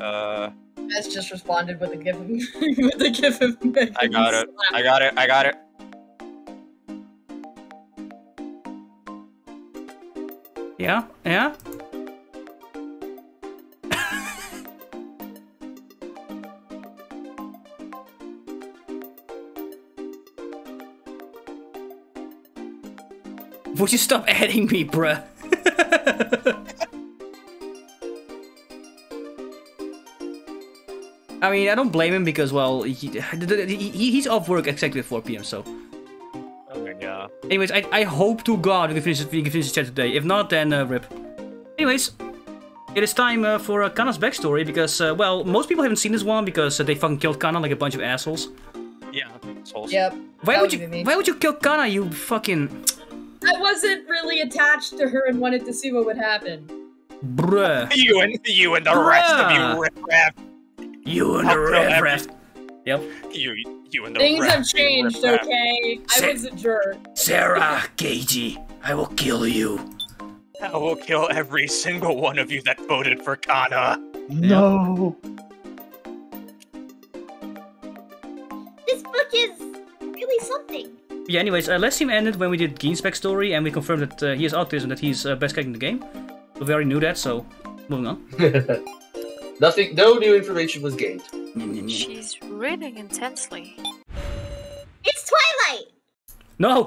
Uh, That's just responded with a gif of, with a gif of I got it. slapping. I got it. I got it. Yeah, yeah. Would you stop adding me, bruh? I mean, I don't blame him because, well, he, he, he's off work exactly at 4 p.m., so. I mean, yeah. Anyways, I, I hope to God we can finish, we can finish the chat today. If not, then uh, rip. Anyways, it is time uh, for uh, Kana's backstory because, uh, well, most people haven't seen this one because uh, they fucking killed Kana like a bunch of assholes. Yeah. Souls. Yep. Why would would you? Why would you kill Kana? You fucking I wasn't really attached to her and wanted to see what would happen. bruh. You and you and the rest of Bruh. you riffraff. You and the kill ref every- Yep. You you and the Things have changed, riffraff. okay? I Say- was a jerk. Sarah, Keiji, I will kill you. I will kill every single one of you that voted for Kana. No. This book is really something. Yeah. Anyways, uh, last team ended when we did Gin's backstory and we confirmed that uh, he has autism, that he's uh, best character in the game. We already knew that. So moving on. Nothing. No new information was gained. She's reading intensely. It's Twilight. No.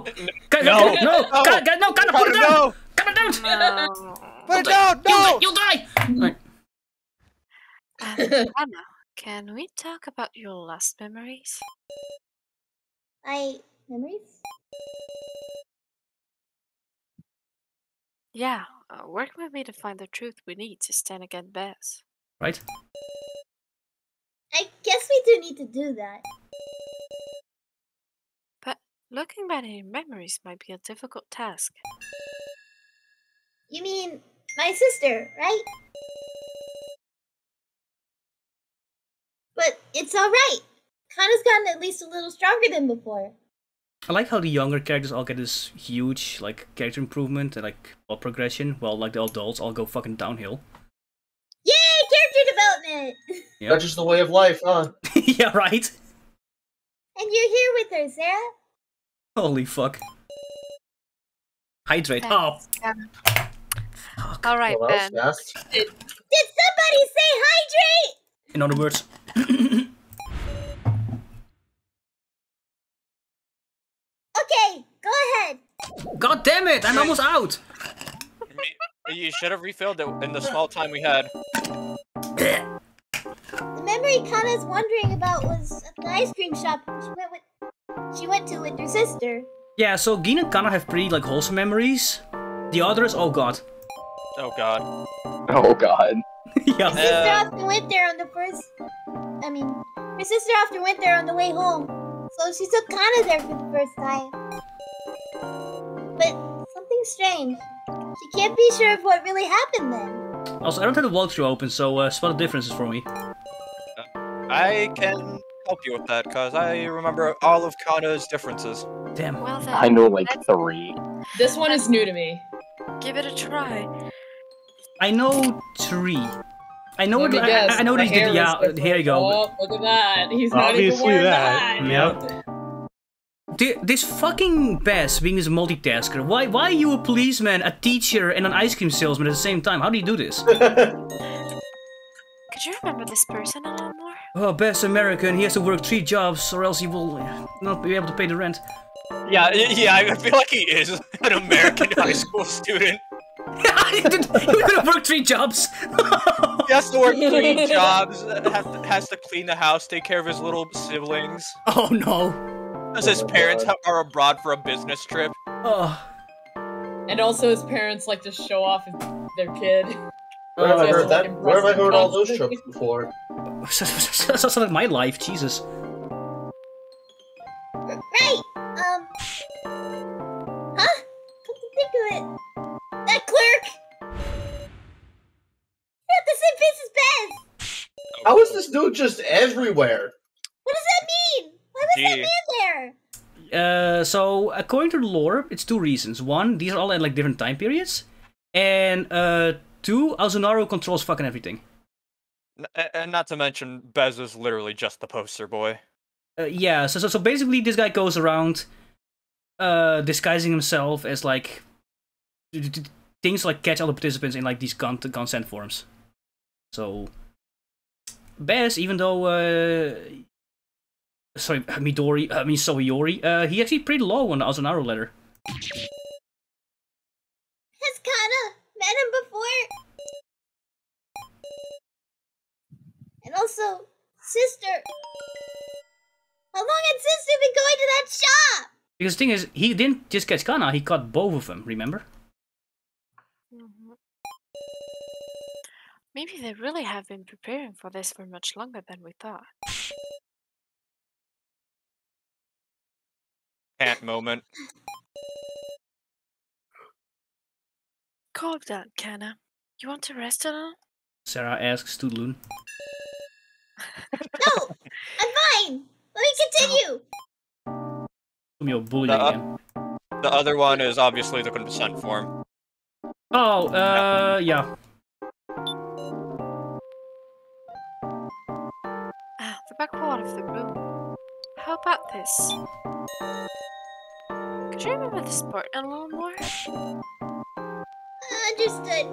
Ka- No. No. No. No. Ka- ka- no. Kana, put it down. no! Kana, don't. No. Put it down! No! You'll die. Right. Um, Anna, can we talk about your last memories? I memories. Yeah, uh, work with me to find the truth we need to stand against Bess. Right. I guess we do need to do that. But looking back at your memories might be a difficult task. You mean my sister, right? But it's all right. Kana's gotten at least a little stronger than before. I like how the younger characters all get this huge like character improvement and like progression, while like the adults all go fucking downhill. Yay! Yep. That's just the way of life, huh? yeah, right. And you're here with her, Sarah. Holy fuck. Hydrate. Oh, Thanks, Anna. All right, Well, that Ben. fast. Did somebody say hydrate? in other words. Okay, go ahead. God damn it! I'm almost out. You should have refilled it in the small time we had. The memory Kana's wondering about was at the ice cream shop she went with she went to with her sister. Yeah, so Gin and Kana have pretty like wholesome memories. The others, oh god. Oh god. Oh god. yeah. Sister Uh, often went there on the first I mean her sister often went there on the way home. So she took Kana there for the first time. But something strange. She can't be sure of what really happened then. Also, I don't have the walkthrough open, so uh, spot the differences for me. I can help you with that because I remember all of Kana's differences. Damn. Well then, I know like let's three. This one is new to me. give it a try. I know three. I know. Let me I, I- I know the these. Did, yeah, is here you go. Oh, look at that. He's not even Obviously wearing that, the hat. yep. Thi- This fucking Bess being this multitasker. Why? Why are you a policeman, a teacher, and an ice cream salesman at the same time? How do you do this? Could you remember this person a lot more? Oh, best American. He has to work three jobs, or else he will uh, not be able to pay the rent. Yeah, yeah, I feel like he is an American high school student. he gonna work three jobs. He has to work three jobs, have to, has to clean the house, take care of his little siblings. oh no. Because his parents are abroad for a business trip. Oh. And also, his parents like to show off their kid. Where have I heard that? impressive Where have I heard all those constantly. tropes before? That's like my life, Jesus. Right. Um Huh? Come to think of it. That clerk He had the same face as Bess! How is this dude just everywhere? What does that mean? Why was that man there? Uh, so according to the lore, it's two reasons. One, these are all in like different time periods, and uh, two, Asunaro controls fucking everything. And not to mention, Bez is literally just the poster boy. Uh, yeah, so, so so basically, this guy goes around uh, disguising himself as like things like catch all the participants in like these con- consent forms. So Bez, even though uh, sorry Midori, I mean Sohiyori, uh, he actually pretty low on the Asunaro letter. And also, sister. How long had sister been going to that shop? Because the thing is, he didn't just catch Kana, he caught both of them. Remember? Mhm. Maybe they really have been preparing for this for much longer than we thought. Ant moment. Calm down, Kana. You want to rest a little? Sarah asks Toodloon. No, I'm fine. Let me continue. You're bullying Uh, again. The other one is obviously the consent form. Oh, uh, yeah. Ah, the back wall of the room. How about this? Could you remember this part a little more? Understood.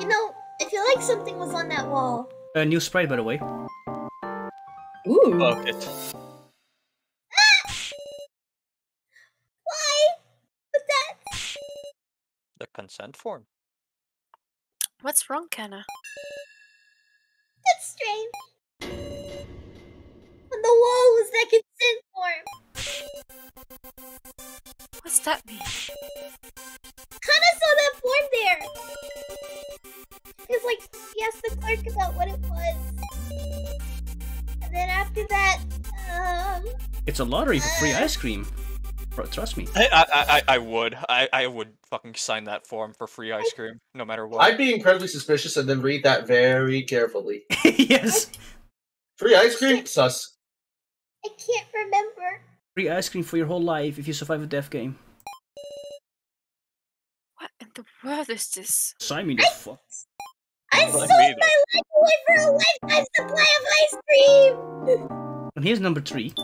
You know, I feel like something was on that wall. A new sprite, by the way. Ooh. Oh, Look, it. Why? But that. The consent form. What's wrong, Kana? That's strange. On the wall was that consent form. What's that mean? Kana saw that form there. It's like he asked the clerk about what it was. And then after that, um, It's a lottery for free ice cream. Trust me. I, I, I, I would. I, I would fucking sign that form for free ice cream, no matter what. I'd be incredibly suspicious and then read that very carefully. yes! Free ice cream? Sus. I can't remember. Free ice cream for your whole life if you survive a death game. What in the world is this? Sign me the fuck. I sold my life away for a lifetime supply of ice cream. And here's number three.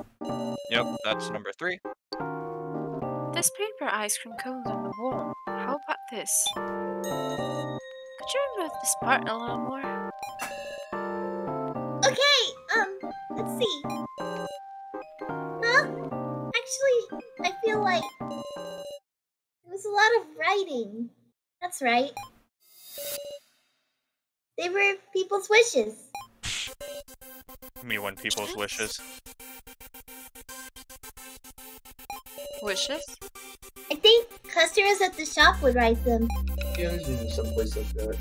Yep, that's number three. There's paper ice cream cones on the wall. How about this? Could you remove this part a little more? Okay, um, let's see. Huh? Actually, I feel like It was a lot of writing. That's right. They were people's wishes. Me when people's wishes. Wishes? I think customers at the shop would write them. Yeah, there's usually someplace like that.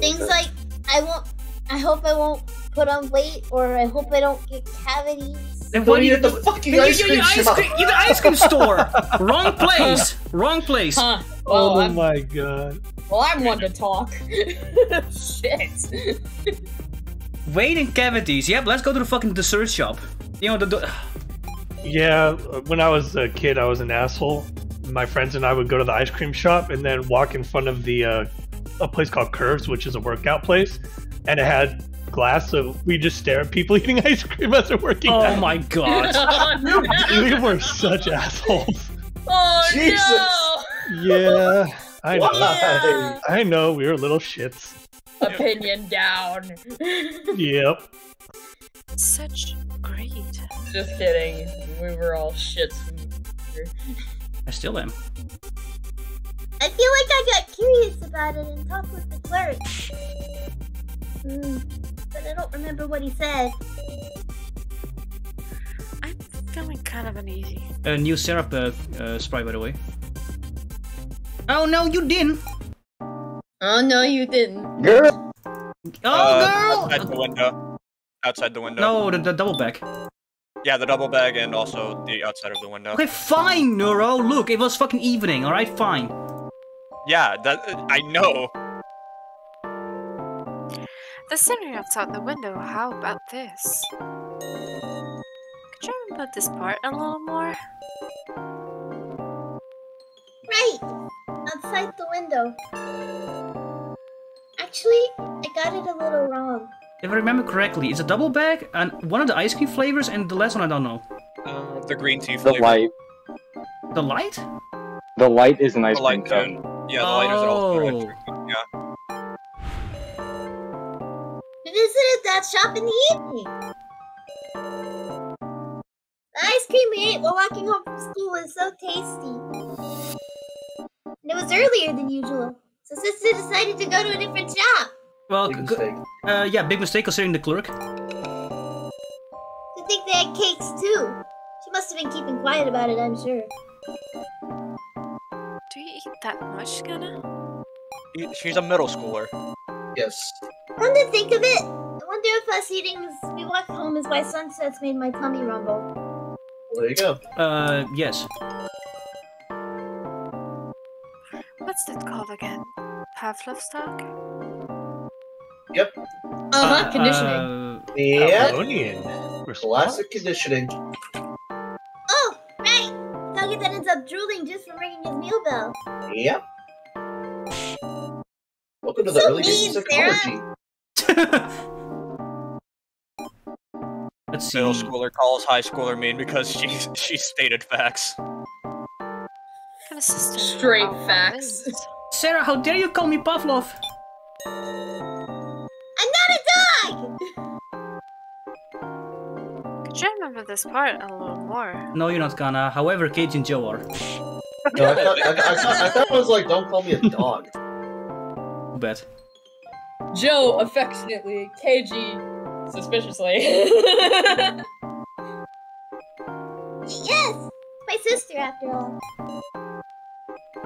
Things like like, I won't, I hope I won't put on weight, or I hope I don't get cavities. Then Don't why do you at the fucking You- ice cream you ice shop. cream, you the ice cream store. Wrong place. Wrong place. Huh. Well, oh I'm, my god. Well, I'm one to talk. Shit. Weight and cavities. Yep. Let's go to the fucking dessert shop. You know the. the Yeah, when I was a kid, I was an asshole. My friends and I would go to the ice cream shop and then walk in front of the uh, a place called Curves, which is a workout place, and it had glass, so we just stare at people eating ice cream as they're working oh out. my god. we were such assholes. oh Jesus. Yeah, I know. Why? I know. We were little shits. Opinion down. Yep. Such great. Just kidding. We were all shits. I still am. I feel like I got curious about it and talked with the clerk. Mm, but I don't remember what he said. I'm feeling kind of uneasy. A new syrup uh, uh, sprite, by the way. Oh no, you didn't. Oh no, you didn't. Girl, Oh, Uh, Outside the window. Outside the window. No, the, the double back. Yeah, the double bag and also the outside of the window. Okay, fine, Neuro. Look, it was fucking evening. All right, fine. Yeah, that I know. The scenery outside the window, how about this? Could you remove this part a little more? Right, outside the window. Actually, I got it a little wrong. If I remember correctly, it's a double bag and one of the ice cream flavors, and the last one I don't know. Uh, the green tea flavor. The light. The light? The light is an ice The cream cone. cone. Yeah, the light is also an Oh. ice cream cone, Yeah. We visited that shop in the evening. The ice cream we ate while walking home from school was so tasty. And it was earlier than usual, so sister decided to go to a different shop. Well, Big mistake. uh, yeah, big mistake considering the clerk. I think they had cakes too. She must have been keeping quiet about it, I'm sure. Do you eat that much, Kana? He- She's a middle schooler. Yes. Come to think of it, I wonder if us eating as we walk home is why sunsets made my tummy rumble. Well, there you go. Uh, yes. What's that called again? Pavlov's dog? Yep. Uh-huh, conditioning. Uh, Yep. Pavlonian. response. Classic conditioning. Oh, right! Doggy that ends up drooling just from ringing his meal bell. Yep. Welcome to the So early days of mean, Sarah. psychology. let's see. Middle schooler calls high schooler mean because she she stated facts. Kind sister. Straight Pavlov facts. is. Sarah, how dare you call me Pavlov? I'm not a dog! Could you remember this part a little more? No, you're not Kana. However, Cage and Joe are. No, I thought, I, I, thought, I thought it was like, don't call me a dog. Too bad. Joe affectionately, Keiji suspiciously. Yes! My sister, after all.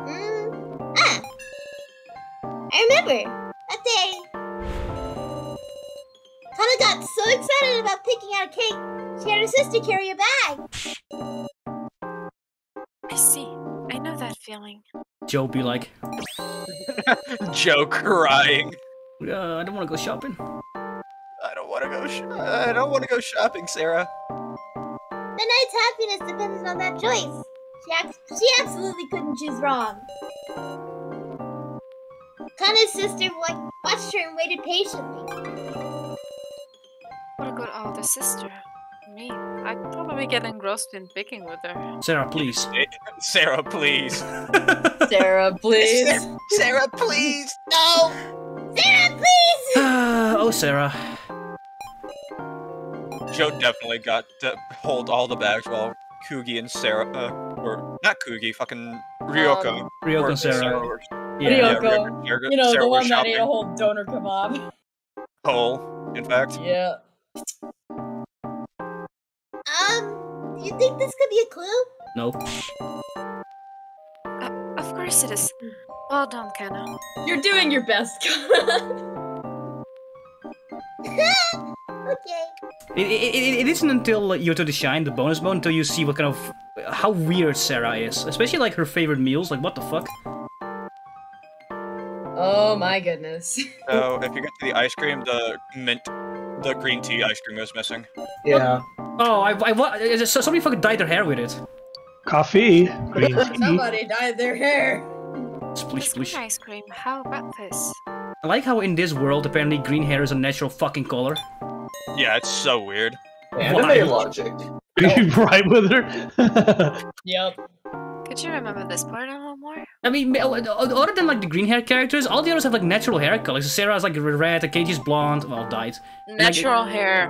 Mm. Ah! I remember! That day. Kana got so excited about picking out a cake, she had her sister carry a bag. I see. I know that feeling. Joe be like, Joe crying. uh, I don't want to go shopping. I don't want to go. Sh- I don't want to go shopping, Sarah. The night's happiness depended on that choice. She, she absolutely couldn't choose wrong. Kana's sister wa- watched her and waited patiently. What a good older sister. Me, I'd probably get engrossed in picking with her. Sarah, please. Sarah, please. Sarah, please. Sarah, please. No. Sarah, please! oh, Sarah. Joe definitely got to hold all the bags while Kugi and Sarah, uh, or not Kugi, fucking Ryoko. Um, Ryoko were- Sarah. were- Yeah. yeah, Ryoko. Ryoko- Sarah- You know, Sarah the were one that ate a whole doner kebab. Whole, in fact. Yeah. Um, you think this could be a clue? No. Uh, of course it is. Well done, Kana. You're doing your best. Okay. It, it, it, it isn't until you to the shine, the bonus mode, until you see what kind of how weird Sarah is. Especially like her favorite meals. Like what the fuck? oh my goodness. So if you get to the ice cream, the mint, the green tea ice cream goes missing. Yeah. Oh, I, I, wa- uh, so somebody fucking dyed their hair with it. Coffee. Green tea. Somebody dyed their hair. Splish, Ice splish. cream, ice cream. How about this? I like how in this world apparently green hair is a natural fucking color. Yeah, it's so weird. Anime Why? logic. Are you right with her? Yep. Could you remember this part a little more? I mean, other than like the green hair characters, all the others have like natural hair colors. Sarah's like red, Kage's blonde, well dyed. Natural hair.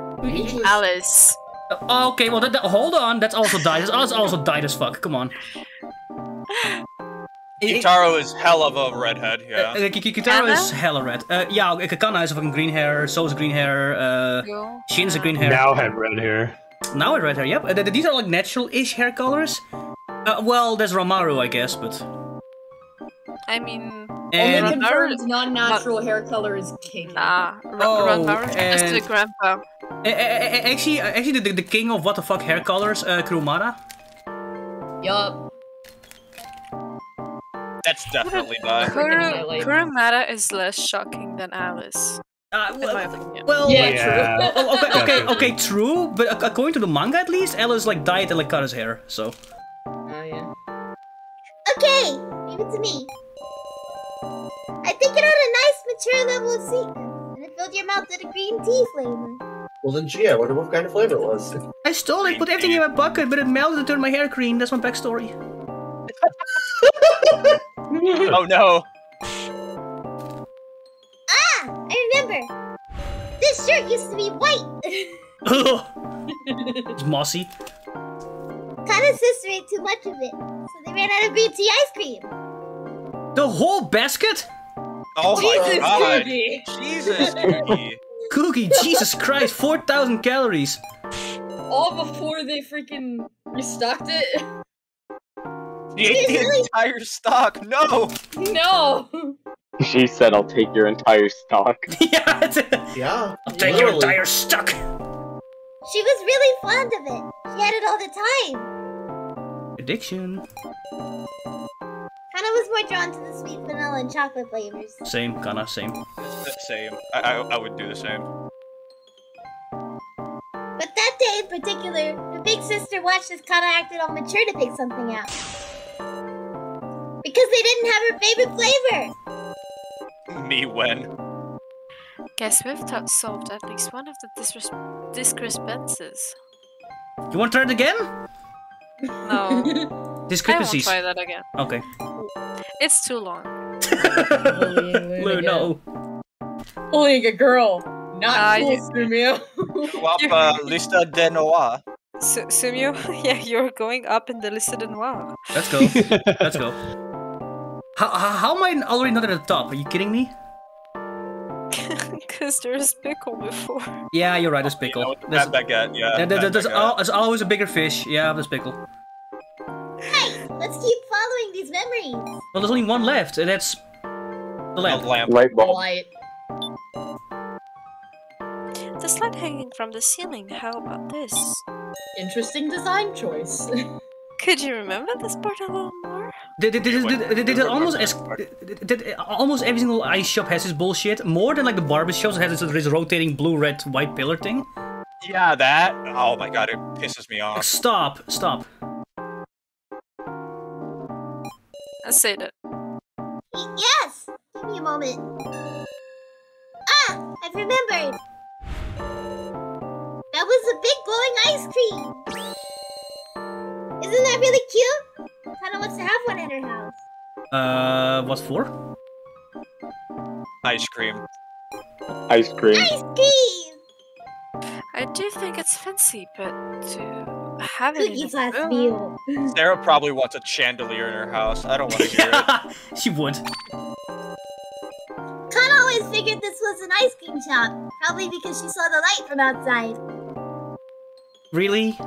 Alice. Uh, okay, well that, that- hold on, that's also dyed. That's also- also dyed as fuck. Come on. Kitaro is hell of a redhead, Uh, yeah. uh, Ki- Ki- Kitaro is Anna? hella red. Uh, yeah, Kakana has fucking green hair, so is green hair, uh, Shin's a green hair. now had red hair. Now with red hair, yep. Uh, th- these are like natural-ish hair colors. Uh, well, there's Romaru, I guess, but... I mean, And, Only confirmed non-natural hair color is king. nah. Oh, just and- a grandpa. actually, uh, actually the, the king of what the fuck hair colors, uh, Kurumara. Yup. That's definitely dyed. Freaking Kuru, highlight. Kurumada is less shocking than Alice, Uh, well, my opinion. well, Yeah, Yeah. Oh, okay, okay, okay, true, but according to the manga at least, Ella's like dyed and like cut his hair, so... Oh yeah. Okay, leave it to me. I think it had a nice mature level of sweetness, and it filled your mouth with a green tea flavor. Well then, gee, I wonder what kind of flavor it was. I stole it, put everything in my bucket, but it melted and turned my hair green. That's my backstory. Oh no! This shirt used to be white. it's mossy. Kana's sister ate too much of it, so they ran out of green tea ice cream. The whole basket? Oh Jesus, my god! Cookie. Jesus, Cookie. Cookie, Jesus Christ, 4,000 calories. All before they freaking restocked it. She ate the entire stock. No. No. She said, "I'll take your entire stock." yeah, it's- Yeah. I'll take your entire stock. She was really fond of it. She had it all the time. Addiction. Kana was more drawn to the sweet vanilla and chocolate flavors. Same, kinda same. Same. I, I I would do the same. But that day in particular, the big sister watched as Kana acted all mature to pick something out. Because they didn't have her favorite flavor. Me when. Guess we've t- solved at least one of the disres- discrepancies. You want to try it again? No, I won't Discrepancies. try that again. Okay. It's too long. Lou, no. Bullying a girl. Not Ah, cool, you- Sumio. Wapa lista de noir. Su- Sumio, yeah, you're going up in the liste de noir. Let's go. Let's go. How, how, how am I already not at the top? Are you kidding me? Because there's pickle before. Yeah, you're right, there's You pickle. know, with There's, that baguette, yeah. there- there- that there's, al- there's always a bigger fish. Yeah, there's pickle. Hey, let's keep following these memories. Well, there's only one left, and that's the A lamp. lamp. Light bulb. Light. The slide hanging from the ceiling. How about this? Interesting design choice. Could you remember this part a little more? Did, did, did, Yeah, did, did, did, almost as did, did, almost every single ice shop has this bullshit. More than like the barber shops that has this, this rotating blue, red, white pillar thing. Yeah, that. Oh my god, it pisses me off. Stop, stop. I said it. Yes! Give me a moment. Ah! I've remembered! That was a big glowing ice cream! Isn't that really cute? Kana wants to have one in her house. Uh, what's for? Ice cream. Ice cream. Ice cream! I do think it's fancy, but to have it in Cookie's a last meal. Sarah probably wants a chandelier in her house. I don't want to hear it. she would. Kana always figured this was an ice cream shop. Probably because she saw the light from outside. Really?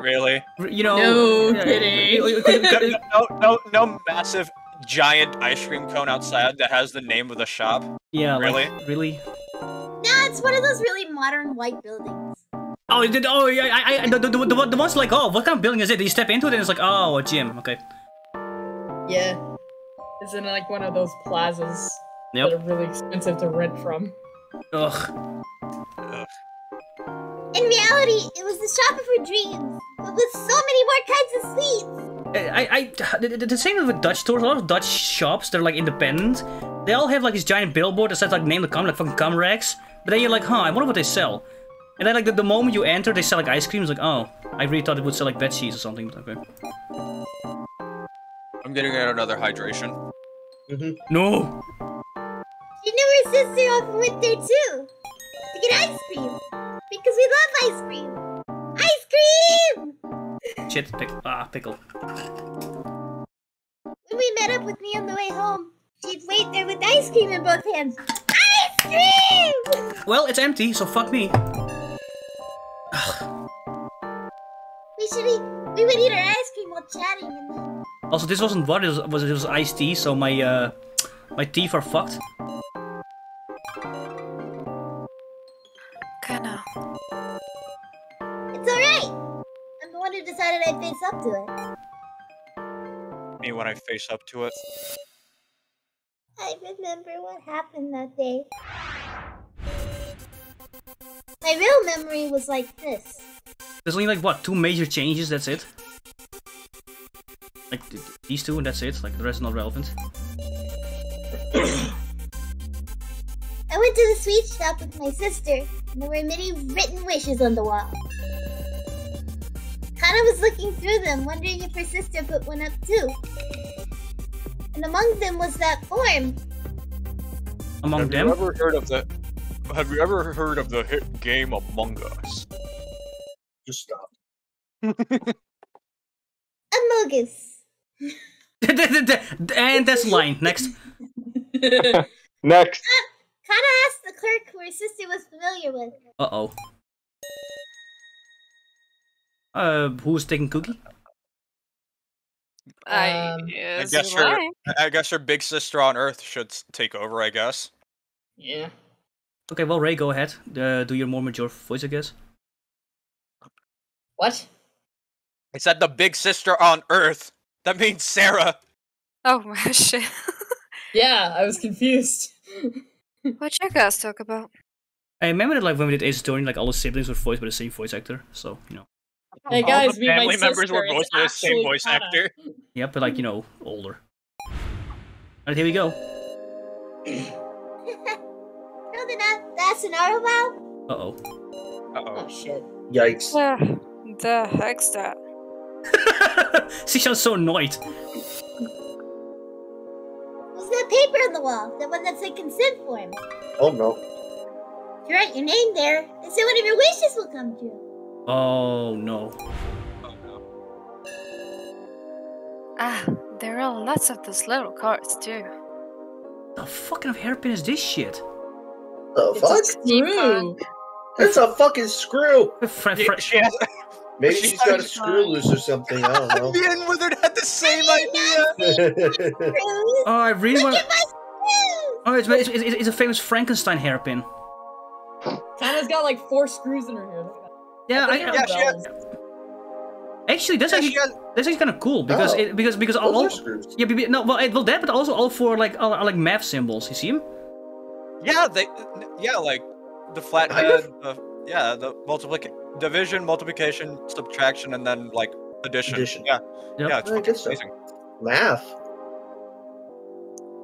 Really? You know. No yeah, kidding. No, no, no massive, giant ice cream cone outside that has the name of the shop. Yeah. like, Really? really? Nah, it's one of those really modern white buildings. Oh, did, oh, yeah, I, I, the, the, the, the, the one's like, oh, what kind of building is it? You step into it and it's like, oh, a gym. Okay. yeah. It's in like one of those plazas Yep. that are really expensive to rent from. Ugh. In reality, it was the shop of her dreams, but with so many more kinds of sweets. I, I, the, the- the same with Dutch stores. A lot of Dutch shops, they're like independent. They all have like this giant billboard that says like name the com, like fucking Comrex. But then you're like, huh, I wonder what they sell. And then like the, the moment you enter, they sell like ice cream. It's like, oh, I really thought it would sell like veg cheese or something. But okay. I'm getting out another hydration. Mm-hmm. No. She knew her sister often went there too to get ice cream because we love ice cream. Ice cream! Shit, pick, ah, pickle. When we met up with me on the way home, she'd wait there with ice cream in both hands. Ice cream! Well, it's empty, so fuck me. We should eat. We would eat our ice cream while chatting, and then Also, this wasn't water. It was, was it was iced tea, so my uh, my teeth are fucked. Kinda. It's all right. I'm the one who decided I'd face up to it. Me when I face up to it. I remember what happened that day. My real memory was like this. There's only like what two major changes. That's it. Like th- these two, and that's it. Like the rest is not relevant. went to the sweet shop with my sister, and there were many written wishes on the wall. Kana was looking through them, wondering if her sister put one up too. And among them was that form. Among have them? you ever heard of the? Have you ever heard of the hit game Among Us? Just stop. Amogus. and that's line. Next. Next. Uh, Kana asked the clerk who her sister was familiar with. Uh oh. Uh, who's taking cookie? I, Um, I guess why? her. I guess her big sister on Earth should take over. I guess. yeah. Okay, well, Ray, go ahead. Uh, do your more mature voice, I guess. What? I said the big sister on Earth. That means Sarah. Oh my shit. Yeah, I was confused. what you guys talk about? I remember that, like, when we did Ace Attorney, like, all the siblings were voiced by the same voice actor, so, you know. Hey guys, All guys, the meet my family members were voiced by the same actually voice Kana. actor. Yep, but, like, you know, older. Alright, here we go. Know the, na- the Asunaro vow? Uh oh. Uh oh. Oh shit. Yikes. The, the heck's that? she sounds so annoyed. Was that paper on the wall? The one that said consent form? Oh no. If you write your name there, and say one of your wishes will come true. Oh no. Oh no. Ah, there are lots of those little cards too. The fucking hairpin is this shit? The It's a fuck? screw. It's a fucking screw. Fra- Yeah, fra- she has. Maybe She she's got a has- screw loose or something. I don't know. Me and Wizard had the same idea. Oh, I really Look want. at my screws! Oh, it's, it's, it's, it's a famous Frankenstein hairpin. Kana's got like four screws in her hair. Look at that. Yeah, I, They're Yeah, she has- actually, that's Yeah, actually has- that's actually kind of cool because Oh. it, because because all, Those are all yeah, be- no, well, it, well, that, but also all four like all, all, like math symbols. You see them? Yeah, they. Yeah, like the flathead. the, yeah, the multiplication, division, multiplication, subtraction, and then like addition. Addition. Yeah, Yep. yeah, it's I fucking guess so. amazing. Math.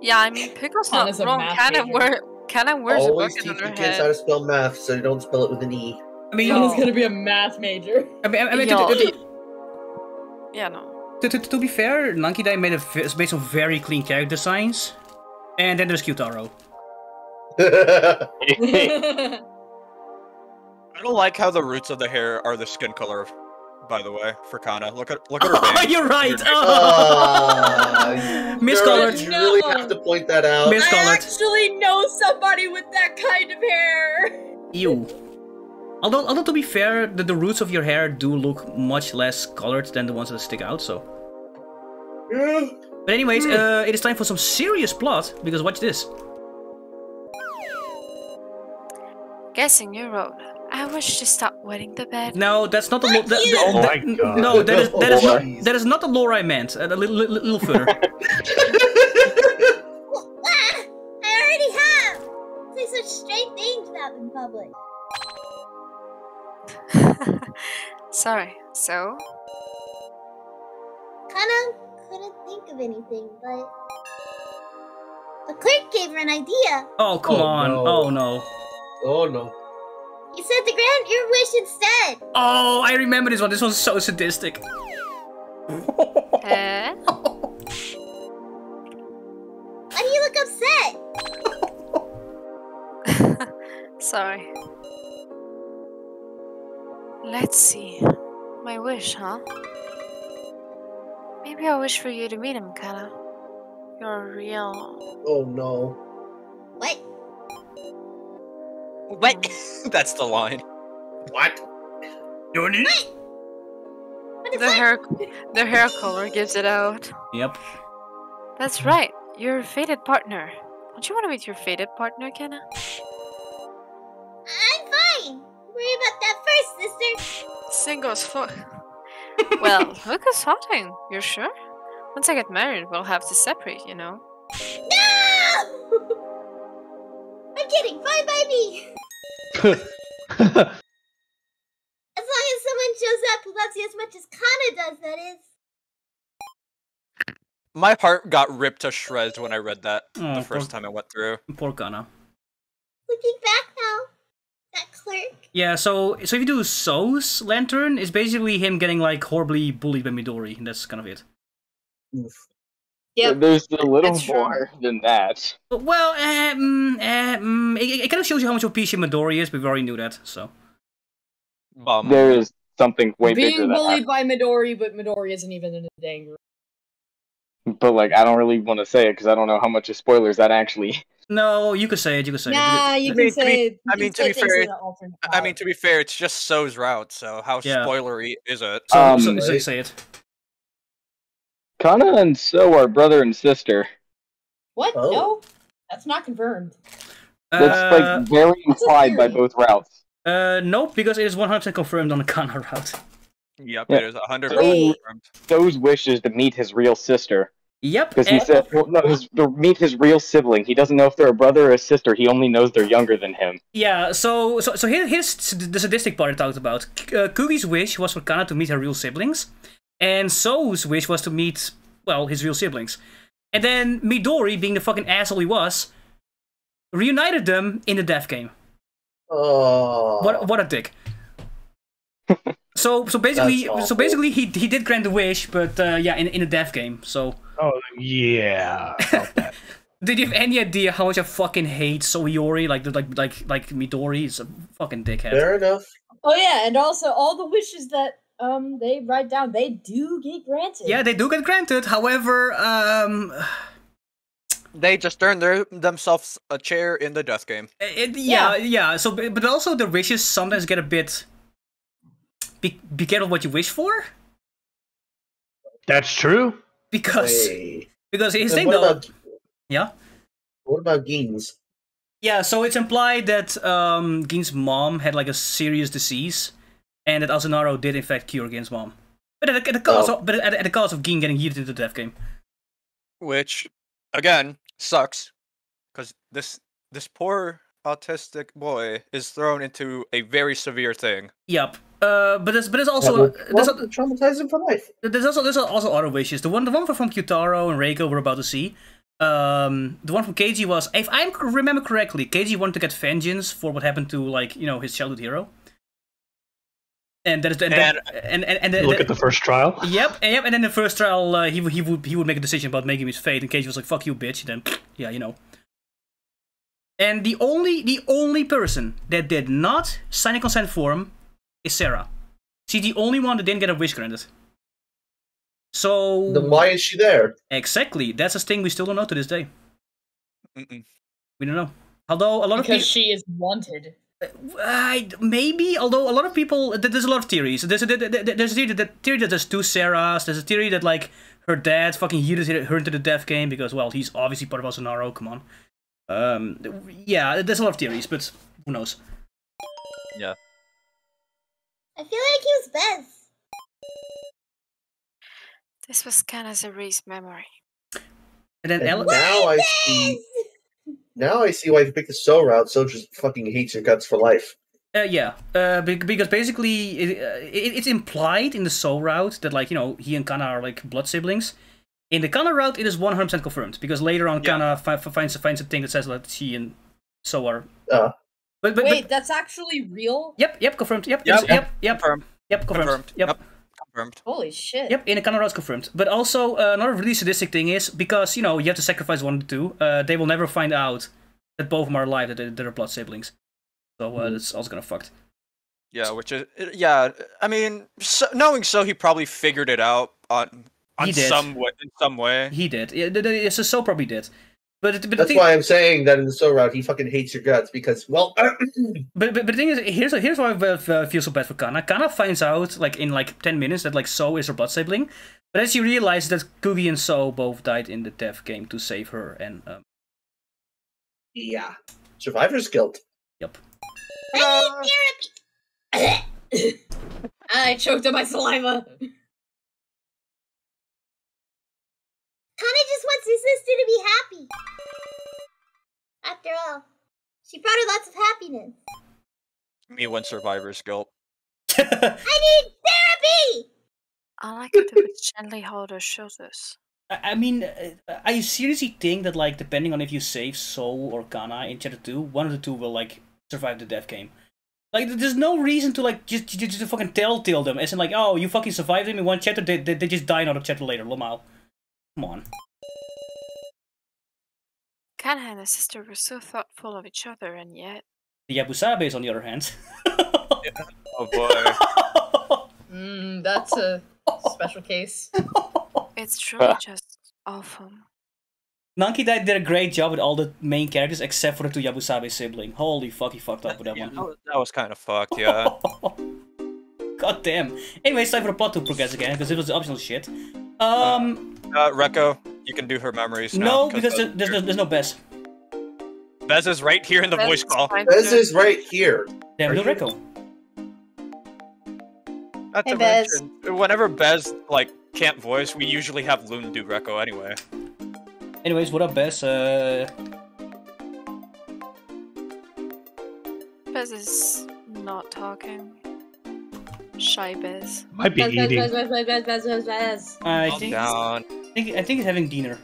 Yeah, I mean, Pickle's not Kana's a wrong. math Kana major. wear, Kana wears a Always bucket teach on the her kids how to spell math so you don't spell it with an E. I mean, Kana's oh, gonna be a math major. I mean, I mean Yo. to, to, Yeah, no. to, to, to be fair, Nankidai made a v- it's based on very clean character designs, and then there's Kyutaro. I don't like how the roots of the hair are the skin color. By the way, for Kana, look at look at her. Oh, you're right. Your neck. Ah, Miscolored. You really No. have to point that out? Mis- I actually know somebody with that kind of hair. Ew. Although, although to be fair, the, the roots of your hair do look much less colored than the ones that stick out. So, Yeah. but anyways, uh, it is time for some serious plot because watch this. Guessing you wrote, I wish to stop wetting the bed. No, that's not the. Lo- that, that- Oh that- my God. No, that is that is not that is not the lore I meant. Uh, a little, little, little further. I already have! Say such strange things about in public. Sorry, so? Kana couldn't think of anything, but. The clerk gave her an idea. Oh come Oh, on! no. Oh no! Oh no. He said to grant your wish instead. Oh, I remember this one. This one's so sadistic. Eh? Why do you look upset? Sorry. Let's see. My wish, huh? Maybe I wish for you to meet him, Kana. You're real. Oh no. What? What? That's the line. What? Yoni? What is The that? hair, the hair color gives it out. Yep. That's right. Your fated partner. Don't you want to meet your fated partner, Kenna? I'm fine. Worry about that first, sister. Single as fuck. well, look who's hotting. You're sure? Once I get married, we'll have to separate, you know. No! I'm kidding. Fine by me. As long as someone shows up who loves you as much as Kana does, that is. My heart got ripped to shreds when I read that Oh, the first poor, time I went through. poor Kana. Looking back now, that clerk. Yeah, so so if you do So's lantern, it's basically him getting like horribly bullied by Midori, and that's kind of it. Yep. There's a little That's true. more than that. Well, um, um, it, it kind of shows you how much of a piece Midori is, but we already knew that, so. Bum. There is something way bigger Being bullied that. by Midori, but Midori isn't even in the dang room. But like, I don't really want to say it because I don't know how much of spoilers that actually. No, you could say it, you could say Nah, it. you I can mean, to be- I mean, to be fair, in an alternate I mean, to be fair, it's just So's route, so how Yeah. spoilery is it? So, Um, so, so say it. Kana and So are brother and sister. what? Oh. No, that's not confirmed. That's Uh, like very implied by both routes. uh, nope, because it is 100% confirmed on the Kana route. Yep, Yeah. it is 100 Wait. confirmed. So's wish is to meet his real sister Yep. because he said, well, no, his, to meet his real sibling. He doesn't know if they're a brother or a sister. He only knows they're younger than him. Yeah, so so so here, here's the sadistic part I talked about. Uh, Kugi's wish was for Kana to meet her real siblings, and So's wish was to meet well his real siblings, and then Midori, being the fucking asshole he was, reunited them in the death game. Oh. What what a dick. so so basically so basically he he did grant the wish, but uh, yeah in in a death game. So Oh yeah. did you have any idea how much I fucking hate Soiori like like like like Midori? He's a fucking dickhead. Fair enough. Oh yeah, and also all the wishes that um they write down, they do get granted. Yeah, they do get granted. However, um, They just turn their, themselves a chair in the death game. it, yeah, yeah, So, but but also the wishes sometimes get a bit. Be, be careful what you wish for, That's true. because Hey. because his And thing though. about Yeah. what about Gin's? Yeah, so it's implied that um, Gin's mom had like a serious disease, and that Asunaro did in fact cure Gin's mom. But at the, at the cost, Oh. of, but at, at the cost of Gin getting yeeted into the death game. which again sucks because this this poor autistic boy is thrown into a very severe thing. Yep. Uh, but there's but there's That also will there's, well, traumatize him for life. There's also there's also other wishes. The one the one from Kyutaro and Reiko we're about to see. Um, the one from Keiji was, if I remember correctly, Keiji wanted to get vengeance for what happened to like you know his childhood hero. And that is and and and, and, and, and Look at the first trial. Yep, and yep, and then the first trial, uh, he would- he would he would make a decision about making his fate, and Keiji was like, "Fuck you, bitch." Then, yeah, you know. And the only the only person that did not sign a consent form is Sarah. She's the only one that didn't get a wish granted. So Then why is she there? exactly, that's a thing we still don't know to this day. Mm-mm. We don't know. Although a lot of because people, she is wanted. I, maybe. Although a lot of people, there's a lot of theories. There's a, th- th- th- there's a theory that, theory that there's two Sarahs. There's a theory that like her dad fucking yeeted her into the death game because well, he's obviously part of Asunaro. Come on. Um, yeah, there's a lot of theories, but who knows? Yeah. I feel like he was best. This was Kana's erased memory. And then And now I see. Now I see why you picked the so route. So just fucking hates your guts for life. uh, yeah, uh, because basically it, uh, it, it's implied in the Soul route that like you know he and Kana are like blood siblings. In the Kana route, it is 100% confirmed because later on Yeah. Kana fi- fi- finds finds a thing that says that she and So are. Uh. But, but, Wait, but that's actually real? yep, yep, confirmed. Yep, Yep. yep, yep, yep, Confirmed. yep, confirmed. Confirmed. Yep. Yep. Confirmed. Holy shit. Yep, in the Kana route confirmed. But also uh, another really sadistic thing is because you know you have to sacrifice one of the two. Uh, they will never find out that both of them are alive. That they- they're blood siblings. So uh, that's also gonna fucked. Yeah, which is yeah. I mean, so, knowing so, he probably figured it out on on He did. some way. In some way. He did. Yeah, the, the, so, so probably did. But, but That's thing, why I'm saying that in the so route he fucking hates your guts because well. But, but, but the thing is, here's here's why I uh, feel so bad for Kana. Kana finds out like in like ten minutes that like So is her blood sibling, but then she realizes that Kugi and So both died in the death game to save her, and um, yeah. Survivor's guilt. yep. I need therapy. I choked on my saliva. Kana just wants his sister to be happy. After all, she brought her lots of happiness. Me one survivor's guilt. I need therapy! All I could do was gently hold her shoulders. I I mean, uh, I seriously think that like depending on if you save Soul or Kana in Chapter Two, one of the two will like survive the death game. Like, there's no reason to like just just, just to fucking telltale them, as in like, oh, you fucking survived them in one chapter, they, they, they just die in another chapter later. Lomal, come on. Kana and his sister were so thoughtful of each other, and yet The Yabusabes, on the other hand. Oh boy. Mm, that's a special case. it's truly just awful. Nankidai did a great job with all the main characters except for the two Yabusabe sibling. Holy fuck, he fucked up with that Yeah, one. that was, that was kind of fucked. Yeah. God damn. Anyway, it's time for the plot to progress again, because it was optional shit. Um, Uh, Rekko, you can do her memories now. no, because uh, there- there's no, there's no Bez. Bez is right here in the Bez voice call. Bez is right here. Damn, Are no you- Not Hey, Bez. mention, whenever Bez like can't voice, we usually have Loon do Rekko anyway. Anyways, what up, Bez? Uh, Bez is not talking. Shy Bez. Might be Buzz, buzz, eating. buzz, buzz, buzz, buzz, buzz, buzz, buzz. I think, down. I think I think he's having dinner.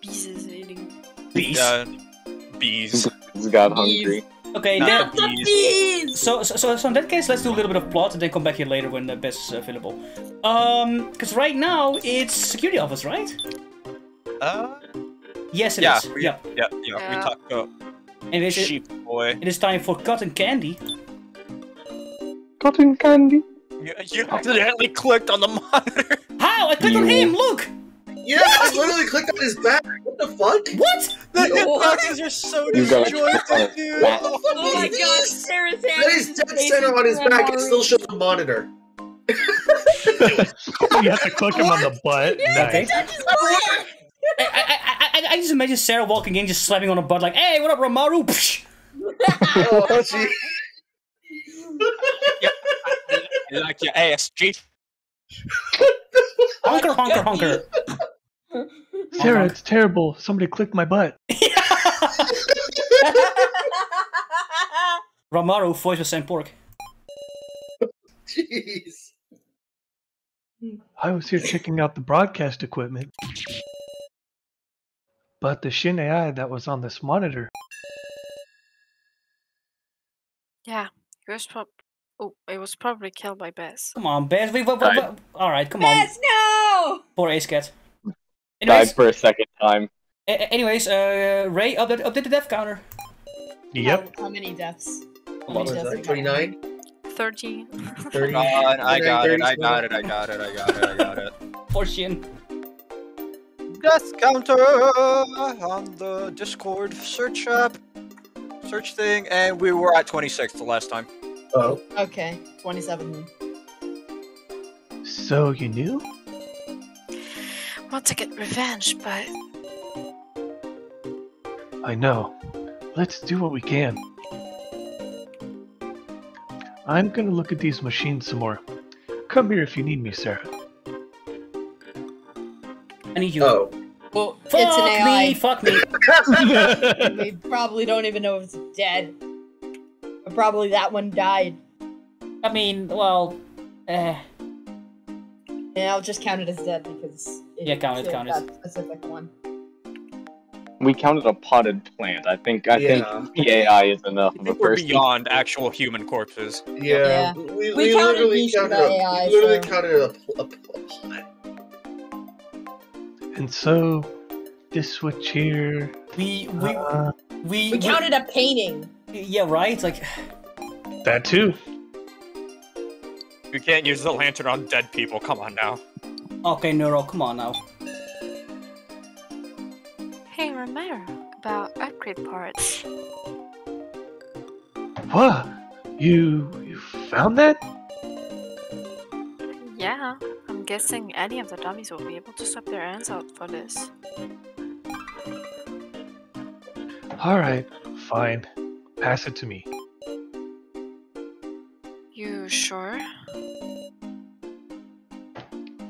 Bees is eating. Bees. Yeah. Bees. He's got hungry. Okay, Not then, the bees. so, so so so in that case, let's do a little bit of plot and then come back here later when the Bez is available. Um, because right now it's security office, right? Uh, Yes, it yeah, is. we, Yeah. yeah, yeah, Yeah. We talked about Anyways, it, sheep boy. it is time for cotton candy. Cotton candy. You, you accidentally clicked on the monitor. How? I clicked on him. Look. Yeah, I literally clicked on his back. What the fuck? What? The What? hitboxes are so You gotta disjointed, click on his dude. back. Oh, Oh my gosh, Sarah's hand That is dead center on his back. It still shows the monitor. you have to click him on the butt. Okay. Nice. I, I, I, I, I just imagine Sarah walking in, just slapping on a butt, like, "Hey, what up, Romaru?" Psh. Oh, gee. You like your ass, G. Honker, honker, honker. Sarah, it's terrible. Somebody clicked my butt. Romaru, voice of Saint Pork. Jeez. I was here checking out the broadcast equipment. But the Shin AI that was on this monitor, Yeah, he was prob- Oh, it was probably killed by Bez. Come on, Bez. Wait, what, what, what? All right, come on. Yes, no! Poor Ace Cat. Died for a second time. a- a- anyways, uh, Ray, update, update the death counter. yep. How, how many deaths? How What many was deaths that? have 29? 30. 30? God, I got it, I got it, I got it, I got it, I got it. Poor Shin. Death counter on the Discord search app, search thing, and we were at 26 the last time. Oh. Okay, 27. So you knew? Want to get revenge, but I know. Let's do what we can. I'm gonna look at these machines some more. Come here if you need me, Sarah. I need you. Oh. Well, Fuck it's an AI. me, fuck me. we probably don't even know if it's dead. But probably that one died. I mean, well, eh. And I'll just count it as dead because it Yeah, count it, hit count it. that specific one. We counted a potted plant. I think I Yeah. think the AI is enough I of a think we're person. beyond actual human corpses. Yeah. Yeah. We, We we, counted literally counted the a, AI, we literally so- counted a, pl- a, a plot. And so, this switch here. We, we, Uh, we, We counted a painting. Yeah, right? Like, that too. You can't use the lantern on dead people, come on now. okay, Neuro, come on now. hey, Romero, about upgrade parts. What? You you found that? Yeah, I'm guessing any of the dummies will be able to swap their hands out for this. All right, fine. Pass it to me. You sure?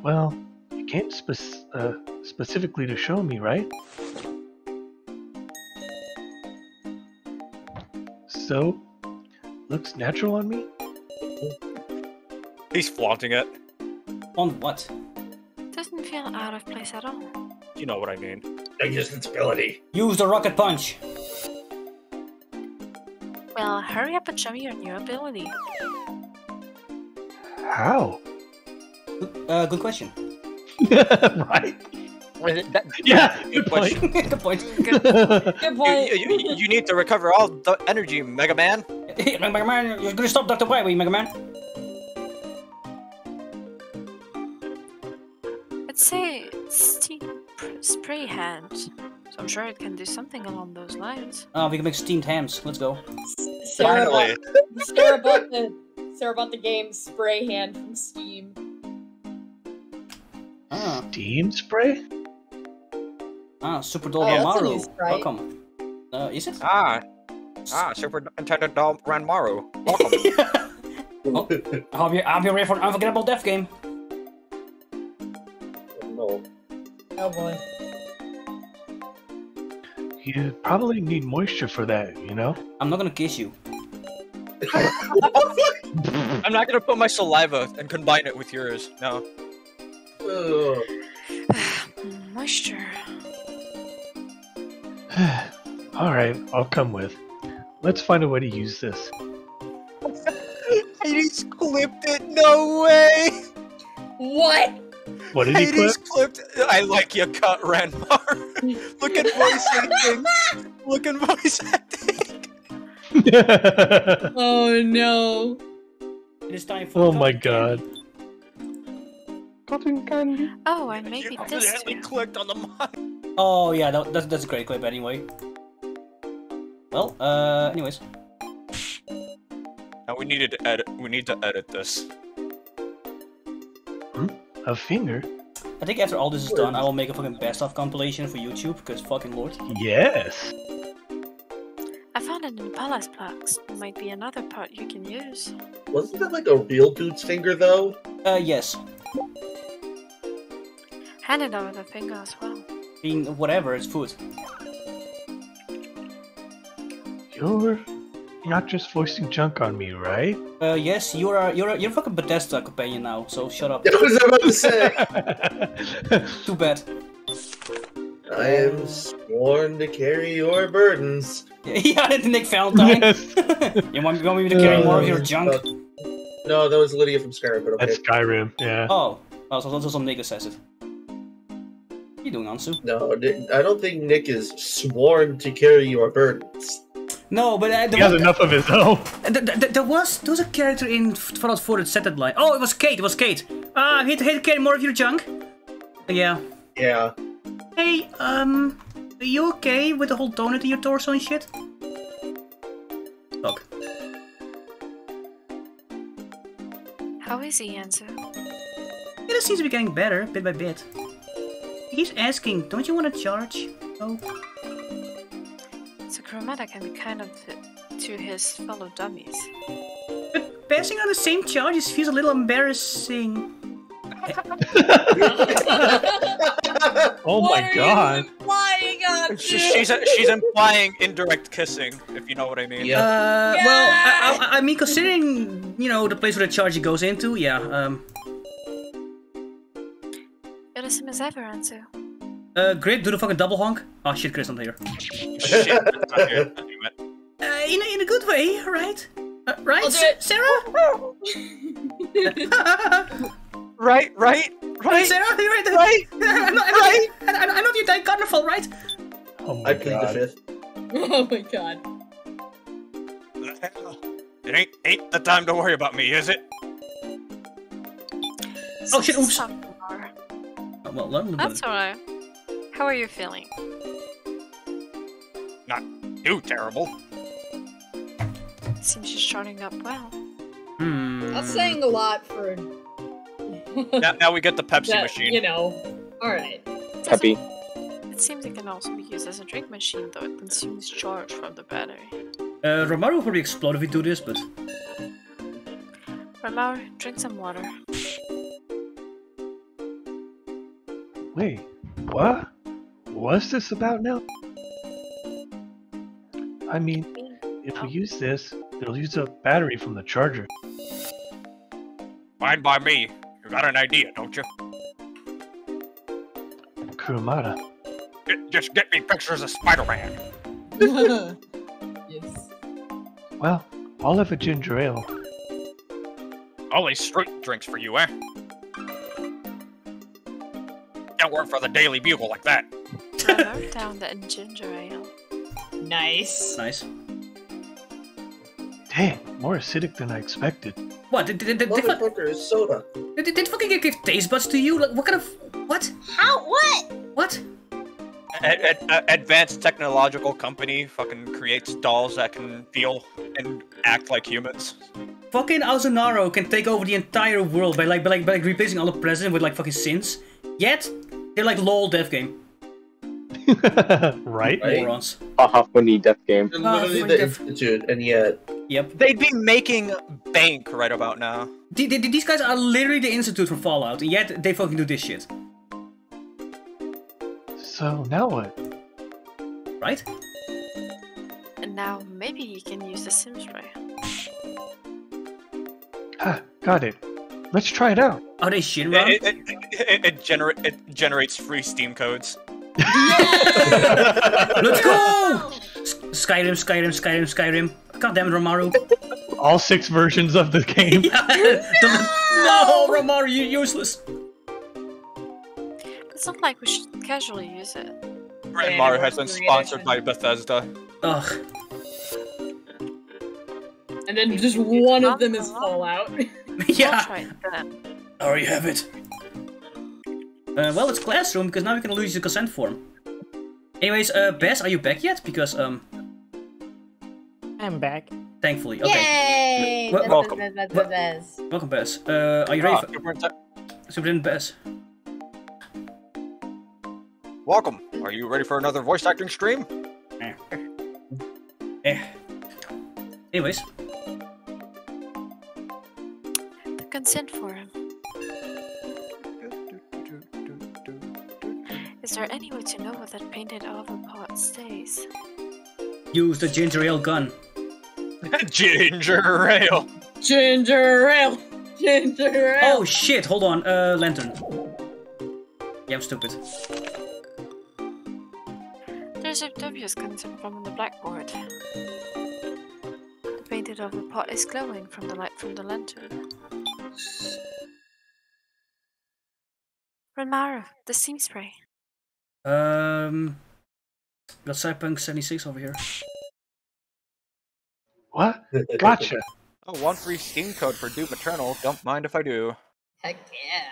Well, you came spec- uh, specifically to show me, right? So, looks natural on me? He's flaunting it. On what? Doesn't feel out of place at all. You know what I mean. Invincibility. Use the rocket punch. Well, hurry up and show me your new ability. How? Uh, good question. right. Yeah, good point. good point. Good You, point. you, you, you need to recover all the energy, Mega Man. Hey, Mega Man, you're gonna stop Dr. Wily, Mega Man. Spray hand. So I'm sure it can do something along those lines. Oh, we can make steamed hams. Let's go. Sarah Finally. bought, Sarah bought the Sarah bought the game Spray Hand from Steam. Ah, Steam spray? ah, Super Oh, Doll that's a Maru. Welcome. Uh, is it? Ah. Ah, Super Nintendo Doll Ranmaru. Welcome. I'll be, I'll be ready for an unforgettable death game. no. Oh boy. You probably need moisture for that, you know? I'm not gonna kiss you. I'm not gonna put my saliva and combine it with yours. No. Moisture. Alright, I'll come with. Let's find a way to use this. I just clipped it. No way. What? What did he clip? Clipped. I like you cut, Ranmar. Look at voice acting. Look at voice acting. Oh no. It is time for. oh my god. Cotton candy. Oh, I maybe you this accidentally clicked on the mic. Oh yeah, that, that's that's a great clip anyway. Well, uh, anyways. Now we needed to edit. We need to edit this. A finger? I think after all this is done, I will make a fucking best of compilation for YouTube because fucking lord. Yes. I found it in Palace Plugs. Might be another part you can use. Wasn't that like a real dude's finger though? Uh, yes. Hand it over the finger as well. I mean, whatever, it's food. You're not just voicing junk on me, right? Uh, yes, you're a you're a you're a fucking Bethesda companion now, so shut up. I was about to say. Too bad. I am sworn to carry your burdens. yeah, it's Nick Valentine. yes. you want, you want me to carry more of your Uh, junk? uh, No, that was Lydia from Skyrim, but okay. That's Skyrim, yeah. Oh, oh, so that's some nigga says it. What you doing, Ansu? No, I don't think Nick is sworn to carry your burdens. No, but uh, He there, has was, enough of his own. uh, th- th- there was there was a character in Fallout 4 that said that line. Oh, it was Kate. It was Kate. Ah, uh, hate hate to carry more of your junk. Yeah. Yeah. Hey, um, are you okay with the whole donut in your torso and shit? Look. How is he, Enzo? It seems to be getting better, bit by bit. He's asking, don't you want to charge? Oh. So Kurumada can be kind of to his fellow dummies. But passing on the same charges feels a little embarrassing. Oh What my are god. You implying on She's she's, she's implying indirect kissing, if you know what I mean. Yeah. Uh, well, I, I, I mean, considering, you know, the place where the charge goes into, yeah, um, You're the same as ever, Enzo. Uh, Grit, do the fucking double honk. Oh shit, Chris not here. Shit, that's not here. Uh, in a, in a good way, right? Uh, right, I'll do Sa- it. Sarah? Right, right, right, right, Sarah? you're right? right. I'm not, I'm not, Right. I'm, I'm not the entire carnival, right? Oh my I plead the fifth. oh my god. It ain't ain't the time to worry about me, is it? Oh, shit, oops. Stop, Lamar. Oh, well, let That's alright. How are you feeling? Not too terrible. Seems you're starting up well. Hmm. That's saying a lot for. Now, now we get the Pepsi that, machine. You know. Alright. Peppy. It seems it can also be used as a drink machine, though it consumes charge from the battery. Uh, Romaru will probably explode if we do this, but... Ramar, drink some water. Wait, what? What's this about now? I mean, if we use this, it'll use up battery from the charger. Fine by me. You got an idea, don't you? Kurumada. Just get me pictures of Spider-Man. yes. Well, I'll have a ginger ale. Only street drinks for you, eh? Don't work for the Daily Bugle like that. I wrote down that in ginger ale. Nice. Nice. Dang, more acidic than I expected. What? Did, did, did, did, did, Motherfucker is soda. did, did fucking give, give taste buds to you? Like, what kind of. What? How? What? What? Ad- ad- advanced technological company fucking creates dolls that can feel and act like humans. Fucking Asunaro can take over the entire world by like, by like, by like replacing all the president with like fucking sins. Yet, they're like lol dev game. Right? Right. Morons. Haha, funny death game. They're literally the institute, and yet Yep. They'd be making bank right about now. The- the- These guys are literally the institute from Fallout, and yet they fucking do this shit. So now what? Right? And now maybe you can use the sim spray. Ah, got it. Let's try it out. Are they Shinra? It, it, it, it, gener- it generates free Steam codes. Let's go! S- Skyrim, Skyrim, Skyrim, Skyrim. God damn it, Romaru. All six versions of the game. Yeah. The- no, Romaru, you're useless. It's not like we should casually use it. Red Mario has been sponsored by Bethesda. Ugh. And then just one of them is Fallout. I'll yeah. try it then. There you have it. Uh, well, it's classroom because now we can lose the consent form. Anyways, uh, Bess, are you back yet? Because um, I'm back. thankfully, okay. Yay! Wel- Buzz, welcome. buzz, buzz, Wel- buzz, buzz. Welcome, Bess. Uh, are you ready Ah, for Superintendent- Superintendent Bess? Welcome. Are you ready for another voice acting stream? Eh. Anyways, The consent form. Is there any way to know where that painted lava pot stays? use the ginger ale gun. Ginger ale. Ginger ale. Ginger ale. Oh shit! Hold on. Uh, lantern. Yeah, I'm stupid. There's a dubious consent from the blackboard. The painted lava pot is glowing from the light from the lantern. Ranmaru, the steam spray. Um, got Cyberpunk 76 over here. What? Gotcha. Oh, one free Steam code for Doom Eternal. Don't mind if I do. Heck yeah.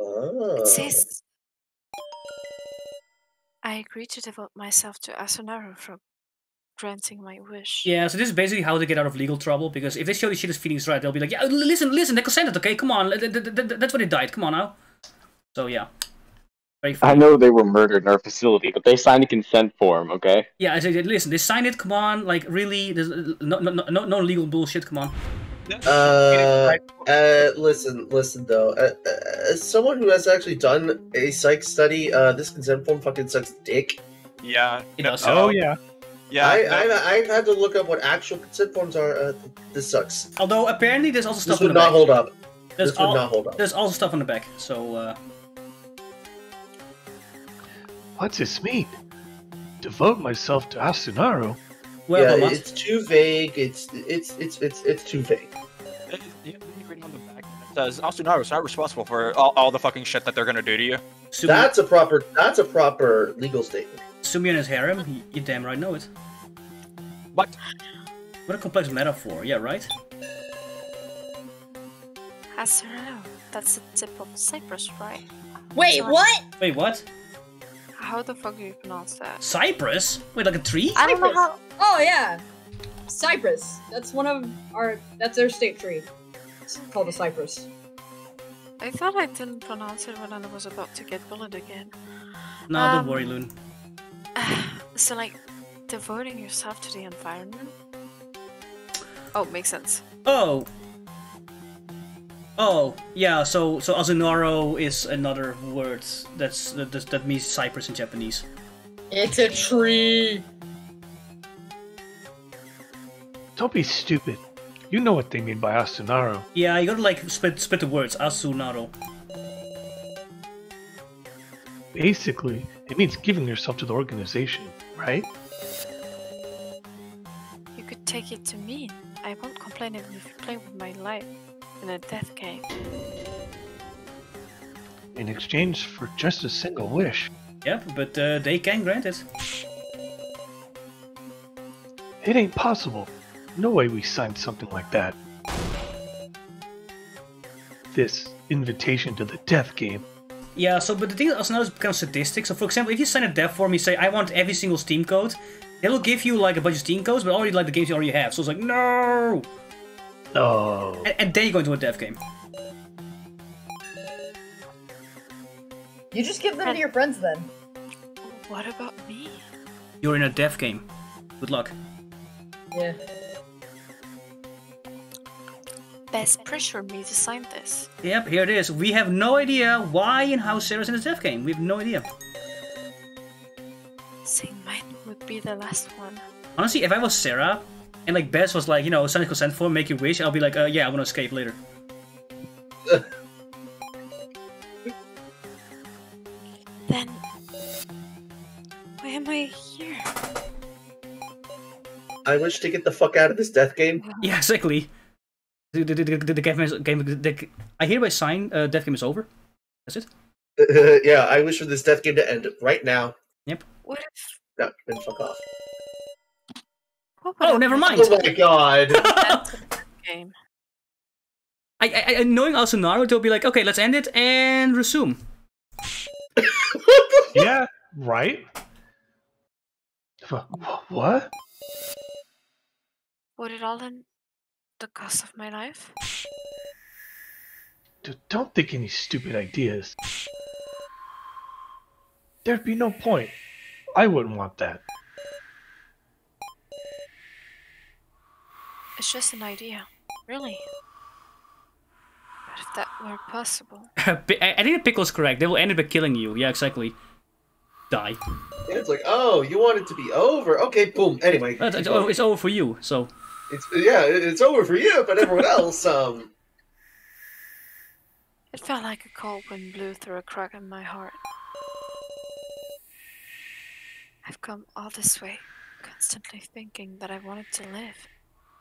Oh. It says, I agree to devote myself to Asunaro for granting my wish. Yeah, so this is basically how they get out of legal trouble because if they show this shit as Phoenix right, they'll be like, yeah, listen, listen, they consented, okay? Come on, th- th- th- th- that's why they died. Come on now. So yeah, very I know they were murdered in our facility, but they signed a consent form, okay? Yeah, I said, listen, they signed it. Come on, like really, there's no no no, no, no legal bullshit. Come on. Uh, uh, listen, listen though. Uh, uh, as someone who has actually done a psych study, uh, this consent form fucking sucks dick. Yeah. It no- does. Oh yeah. Yeah. I I've I've had to look up what actual consent forms are. Uh, this sucks. Although apparently there's also This stuff on would the not back. hold up. There's This would not hold up. There's also stuff on the back. So uh, What's this mean? Devote myself to Asunaro? well, yeah, it's too vague. It's it's it's it's it's too vague. It- you- you on the back, says Asunaro is not responsible for all, all the fucking shit that they're gonna do to you. Sumi, That's a proper. That's a proper legal statement. Sumi and his harem. You, you damn right know it. What? What a complex metaphor. Yeah, right. Asunaro, that's the tip of Cyprus, right? Wait, Sorry. what? Wait, what? How the fuck do you pronounce that? Cyprus? Wait, like a tree? I don't know how. Oh yeah, Cyprus. That's one of our. That's their state tree. It's called a cypress. I thought I didn't pronounce it when I was about to get bullied again. No, Um, don't worry, Loon. so, like, devoting yourself to the environment? Oh, makes sense. Oh. Oh, yeah. So, so Asunaro is another word that's that, that, that means cypress in Japanese. It's a tree. Don't be stupid. You know what they mean by Asunaro. Yeah, you gotta like split split the words. Asunaro. Basically, it means giving yourself to the organization, right? You could take it to mean I won't complain if you play with my life in a death game. In exchange for just a single wish. Yep, but uh, they can grant it. It ain't possible. No way we signed something like that. This invitation to the death game. Yeah, so but the thing also now is kind of sadistic. So for example, if you sign a dev form, you say I want every single Steam code, they'll give you like a bunch of Steam codes, but already like the games you already have. So it's like no, Oh. and, and then you go into a dev game. You just give them to your friends then. What about me? You're in a dev game. Good luck. Yeah. Best pressure me to sign this. Yep, here it is. We have no idea why and how Sarah's in a dev game. We have no idea. Saying mine would be the last one. Honestly, if I was Sarah, and like Bess was like, you know, sign a consent form, make your wish, I'll be like, uh, yeah, I want to escape later. Then why am I here? I wish to get the fuck out of this death game. Yeah, exactly. The, the, the, the, the game is, game, the, I hereby sign, uh, dev game is over. That's it. yeah, I wish for this death game to end right now. Yep. What if No, then fuck off. What Oh, never mind. Oh my god. game? I, I, I knowing our scenario, they'll be like, okay, let's end it and resume. Yeah, right? Wha- What? Would it all end the cost of my life? D- don't think any stupid ideas. There'd be no point. I wouldn't want that. It's just an idea, really. But if that were possible, I I think the pickle's correct. They will end up by killing you. Yeah, exactly. Die. Yeah, it's like, oh, you want it to be over? Okay, boom. Anyway, It's, it's, over, it's over for you, so. It's yeah, it's over for you, but everyone else, um, it felt like a cold wind blew through a crack in my heart. I've come all this way, constantly thinking that I wanted to live,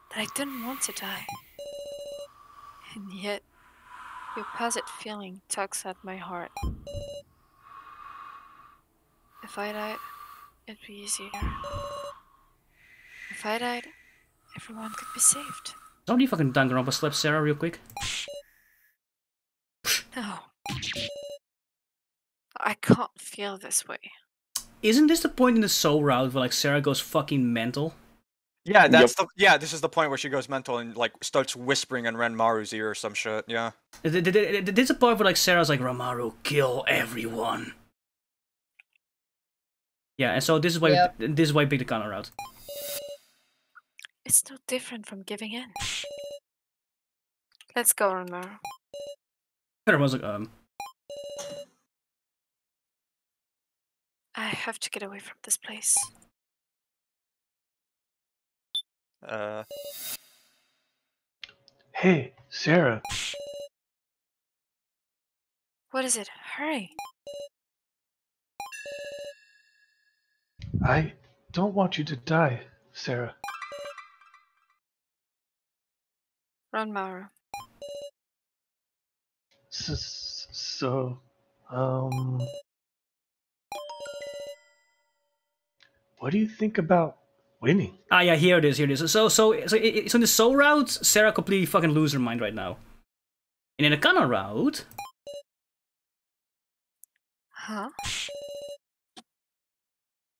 that I didn't want to die. And yet, your opposite feeling tugs at my heart. If I died, it'd be easier. If I died, everyone could be saved. Don't you fucking Danganronpa slip, Sarah real quick? No. I can't feel this way. Isn't this the point in the soul route where like Sarah goes fucking mental? Yeah, that's the yeah. This is the point where she goes mental and like starts whispering in Ranmaru's ear or some shit. Yeah. Th- th- th- th- the part where like Sarah's like Ramaru, kill everyone. Yeah, and so this is why Yep. this is why we picked the Kana route. It's no different from giving in. Let's go, Ranmaru. Everyone's like, um, I have to get away from this place. Uh, Hey, Sarah. What is it? Hurry! I don't want you to die, Sarah. Ronmaru. Mara. s- so, um. What do you think about winning? ah yeah, here it is, here it is. So so so, i- i- so in the soul route, Sarah completely fucking lose her mind right now. And in the Kana route, Huh?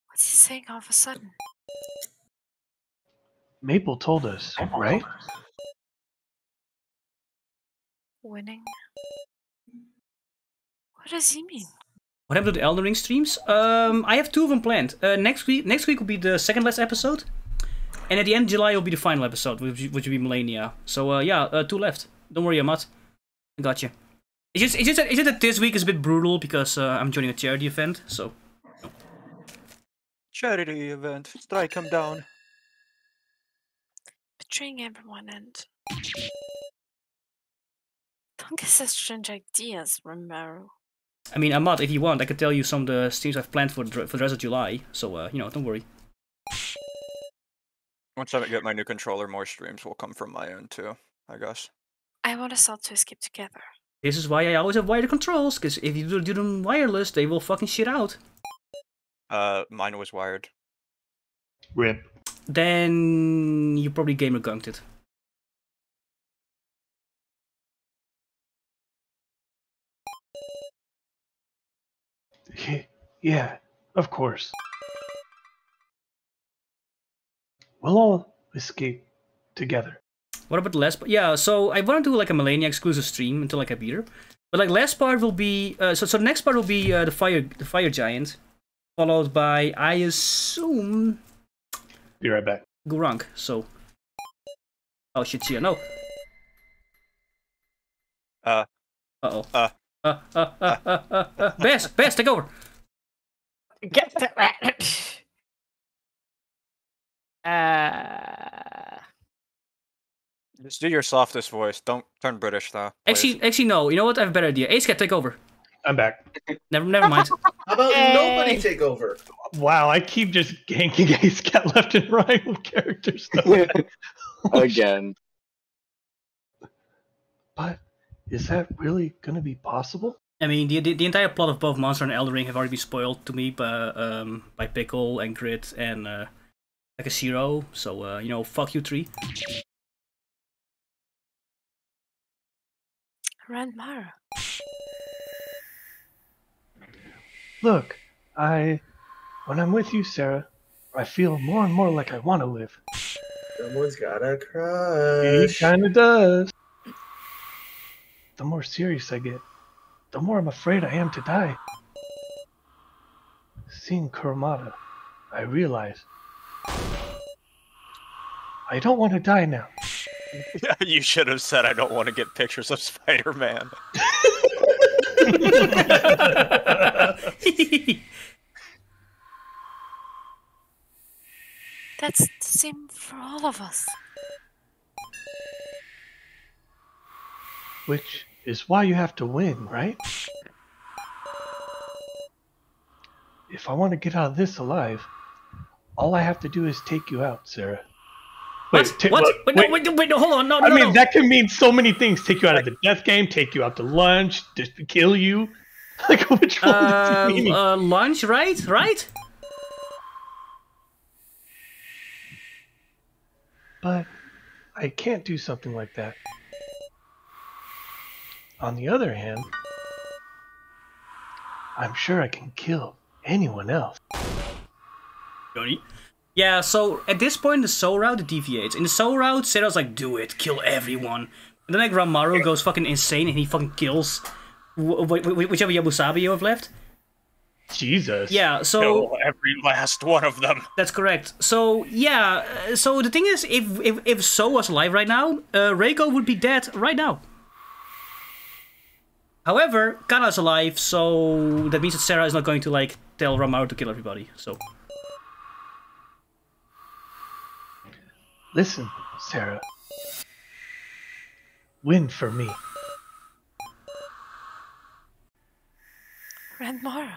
What's he saying all of a sudden? Maple told us, right? Winning? What does he mean? What happened to the Elden Ring streams? Um, I have two of them planned. Uh, next week, next week will be the second last episode, and at the end of July will be the final episode, which which will be Malenia. So uh, yeah, uh, two left. Don't worry, Amat. I got you. It's just, it's just, that- it's just that this week is a bit brutal because uh, I'm joining a charity event. So charity event. Strike him down. Betraying everyone and. Don't get such strange ideas, Ranmaru. I mean, Ahmad, if you want, I could tell you some of the streams I've planned for the, for the rest of July. So, uh, you know, don't worry. Once I get my new controller, more streams will come from my end too. I guess. I want us all to escape together. This is why I always have wired controls, because if you do do them wireless, they will fucking shit out. Uh, mine was wired. Rip. Then you probably gamer gunked it. Yeah, of course. We'll all escape together. What about the last? part? Yeah, so I want to do like a Malenia exclusive stream until like a beat her. But like last part will be uh, so so the next part will be uh, the fire the fire giant, followed by I assume Be right back. Gurunk. So oh shit, yeah, no. Uh. Uh oh. Uh. Uh uh uh uh uh. uh. Bass, Bass, take over. Get the Uh, Just do your softest voice. Don't turn British though. please. Actually, actually, no. You know what? I have a better idea. Ace Cat, take over. I'm back. Never, never mind. How about Hey. nobody take over? Wow, I keep just ganking Ace Cat left and right with characters. Again. But is that really gonna be possible? I mean, the, the the entire plot of both Monster and Elden Ring have already been spoiled to me by um by Pickle and Grit and uh, like a zero. So uh, you know, fuck you three. Ranmaru. Look, I when I'm with you, Sarah, I feel more and more like I want to live. Someone's got a He kind of does. The more serious I get, the more I'm afraid I am to die. Seeing Kurumada, I realize I don't want to die now. you should have said I don't want to get pictures of Spider-Man. That's the same for all of us. Which is why you have to win, right? If I want to get out of this alive, all I have to do is take you out, Sarah. What? ta- what? what- Wait, no, wait, wait, no, hold on, no, no, I mean, no. that can mean so many things. Take you out of the death game, take you out to lunch, just kill you. Like, which one does Uh, it mean? uh, lunch, right? Right? But I can't do something like that. On the other hand, I'm sure I can kill anyone else. Johnny? Yeah, so at this point, the soul route deviates. In the soul route, Sarah's like, do it, kill everyone. And then like Ramaru goes fucking insane and he fucking kills wh- wh- wh- whichever Yabusabi you have left. Jesus. Yeah, so Kill every last one of them. that's correct. So yeah, uh, so the thing is, if if if So was alive right now, uh, Reiko would be dead right now. However, Kana's alive, so that means that Sarah is not going to like tell Ramaru to kill everybody. So Listen, Sarah. Win for me. Ranmaru.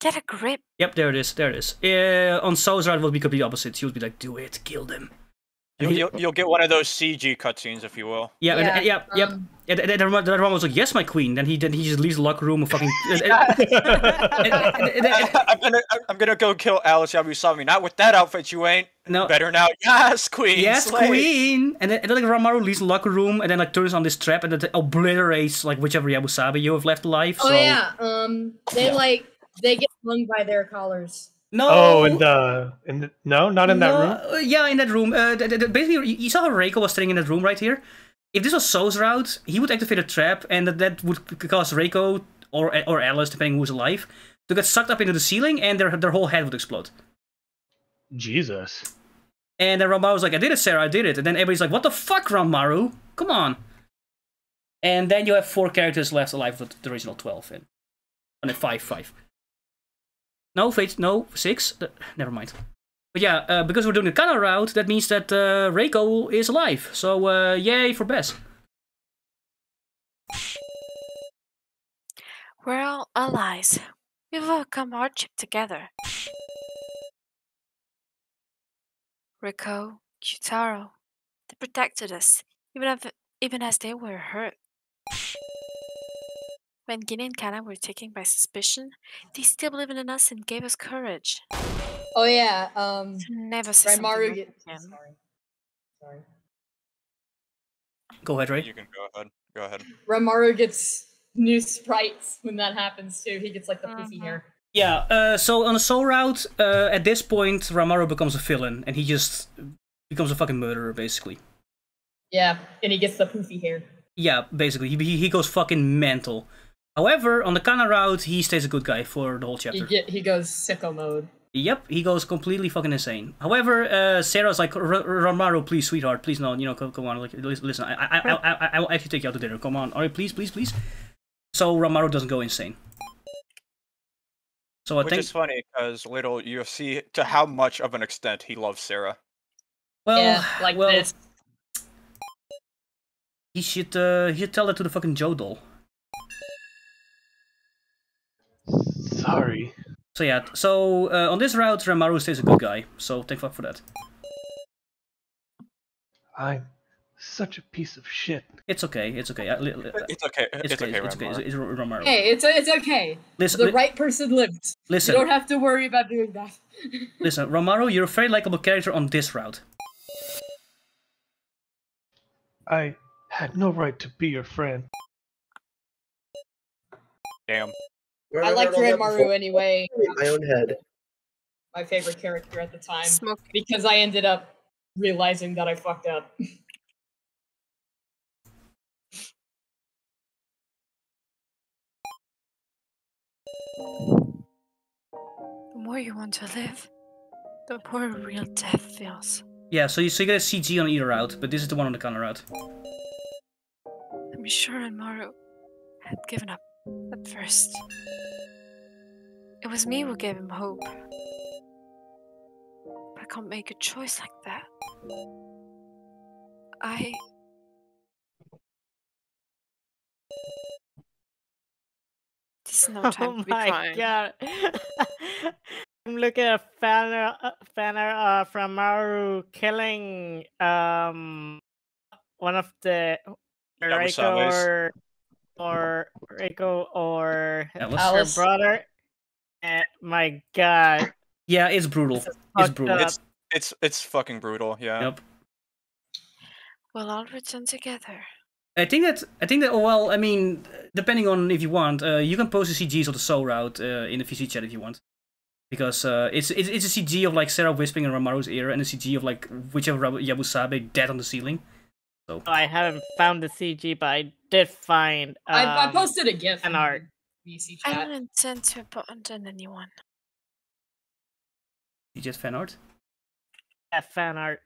Get a grip. Yep, there it is. There it is. Uh, on So's route, it would be completely opposite. She would be like, "Do it, kill them." And You'll, you'll, you'll get one of those CG cutscenes, if you will. yeah, Yeah, and, yep, yep. um, And, and, and the the was like, "Yes, my queen." Then he then he just leaves the locker room and fucking. and- and- and- and- and- I'm gonna, I'm gonna go kill Alice Yabusami. Not with that outfit, you ain't. no, Better now. Yes, queen. yes, slay. queen. And then, and then like Ramaru leaves the locker room and then like turns on this trap and then obliterates like whichever Yabusabi you have left alive. Oh so yeah. Um, they like they get hung by their collars. No. Oh, in the in the no, not in that room. uh, Yeah, in that room. Uh, basically, you- saw how Reiko was staying in that room right here. If this was So's route, he would activate a trap, and that, would cause Reiko or or Alice, depending who's alive, to get sucked up into the ceiling, and their their whole head would explode. Jesus. And then Ramaru was like, "I did it, Sarah. I did it." And then everybody's like, "What the fuck, Ramaru? Come on!" And then you have four characters left alive with the original twelve, and and then five, five. No, fate, no, six. Uh, never mind. But yeah, uh, because we're doing the Kana route, that means that uh, Reiko is alive. So uh, yay for Bess. We're all allies. We've overcome hardship together. Rico, Kyutaro, they protected us, even if, even as they were hurt. When Gin and Kana were taken by suspicion, they still believed in us and gave us courage. Oh yeah, um, never say something Ranmaru like get- again. Sorry. Sorry. Go ahead, Ray. You can go ahead. Go ahead. Ranmaru gets new sprites when that happens too. He gets like the poofy Mhm. hair. Yeah, uh, so on the soul route, uh, at this point, Ramaru becomes a villain, and he just becomes a fucking murderer, basically. Yeah, and he gets the poofy hair. Yeah, basically, he, he, he goes fucking mental. However, on the Kana route, he stays a good guy for the whole chapter. get he goes sicko mode. Yep, he goes completely fucking insane. However, uh, Sarah's like, "R- R- Ramaru, please, sweetheart, please, no, you know, come, come on, like, listen, I, I, I, I, I will actually take you out to dinner. Come on, alright, please, please, please. So Ramaru doesn't go insane. So I Which think, is funny because little you see to how much of an extent he loves Sarah. well, yeah, like well, this. he should, uh, he should tell that to the fucking Joe doll. Sorry. So yeah, so uh, on this route, Ramaru stays a good guy. So thank fuck for that. I'm such a piece of shit. It's okay, it's okay. I- li- li- It's okay. It's, okay, it's okay. It's, it's Ramaru. Hey, it's it's okay. Listen, The li- right person lived. listen, You don't have to worry about doing that. listen, Ramaru, you're a very likable character on this route. I had no right to be your friend. Damn. Where I have liked heard all Ranmaru anyway. My own head. My favorite character at the time Smoke. because I ended up realizing that I fucked up. The more you want to live, the more real death feels. Yeah, so you, so you get a CG on either route, but this is the one on the Kana route. I'm sure Ranmaru had given up at first. It was me who gave him hope. But I can't make a choice like that. I. This no time oh to be my crying. god. I'm looking at Fanner, uh, Fanner uh, from Maru killing um one of the Reiko Yabusames. Or or Reiko or Alice. her brother. Eh, my god. Yeah, it's brutal. This It's brutal. It's it's it's fucking brutal. Yeah. Yep. We'll all return together. I think that I think that oh, well, I mean, depending on if you want, uh, you can post the CGs of the Soul route uh, in the VC chat if you want, because uh, it's, it's it's a CG of like Sarah whispering in Ramaru's ear and a CG of like whichever Rabu- Yabusabe dead on the ceiling. I haven't found the CG, but I did find. Um, I, I posted a GIF an art. VC I chat. don't intend to abandon anyone. You just fan art. that fan art.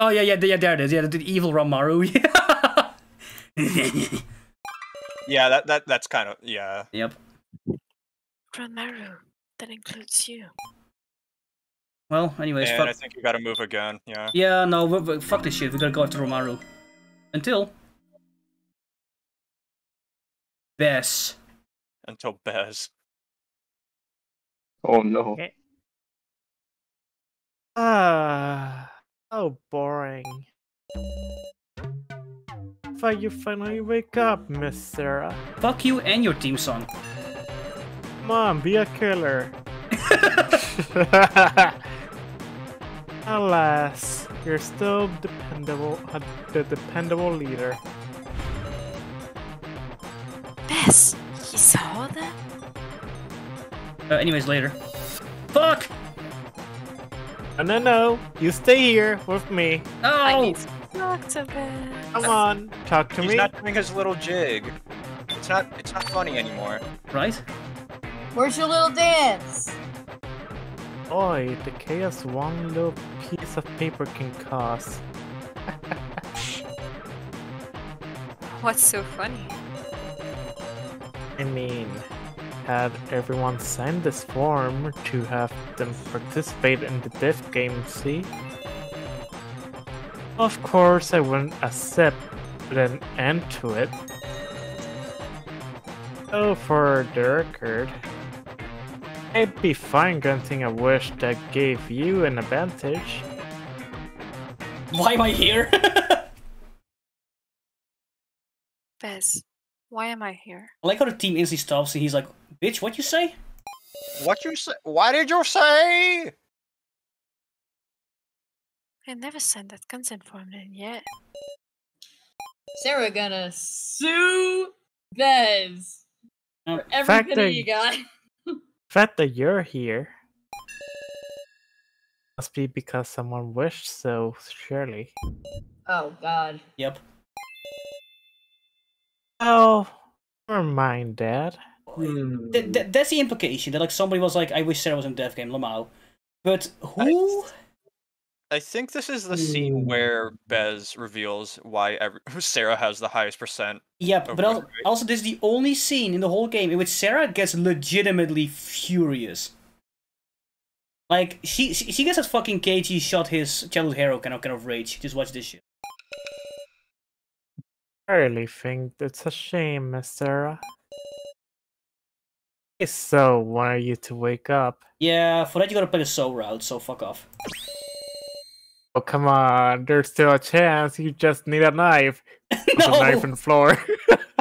Oh yeah, yeah, yeah, there it is. Yeah, the evil Ramaru. Yeah. That that that's kind of yeah. yep. Ranmaru, that includes you. Well, anyways, And fuck. I think you gotta move again. Yeah. Yeah, no, we- we- fuck this shit. We gotta go after Romaru. Until. Bess. Until Bez. Oh no. Okay. Ah, so boring. Thought you finally wake up, Miss Sarah. Fuck you and your team song. Mom, be a killer. Alas, you're still dependable, uh, the dependable leader. Bess, he saw that? Uh, anyways, later. Fuck! No, no, no. You stay here with me. I Oh! need to talk to Bess. Come on, talk to He's me. He's not doing his little jig. It's not it's not funny anymore. Right? Where's your little dance? Boy, the chaos one little piece of paper can cause. What's so funny? I mean, had everyone signed this form to have them participate in the death game, see? Of course, I wouldn't accept put an end to it. Oh, for the record, I'd be fine granting a wish that gave you an advantage. Why am I here? Bez, why am I here? I like how the team instantly stops and he's like, "Bitch, what you say?" What you say? Why did you say? I never sent that consent form in yet. Sarah gonna sue Bez for every fact you got. Fact that you're here must be because someone wished so, surely. Oh God. Yep. Oh, never mind, Dad. Hmm. Th- th- that's the implication that like somebody was like, "I wish Sarah was in Death Game, Lamau," but who? I think this is the scene hmm. where Bez reveals why every- Sarah has the highest percent. Yep, but also, win also this is the only scene in the whole game in which Sarah gets legitimately furious. Like she she, she gets that fucking KG shot his childhood hero kind of kind of rage. Just watch this shit. I really think it's a shame, Miss Sarah. I so are you to wake up. Yeah, for that you gotta play the soul route. So fuck off. Oh, come on. There's still a chance. You just need a knife. No, a knife and floor.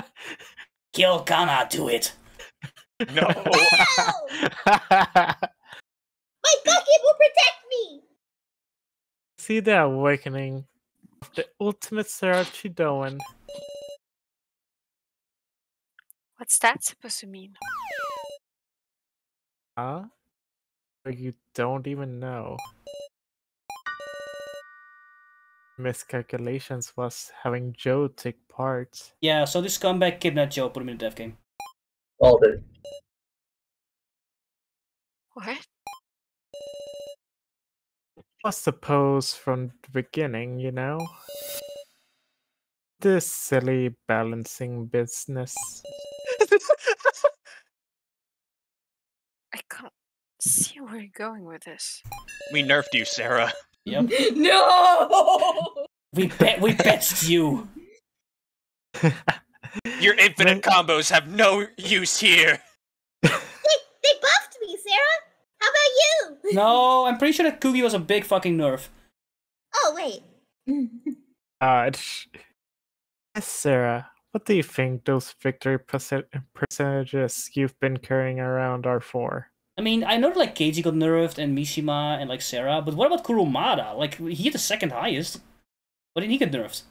kill Kana, do it. No. My bucket will protect me! See the awakening of the ultimate Sarah Chidouin. What's that supposed to mean? Huh? You don't even know. Miscalculations was having Joe take part. Yeah, so this scumbag kidnapped Joe, put him in the death game. All day. What? I suppose from the beginning, you know? This silly balancing business. I can't see where you're going with this. we nerfed you, Sarah. Yep. no. We bet we betched you. Your infinite combos have no use here. They, they buffed me, Sarah! How about you? No, I'm pretty sure that Kugi was a big fucking nerf. Oh, wait. Uh, yes, Sarah, what do you think those victory percent- percentages you've been carrying around are for? I mean, I know that like Keiji got nerfed and Mishima and like Sarah, but what about Kurumada? Like he had the second highest. Why didn't he get nerfed?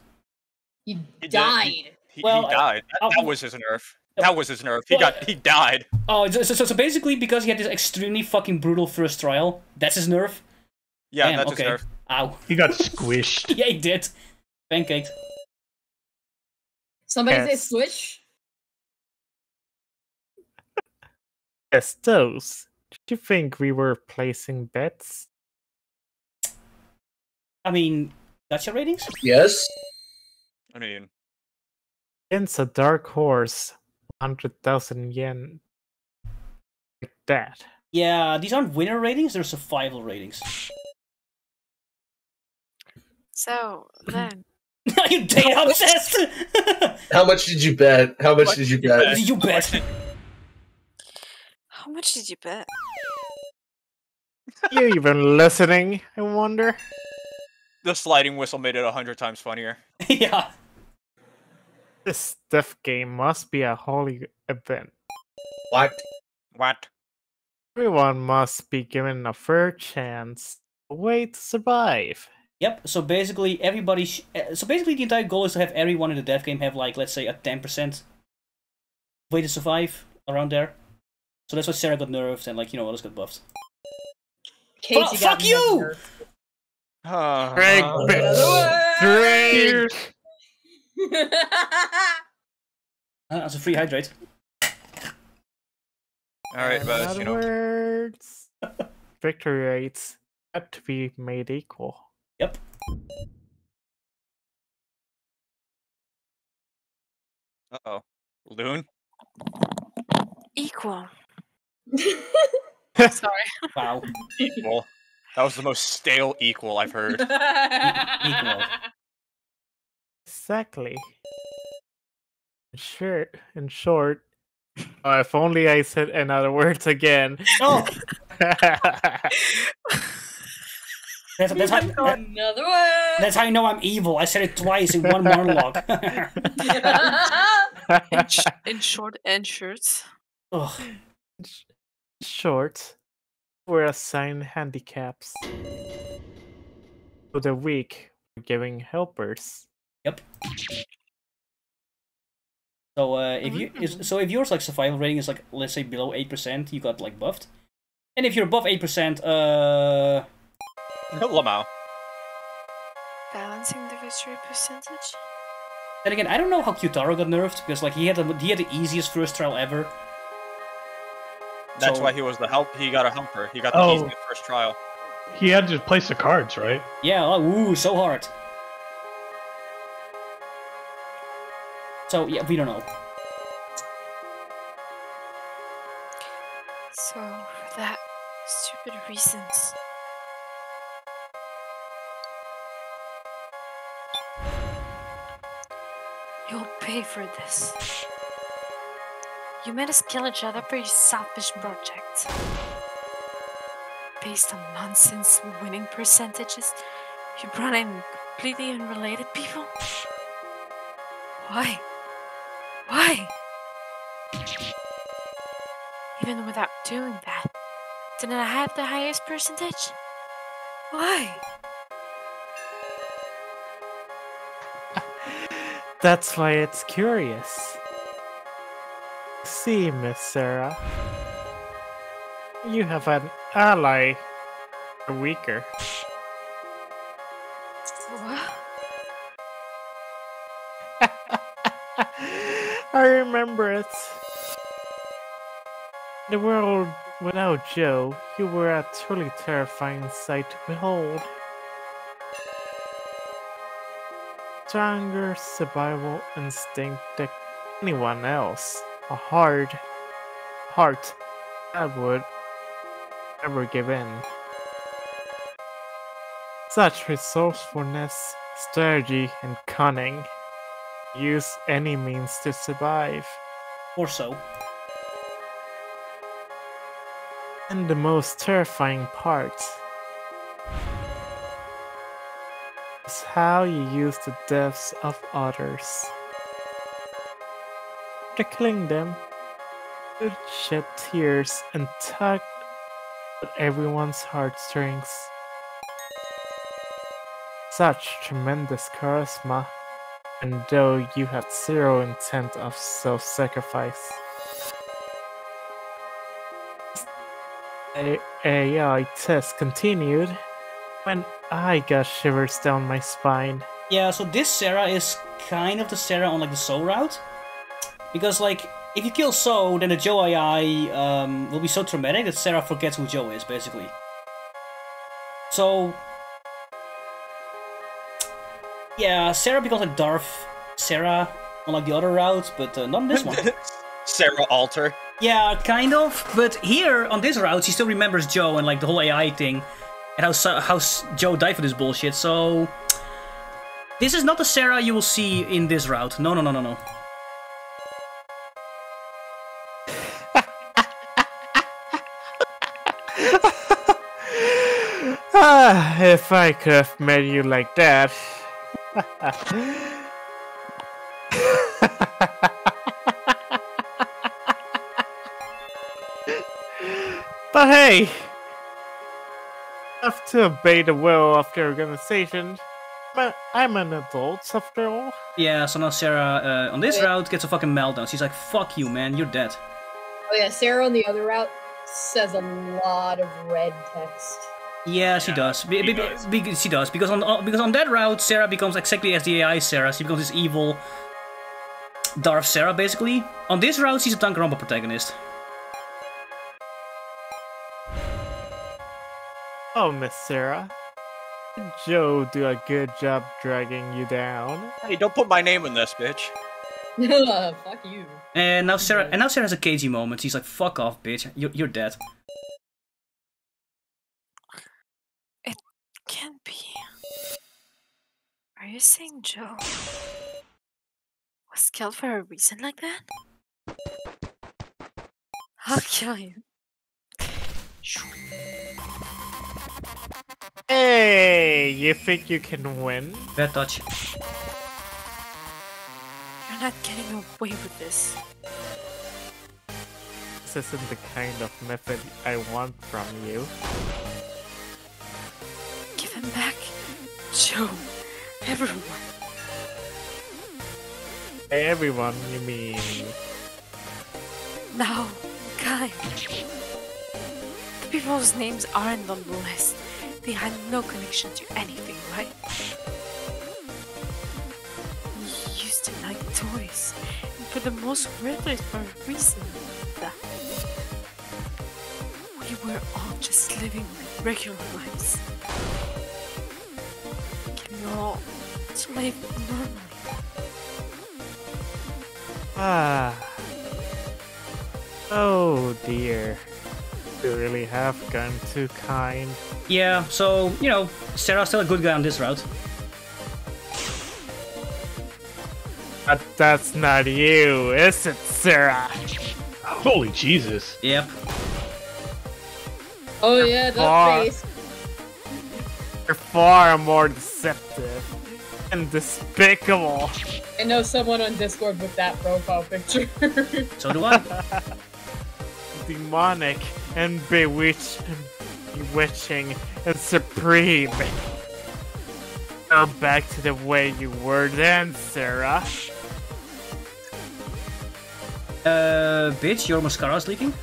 He did. died. He, Well, he died. That, I- that was his nerf. Oh. That was his nerf. He Well, got. He died. Oh, so, so, so basically because he had this extremely fucking brutal first trial, that's his nerf? Yeah, Damn, that's okay. his nerf. Ow. He got squished. Yeah, he did. Pancaked. Somebody say Yes. switch. Yes, those. Did you think we were placing bets? I mean, that's your ratings? Yes. I mean, Against a dark horse, 100,000 yen. Like that. Yeah, these aren't winner ratings, they're survival ratings. So then, Are you data obsessed? How much did you bet? How much What did you did you bet? bet? you bet. How much did you bet? you even listening, I wonder? the sliding whistle made it a hundred times funnier. yeah. This death game must be a holy event. What? What? Everyone must be given a fair chance. A way to survive. Yep. So basically, everybody. Sh- uh, so basically, the entire goal is to have everyone in the death game have like, let's say, a ten percent way to survive around there. So that's why Sarah got nerfed and like you know others got buffed. Casey Fuck- fuck you! nerfed. Uh, Drake, uh, Drake! Uh, that's a free hydrate. all right, In but you know, words, victory rates have to be made equal. Yep. uh oh, Loon. Equal. Sorry. Wow. Equal. That was the most stale equal I've heard. equal. Exactly. In short, in short, Oh, if only I said another words again. Oh, that's, that's, how, that- Another one. that's how you know I'm evil. I said it twice in one monologue. In, sh- in short and shirts. Ugh. Short. We're assigned handicaps. To the weak, we're giving helpers. Yep. So uh, if you is, so if yours like survival rating is like let's say below eight percent, you got like buffed. And if you're above eight percent, uh, Lamau. Balancing the victory percentage? then again, I don't know how Kyutaro got nerfed because like he had the he had the easiest first trial ever. That's So- why he was the help. He got a humper. He got the Oh. easiest first trial. He had to place the cards, right? Yeah, oh, ooh, so hard. So yeah, we don't know. So, for that stupid reasons. You'll pay for this. You made us kill each other for your selfish project. Based on nonsense winning percentages, you brought in completely unrelated people? Why? Why? Even without doing that, didn't I have the highest percentage? Why? That's why it's curious. See, Miss Sarah. You have an ally. Weaker. I remember it. The world without Joe, you were a truly terrifying sight to behold. Stronger survival instinct than anyone else. A hard heart that would never give in. Such resourcefulness, strategy, and cunning. Use any means to survive. Or so. And the most terrifying part is how you use the deaths of others. To killing them, shed tears and tug at everyone's heartstrings. Such tremendous charisma, and though you had zero intent of self sacrifice. A- AI test continued when I got shivers down my spine. Yeah, so this Sarah is kind of the Sarah on like the Soul route. Because like if you kill So, then the Joe AI um, will be so traumatic that Sarah forgets who Joe is, basically. So yeah, Sarah becomes like Darth Sarah on like the other route, but uh, not on this one. Sarah Alter. Yeah, kind of. But here on this route, she still remembers Joe and like the whole AI thing, and how how Joe died for this bullshit. So this is not the Sarah you will see in this route. No, no, no, no, no. Ah, if I could have met you like that. but hey, I have to obey the will of the organization. But I'm an adult after all. Yeah, so now Sarah uh, on this Yeah. route gets a fucking meltdown. She's like, "Fuck you, man, you're dead." Oh yeah, Sarah on the other route says a lot of red text. Yeah, she does. Be- be- be- be- she does because on uh, because on that route, Sarah becomes exactly as the AI Sarah. She becomes this evil Darth Sarah, basically. On this route, she's a Danganronpa protagonist. Oh, Miss Sarah. Joe do a good job dragging you down? Hey, don't put my name in this, bitch. Fuck you. And now Sarah, and now Sarah has a cagey moment. She's like, "Fuck off, bitch. You're, you're dead." Can't be. Are you saying Joe was killed for a reason like that? I'll kill you. Hey, you think you can win? Bad touch. You're not getting away with this. This isn't the kind of method I want from you. Give him back. Joe. Everyone. Everyone, you mean? Now, Guy. The people whose names aren't on the list, they had no connection to anything, right? You used to like toys, and for the most worthless for a reason. That we were all just living regular lives. Can we all to live normally? Ah. Oh dear. You really have gone too kind. Yeah, so, you know, Sarah's still a good guy on this route. But that's not you, is it, Sarah? Holy Jesus. Yep. Oh yeah, that face. You're far more deceptive and despicable. I know someone on Discord with that profile picture. So do I. Demonic and bewitch bewitching and supreme. Go back to the way you were then, Sarah. Uh, bitch, your mascara's leaking?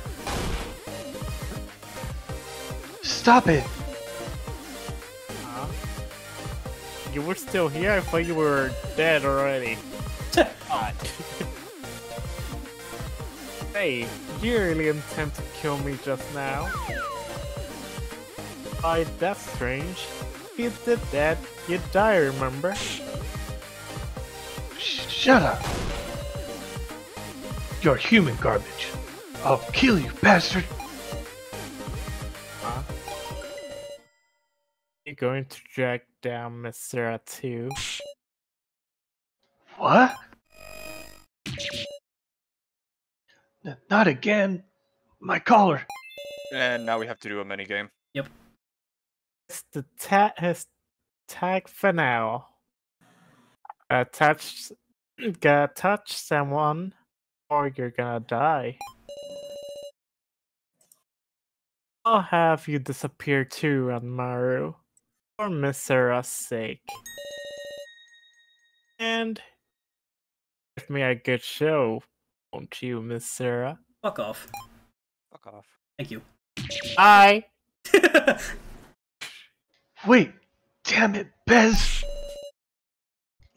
Stop it. You were still here? I thought you were dead already. Hey, you really intend to kill me just now? Why, that's strange. If you did that, you'd die, remember? Shut up. You're human garbage. I'll kill you, bastard. Huh? You going to drag down Miss Sarah too? What? N- not again. My collar. And now we have to do a mini game. It's the ta- his tag for now. Uh, touch, gotta touch someone, or you're gonna die. I'll have you disappear too, Ranmaru, for Miss Sarah's sake. And give me a good show, won't you, Miss Sarah? Fuck off. Fuck off. Thank you. Bye. Wait. Damn it, Bez.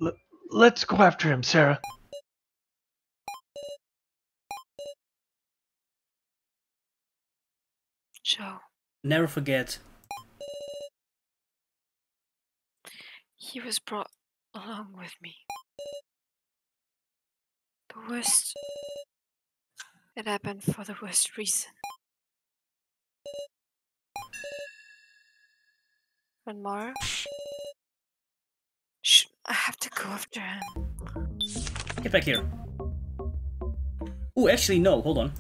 L- let's go after him, Sarah. Joe. Never forget. He was brought along with me. The worst. It happened for the worst reason. And Mara? Shh, I have to go after him. Get back here. Oh, actually, no, hold on.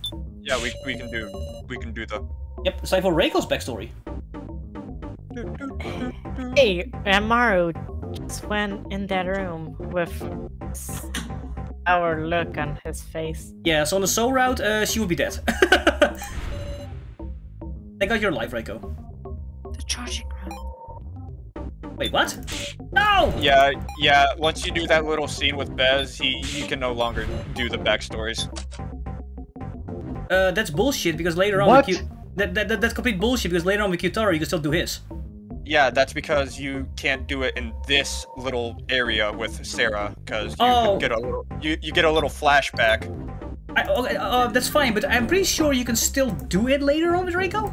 Yeah, we, we can do we can do the Yep, it's time for Reiko's backstory. Hey, Amaru just went in that room with our look on his face. Yeah, so on the soul route, uh, she would be dead. Take got your life, Reiko. The charging room. Wait, what? No! Yeah, yeah, once you do that little scene with Bez, he you can no longer do the backstories. Uh, that's bullshit because later on What? with Q- that, that, that, that's complete bullshit because later on with Qtaro you can still do his. Yeah, that's because you can't do it in this little area with Sarah, because you Oh. get a little you, you get a little flashback. I, okay, uh, that's fine, but I'm pretty sure you can still do it later on with Reiko.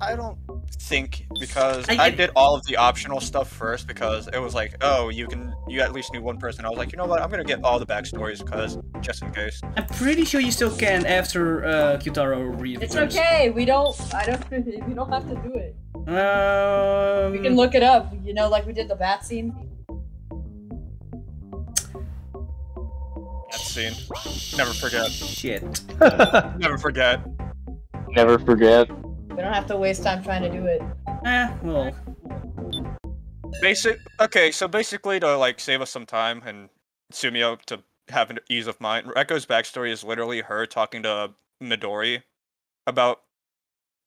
I don't think because I- I, I- did all of the optional stuff first because it was like, oh, you can you at least knew one person. I was like, you know what, I'm gonna get all the backstories because just in case. I'm pretty sure you still can after uh, Qtaro re- it's returns. okay. We don't. I don't. We don't have to do it. Um, We can look it up. You know, like we did the bat scene. That scene. Never forget. Shit. Never forget. Never forget. We don't have to waste time trying to do it. Eh, well. Basic. Okay, so basically to like save us some time and Sumio to have an ease of mind. Reko's backstory is literally her talking to Midori about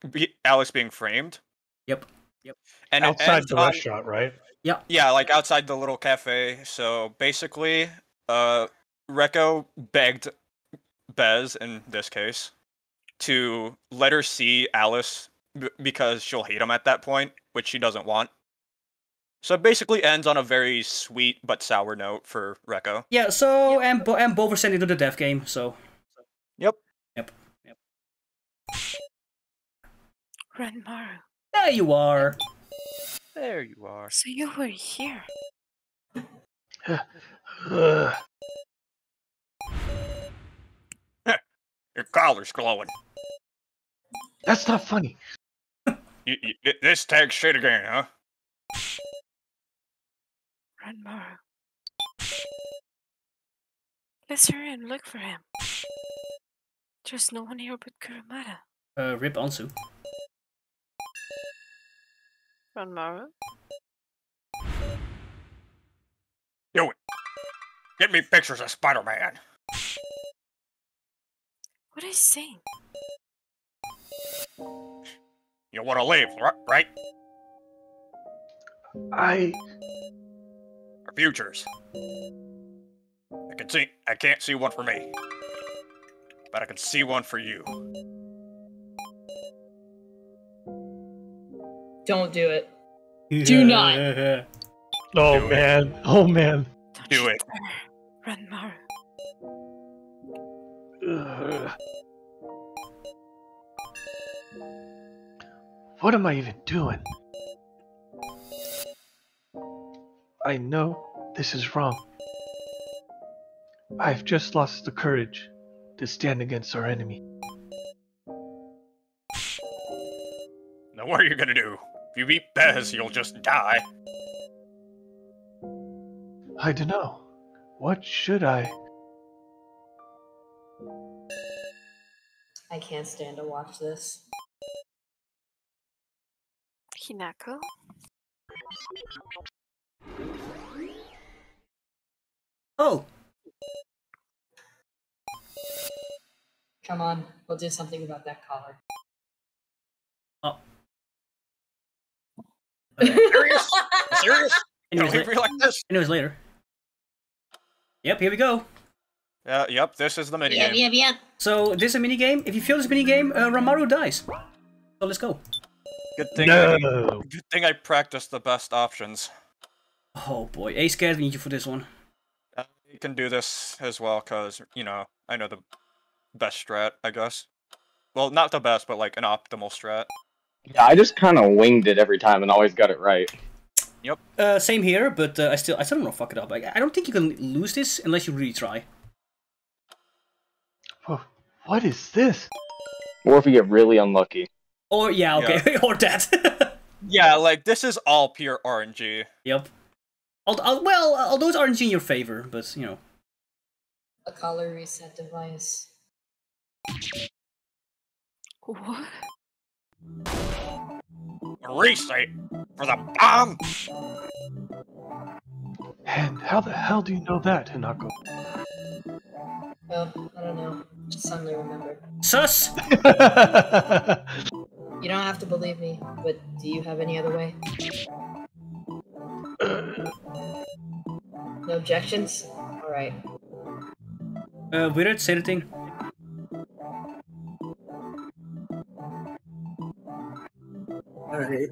be- Alice being framed. Yep. Yep. And Outside ends the on- restaurant, right? Yeah. Yeah, like outside the little cafe. So basically, uh, Reko begged Bez in this case to let her see Alice b- because she'll hate him at that point, which she doesn't want. So it basically ends on a very sweet but sour note for Reko. Yeah, so, and, Bo- and both were sent into the death game, so. Yep. Yep. Ranmaru, There you are. There you are. so you were here. Ugh. Your collar's glowing. That's not funny. You, you, this tag shit again, huh? Ranmaru. Let's hurry and look for him. There's no one here but Kurumada. Uh, rip Ansu. Ranmaru? Do it. Get me pictures of Spider-Man. What is he saying? You want to leave, right? I Our futures. I can see. I can't see one for me, but I can see one for you. Don't do it. Do not. Oh Do it. man. Oh man. Don't Do you it. dare. Ranmaru. Ugh. What am I even doing? I know this is wrong. I've just lost the courage to stand against our enemy. Now what are you gonna do? If you beat Bez, you'll just die. I don't know. What should I? I can't stand to watch this. Hinako? Oh, Come on, we'll do something about that collar. oh. Serious? Serious? Gonna Anyways, leave la- like this? anyways, later. Yep, here we go. Yeah. Yep. This is the minigame. Yep, yep, yep. So, this is a minigame. If you fail this minigame, uh, Ranmaru dies. So, let's go. Good thing. I, No. good thing I practiced the best options. Oh boy, Ace scared, we need you for this one. Uh, you can do this as well, cause you know I know the best strat, I guess. Well, not the best, but like an optimal strat. Yeah, I just kind of winged it every time and always got it right. Uh, same here, but uh, I still, I still don't know fuck it up. I, I don't think you can lose this unless you really try. Wha- What is this? Or if you get really unlucky. Or yeah, okay, or that. Yeah, like this is all pure RNG. yep. Al- al- well, although it's RNG in your favor, but you know. A color reset device. What? Reset for the bomb. And how the hell do you know that, Hinako? Well, I don't know. Just suddenly remembered. Sus! You don't have to believe me, but do you have any other way? No objections? Alright. Uh, Wired, say the thing. Alright.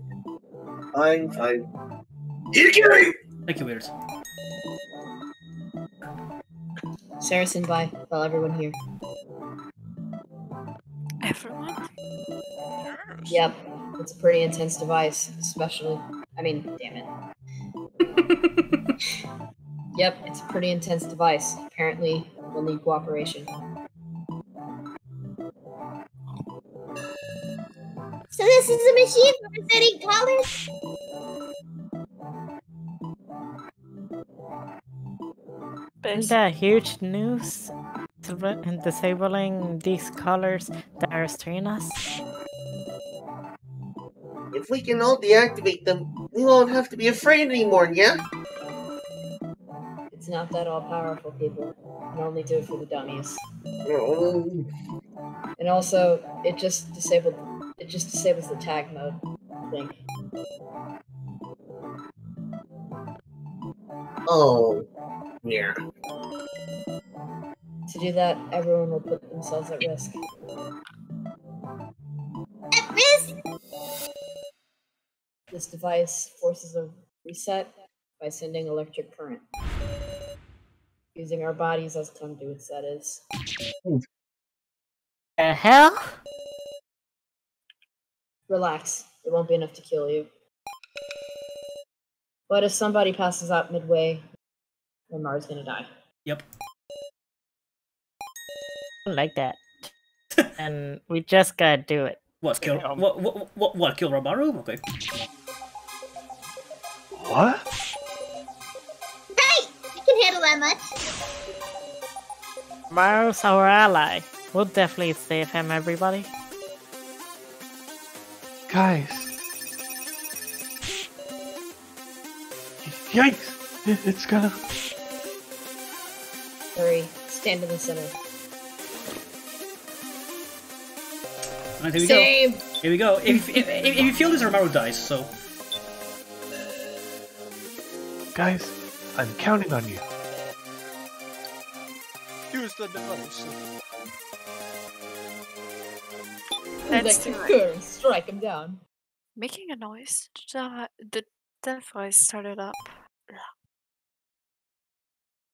Fine, fine. Ikiri! Thank you, Wired. Saracen, bye. Tell everyone here. Everyone? Yep. It's a pretty intense device, especially. I mean, damn it. yep, it's a pretty intense device. Apparently, we'll need cooperation. So this is a machine for resetting collars? Biz. The huge news in disabling these colors that are restraining us. If we can all deactivate them, we won't have to be afraid anymore, yeah? It's not that all powerful, people. You only do it for the dummies. Oh, And also, it just disabled. It just disables the tag mode. I think. Oh, yeah. To do that, everyone will put themselves at risk. At risk? This device forces a reset by sending electric current. Using our bodies as conduits, that is. The hell? Relax, it won't be enough to kill you. But if somebody passes out midway, then Mars gonna die. Yep. I like that. and we just gotta do it. What kill? What what what, what kill Ranmaru? Okay. What? Hey! I can handle that much. Maru's our ally. We'll definitely save him, everybody. Guys. Yikes! It's gonna. Hurry, stand in the center. Alright, here we Save! go. Here we go. If, if, if, if you feel this, Ranmaru dies. So Guys, I'm counting on you. Use the device. Let's Electric do strike him down. Making a noise. The, the device started up.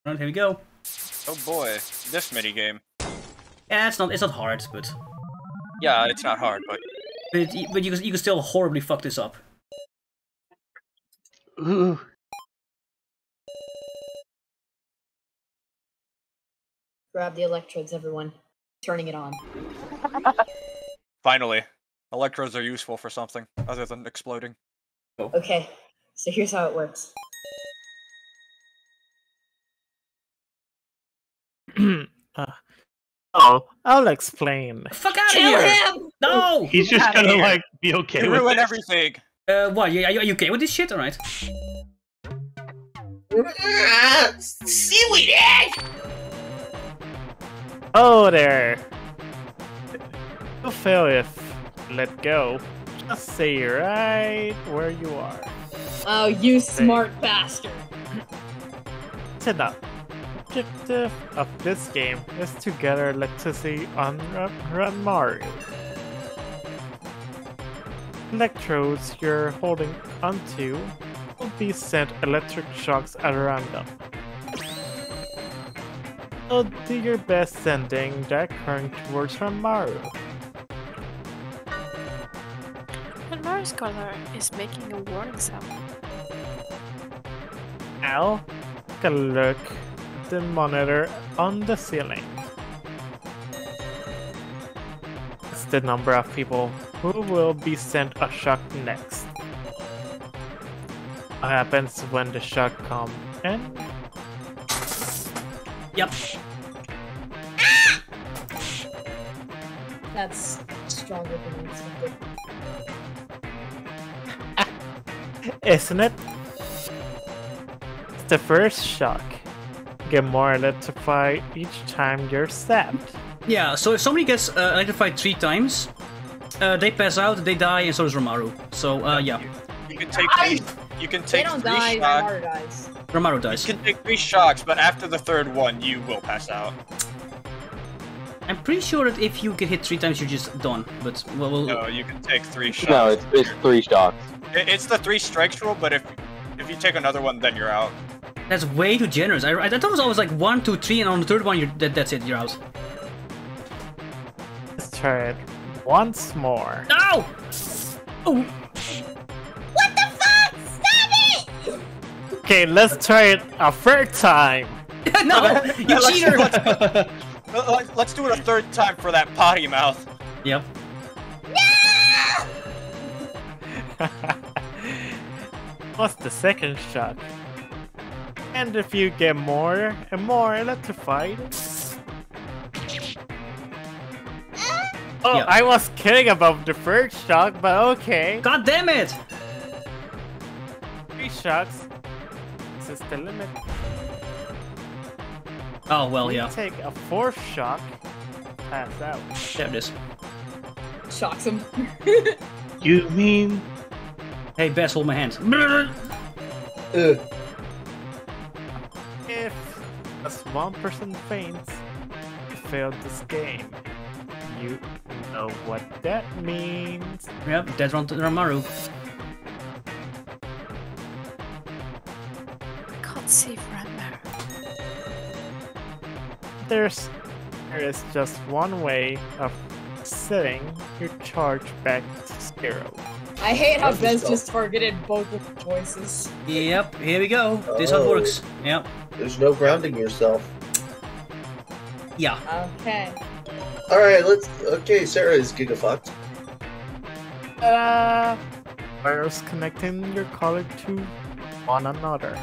alright, here we go. Oh boy, this mini game. Yeah, it's not it's not hard, but Yeah, it's not hard, but but, but you can, you can still horribly fuck this up. Ooh. Grab the electrodes, everyone. Turning it on. finally, electrodes are useful for something other than exploding. Oh. Okay, so here's how it works. Uh, oh, I'll explain. Fuck out of here! him! No! He's just gonna here. like be okay You with ruin it. everything. Uh, what? Are you are you okay with this shit? All right. Seaweed egg! Oh there. You fail if let go. Just stay right where you are. Oh, you smart bastard! Listen up. Objective of this game is to gather electricity on Ra- Ranmaru. Electrodes you're holding onto will be sent electric shocks at random. So do your best sending that current towards Ranmaru. And Maris color is making a warning sound. Now, take a look the monitor on the ceiling. It's the number of people who will be sent a shock next. What happens when the shock comes in? Yep. That's stronger than expected. Isn't it? It's the first shock. Get more electrified each time you're stabbed. Yeah. So if somebody gets uh, electrified three times, uh, they pass out, they die, and so does Ranmaru. So uh, yeah, You can take three, you can They take don't three die, shots. Ranmaru dies. Ranmaru You can take three shocks, but after the third one, you will pass out. I'm pretty sure that if you get hit three times, you're just done. But well, well No, you can take three shots. No, it's, it's three shocks. It- It's the three strikes rule, but if if you take another one, then you're out. That's way too generous. I, I thought it was always like one, two, three, and on the third one, you're that, that's it. You're out. Let's try it once more. No! Oh! What the fuck? Stop it! Okay, let's try it a third time. no! You Let's- cheater! Let's, let- let's do it a third time for that potty mouth. Yep. What's the second shot? And if you get more and more electrified. Ah! Oh, Yeah. I was kidding about the first shock, but okay. God damn it! Three shocks. This is the limit. Oh well, We yeah. take a fourth shock. Pass out. There it is. Shocks him. You mean Hey, Bess, hold my hands. Ugh. If just one person faints, you failed this game. You know what that means. Yep, that's Ron Ramaru. I can't save Ranma. There's there is just one way of setting your charge back to zero. I hate how That's Bez just targeted both of the choices. Yep, here we go. This how it Oh. works. Yep. There's no grounding yourself. Yeah. Okay. All right, let's. Okay, Sarah is gigafucked. Uh, wires connecting your collar to one another.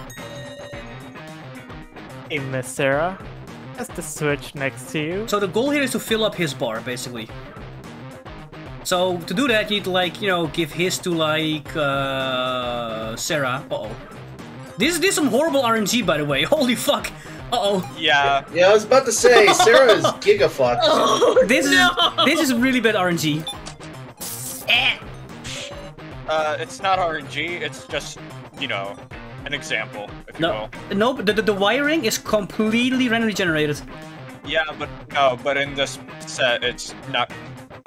Hey, Miss Sarah, that's the switch next to you. So the goal here is to fill up his bar, basically. So to do that, you need to like, you know, give his to like uh Sarah. Uh oh. This this is some horrible RNG, by the way. Holy fuck. Uh oh. Yeah, Yeah, I was about to say Sarah is gigafucked. Oh, This is this is really bad RNG. uh, it's not RNG. It's just you know an example, if you No, will. no, the, the, the wiring is completely randomly generated. Yeah, but no, but in this set, it's not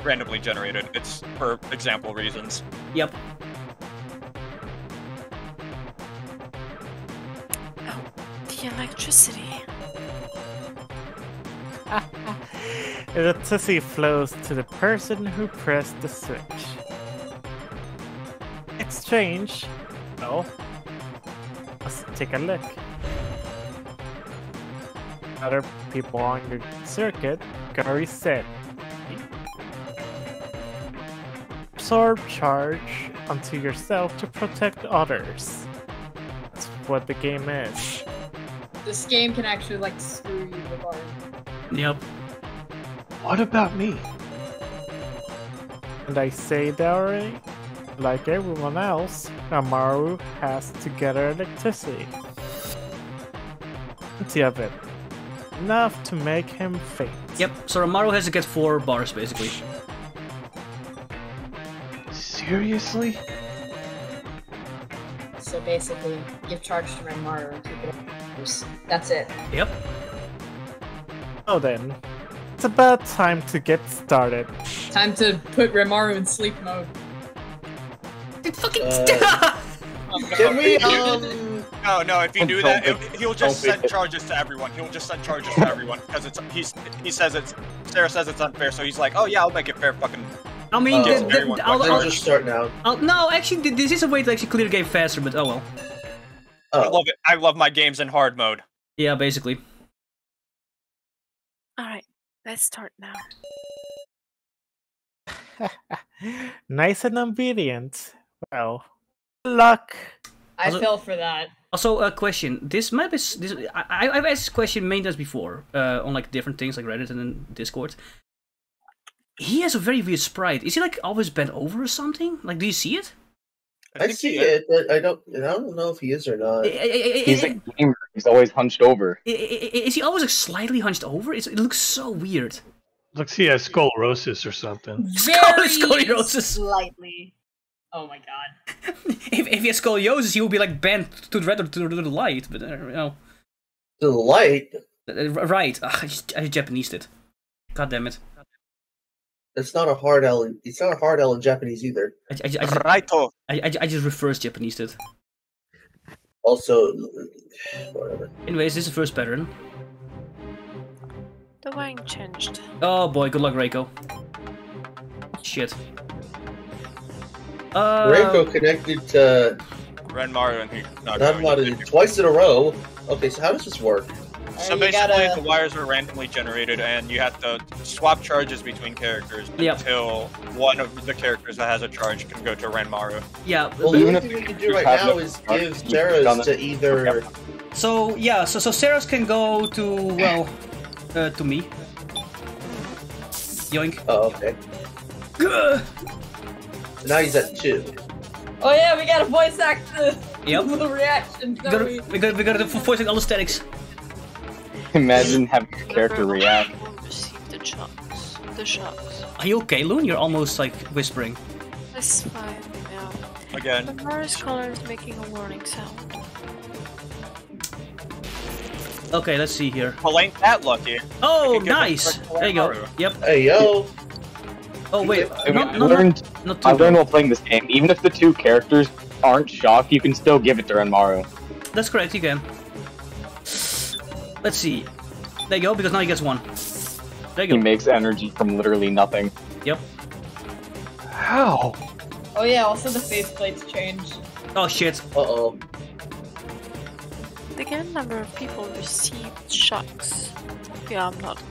randomly generated. It's for example reasons. Yep. Oh, the electricity. Electricity flows to the person who pressed the switch. Exchange. Well, let's take a look. Other people on your circuit got reset. Absorb charge onto yourself to protect others. That's what the game is. This game can actually like screw you with our. Yep. what about me? And I say that already? Like everyone else, Amaru has to gather electricity. Plenty of it. Enough to make him faint. Yep. So Ranmaru has to get four bars, basically. Seriously? So basically, give charge to Ranmaru and keep it up. That's it. Yep. Oh then, it's about time to get started. Time to put Ranmaru in sleep mode. Fucking. Uh, Oh, no, Can we? if you- Um. No, no. If you do that, it, he'll just don't send charges to everyone. He'll just send charges to everyone because it's he's he says it's Sarah says it's unfair, so he's like, oh yeah, I'll make it fair. Fucking I mean, Uh, the- the- everyone I'll, Then I'll, just start now. I'll- no, actually, this is a way to actually clear the game faster, but oh well. I Oh, love it. I love my games in hard mode. Yeah, basically. Alright, let's start now. nice and obedient. Well, luck. I Also- fell for that. Also, a question. This map is this. I, I- I've asked this question many times before uh, on like different things like Reddit and then Discord. He has a very weird sprite. Is he like always bent over or something? Like, do you see it? I think see he it, but I don't. I don't know if he is or not. I- I- I- He's I- a gamer. He's always hunched over. I- I- I- Is he always like slightly hunched over? It's, it looks so weird. Looks he has scoliosis or something. Very scoliosis. Slightly. Oh my god. If, if he has scoliosis, he will be like bent to the red or to the light. But uh, you know, To the light. Uh, right? Ugh, I just, I just Japanesed it. God damn it! It's not a hard L. in- It's not a hard L in Japanese either. I, I, I, just, Righto. I, I, I just reverse Japanesed it. Also, whatever. Anyways, this is the first pattern. The wine changed. Oh boy, good luck, Reiko. Shit. Uh, Reiko connected to Ranmaru and he. No, not no, about he- it twice in a row. Okay, so how does this work? So basically, gotta- the wires are randomly generated, and you have to swap charges between characters Yep. until one of the characters that has a charge can go to Ranmaru. yeah. Well, the only thing we can do right now is give you can Sarah's done it. to either So yeah, so so Sarah's can go to well, uh, to me. Yoink. Oh, okay. Gah! Now he's at two. Oh yeah, we gotta voice act the, Yep. the reaction. We gotta, we gotta, we gotta voice all the statics. Imagine having your character react. Receive the shocks. The shocks. Are you okay, Loon? You're almost like whispering. It's fine now. Again, The Mars color is making a warning sound. Okay, let's see here. well, ain't that lucky? Oh, can give it nice. There you go. Yep. Hey yo. Oh wait, I mean, not, I not, learned, not, not I too learned while playing this game. Even if the two characters aren't shocked, you can still give it to Ranmaru. That's correct. You can. Let's see. There you go. Because now he gets one. There He you go. He makes energy from literally nothing. Yep. How? Oh yeah, also the faceplates change. Oh shit. Uh oh. The again number of people received shocks. Yeah, I'm not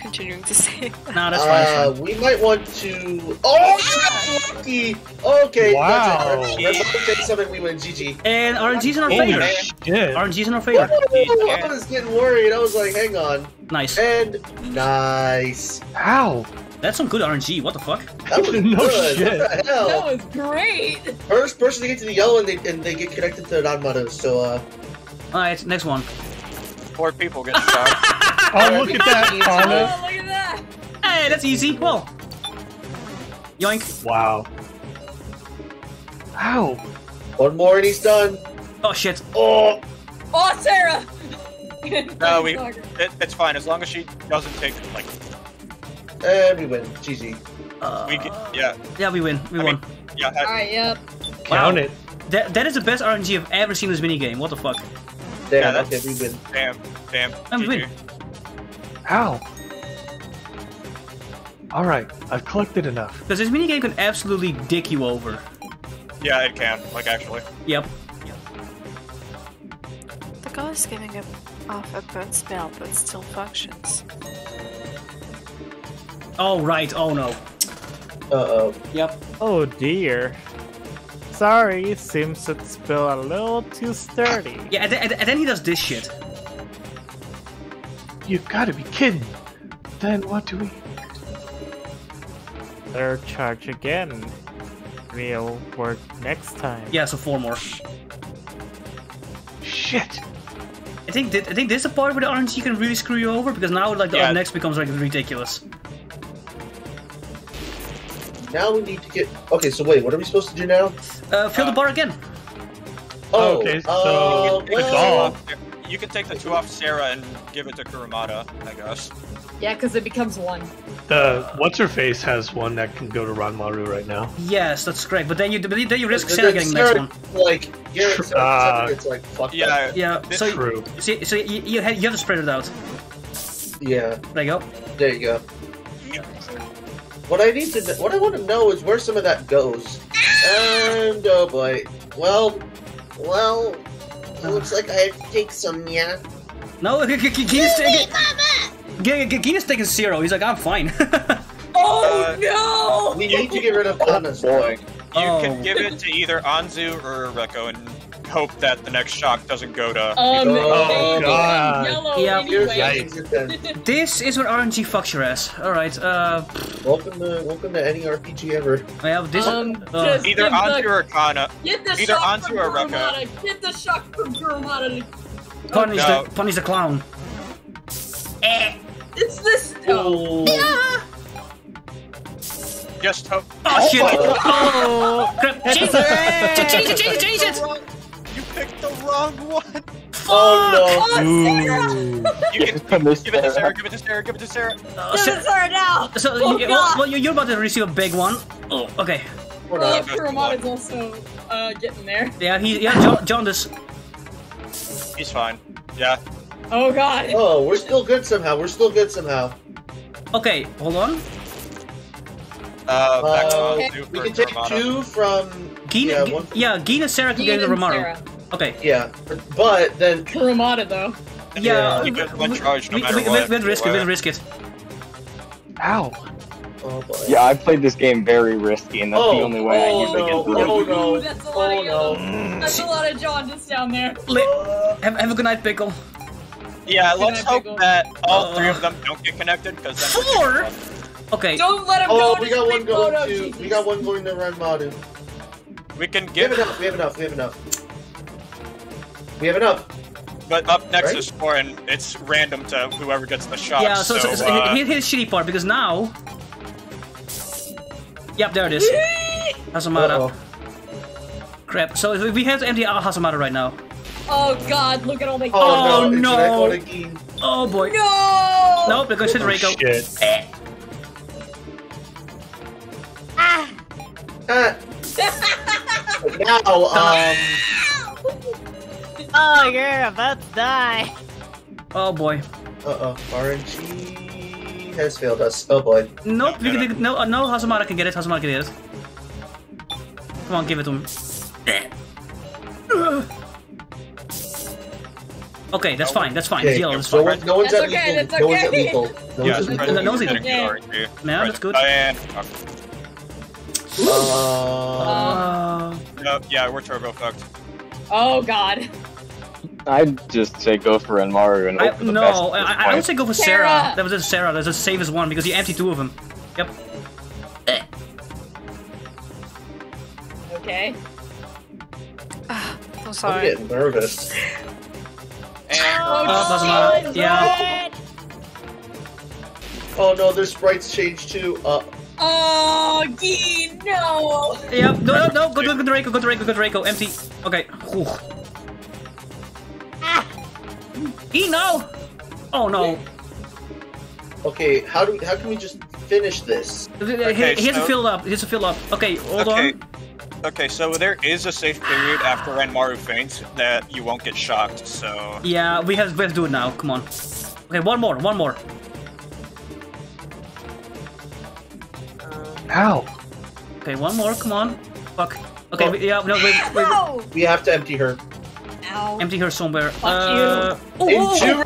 continuing to say it. Nah, that's fine. Uh, fine. we might want to. Oh, shit, lucky. Okay, Wow. that's it. Let's let's take something. We win. GG. And RNG's in our Holy favor. shit. RNG's in our favor. I was getting worried. I was like, hang on. Nice. And nice. How? That's some good RNG. What the fuck? That was No good. shit. What the hell? That was great. First person to get to the yellow and they and they get connected to Ranmaru. So uh, All right, next one. Four people getting shot. Oh, look at that, Oh, look at that. Hey, that's easy. Well. Yoink. Wow. How? one more and he's done. Oh shit. Oh, Oh, Sarah. No, we- It, it's fine as long as she doesn't take like and we win. GG. Uh, we get, yeah yeah, we win. We I won. mean- yeah. All I, right, yep. Count Wow. it. That that is the best RNG I've ever seen in this minigame. What the fuck? Damn. Yeah, that's- okay, we win. damn, damn. And we GG. win. How? Alright, I've collected enough. Because this minigame can absolutely dick you over. Yeah, it can. Like actually. Yep. The guy is giving a, off a burn spell, but still functions. Oh right. Oh no. Uh oh. Yep. Oh dear. Sorry, seems it's still a little too sturdy. Yeah, and, then- and then he does this shit. You gotta be kidding. Then what do we. Their charge again. Will work next time. Yeah, so four more. Shit! I think that, I think this is a part where the RNG can really screw you over because now like the Yeah. up next becomes like ridiculous. Now we need to get. Okay, so wait, what are we supposed to do now? Uh, fill the Uh, bar again. Oh, Okay, so- uh, You can, take the two well, off, you can take the two off Sarah and give it to Kurumada, I guess. Yeah, because it becomes one. The what's her face has one that can go to Ranmaru right now. Yes, that's correct. But then you then you risk Sarah getting the next one. Like, Garrett, Tr- uh, it's like fuck Yeah, Yeah. So True. so, so you, you, have, you have to spread it out. Yeah, There you go. there you go. What I need to, what I want to know is where some of that goes. And oh boy, well, well, it looks like I have to take some. Yeah. No, Gina's taking. G- G- Gina's taking zero. He's like, I'm fine. Oh Uh, no! We need to get rid of Anna's boy. You Oh. can give it to either Anzu or Reko and hope that the next shock doesn't go to. Um, Oh, they God. become yellow Yeah. Anyway. what things then. this is what RNG fucks your ass. All right. Uh, Welcome to welcome to any RPG ever. I have this. Um, uh, Either onto Anzu the, or Kana. get the either shock Anzu from or Rekka. Kurumada. Get the shock from Kurumada. punish no. the punish the clown. Eh. It's this. Oh. Oh. Just hope. Oh shit! my Oh crap! Change it! Change it! Change it! Change it! You picked the wrong one. Oh Oh, Sarah! You can From this give it to Sarah. Sarah. Give it to Sarah. Give it to Sarah. Uh, Give so, it to her now! so Oh, you, well, God. well, you're about to receive a big one. Oh, okay. no! We're Oh, also uh, getting there. Yeah, he yeah John, John this. He's fine. Yeah. Oh god. Oh, we're still good somehow. We're still good somehow. Okay, hold on. Uh, back Uh, Anzu we can take Kurumada. two from. Gina, yeah, G- one. yeah, Gina Sarah can Dean get the and Romaru. Sarah. Okay. Yeah, but then Kurumada though. Yeah, You get one we- charge no we, matter we, what. We'll risk it. Either We'll way. risk it. How? Oh boy. Yeah, I played this game very risky, and that's Oh, the only way I oh usually no, get through. oh no, Ooh, that's a lot oh of no. That's a lot of jaundice down there. Have, have a good night, Pickle. Yeah, Good let's night, hope Pickle. that all Uh, three of them don't get connected, because then Four? Okay. Don't let him go. Oh, to we got one going photo, to. Jesus. We got one going to Ranmaru. we can We have get. enough. We have enough. We have enough. We have enough. But up next Right? is four, and it's random to whoever gets the shot. Yeah, so, so, so uh, here's the shitty part because now. Yep, there it is. Hazamada. Uh-oh. Crap. So we have to empty out Hazamada right now. Oh God! Look at all the. Oh, Oh, no! No. Oh boy. No! Nope, they're going to Oh, Reiko. shit. Eh. Ah. now, um, Oh, you're about to die. Oh boy. uh oh, RNG has failed us. Oh boy. Nope, we can, we no, uh, no, Hazamada can get it. Hazamada can get it. Come on, give it to him. Okay, that's fine. That's fine. Okay, Yellow, that's no, fine. one, no one's That's at okay, lethal. that's No one's at lethal. No yeah, one's at Fred lethal. No, no, is no, getting yeah. Yeah, that's good. And Uh, Uh, no, yeah, we're turbo fucked. Oh God! I'd just say go for Enmaru and I, hope for the no, best. at I, I, I would say go for Sarah. Sarah. That was just Sarah. That's the safest one because you empty two of them. Yep. Eh. Okay. Ah, I'm sorry. I'm getting nervous. And Oh, Uh, Hazamada. Yeah. Oh no, their sprites changed too. Uh, Oh, Gee, no! Yep. No, no, no. Go, go, go to Reiko. Go to Reiko. Go to Reiko. Empty. Okay. Whew. Ah. E no. Oh no. okay, how do we, how can we just finish this? he, Okay, he has to fill up. He has to fill up. Okay, hold okay. on. Okay, so there is a safe period after Ranmaru faints that you won't get shocked, so Yeah, we have, we have to do it now. Come on. Okay, one more. One more. Ow. Okay, one more. Come on. Fuck. Okay. Oh. we- yeah. No. Wait. wait, wait. No! We have to empty her. Ow. Empty her somewhere. Fuck uh, oh, oh, Into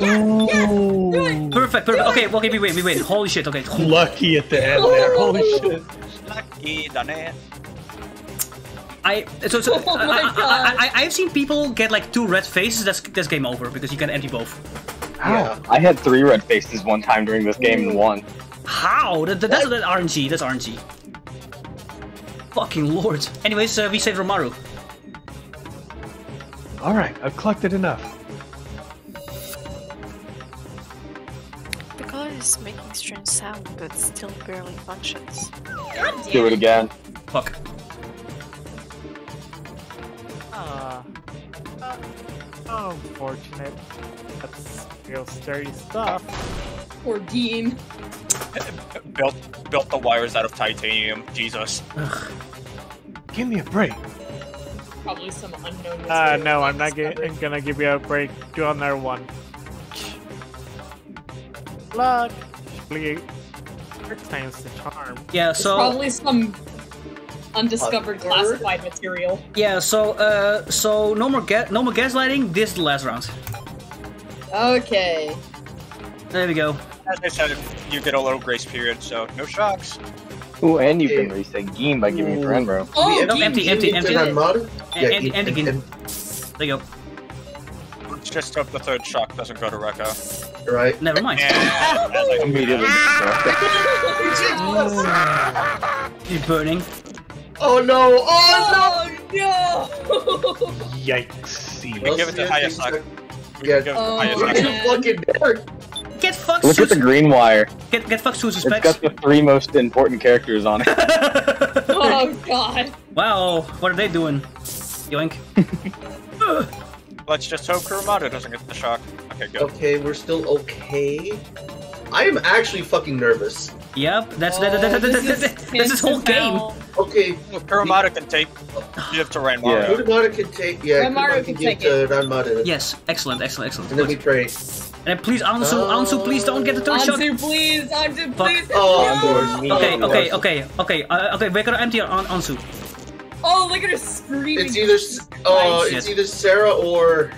oh, Ooh. Perfect. Perfect. Okay. Okay. We win. We win. Holy shit. Okay. Lucky at the end there. Holy shit. lucky dane. I so, so Oh I, my I, God. I, I, I've seen people get like two red faces. That's that's game over because you can empty both. Yeah. I had three red faces one time during this game and won. How? That, that, that's that's RNG. That's RNG. Fucking lord. Anyways, uh, we saved Romaru. All right, I've collected enough. The color is making strange sound, but still barely functions. God damn Do it again. Fuck. Uh, uh, unfortunate. That's real sturdy stuff. Poor Dean. Built built the wires out of titanium. Jesus. Give me a break. Probably some unknown. Uh, no, I'm not discovered. gonna, gonna give you a break. Do another one. Luck. Please. Third time's the charm. Yeah. It's So probably some undiscovered A third? classified material. yeah. So uh, so no more ga- no more gaslighting. This is the last round. Okay. There we go. As I said, you get a little grace period, so no shocks. Ooh, and you can reset game by giving it to Renbro. Oh, We no, Dean, empty, empty, empty. Dean. Ranmaru? And, and, em- and again. em- There you go. Just hope the third shock doesn't go to Rekka. right. Never mind. And as I Immediately. You're burning. Oh no! Oh Oh no! Yikes. we no! give it to Well, Hayasaka. We Yeah. can give it Oh, Hayasaka. You fucking nerd. Get fucked. Look at the green wire. get get fucked. Susan It's specs. got the three most important characters on it. Oh god. wow. What are they doing? Yoink. Ugh. Let's just hope Kurumada doesn't get the shock. Okay, good. Okay, we're still okay. I am actually fucking nervous. Yep. That's Oh, that, that, that, this that, is that, that's this whole game. hell. Okay, Kurumada can take give to Renmaru. Yeah. Kudamata can take. Yeah, Ranmaru can can give take to Ranmata. Yes. Excellent. Excellent. Excellent. And then we pray. And then please, Anzu, Anzu, please don't get the third shot. Anzu, please, Anzu, Fuck. please. Oh, no! Okay, Oh, okay, okay, okay, uh, okay. We're gonna empty on Anzu. Oh, look at her screaming. It's either s- uh, Shit. it's either Sarah or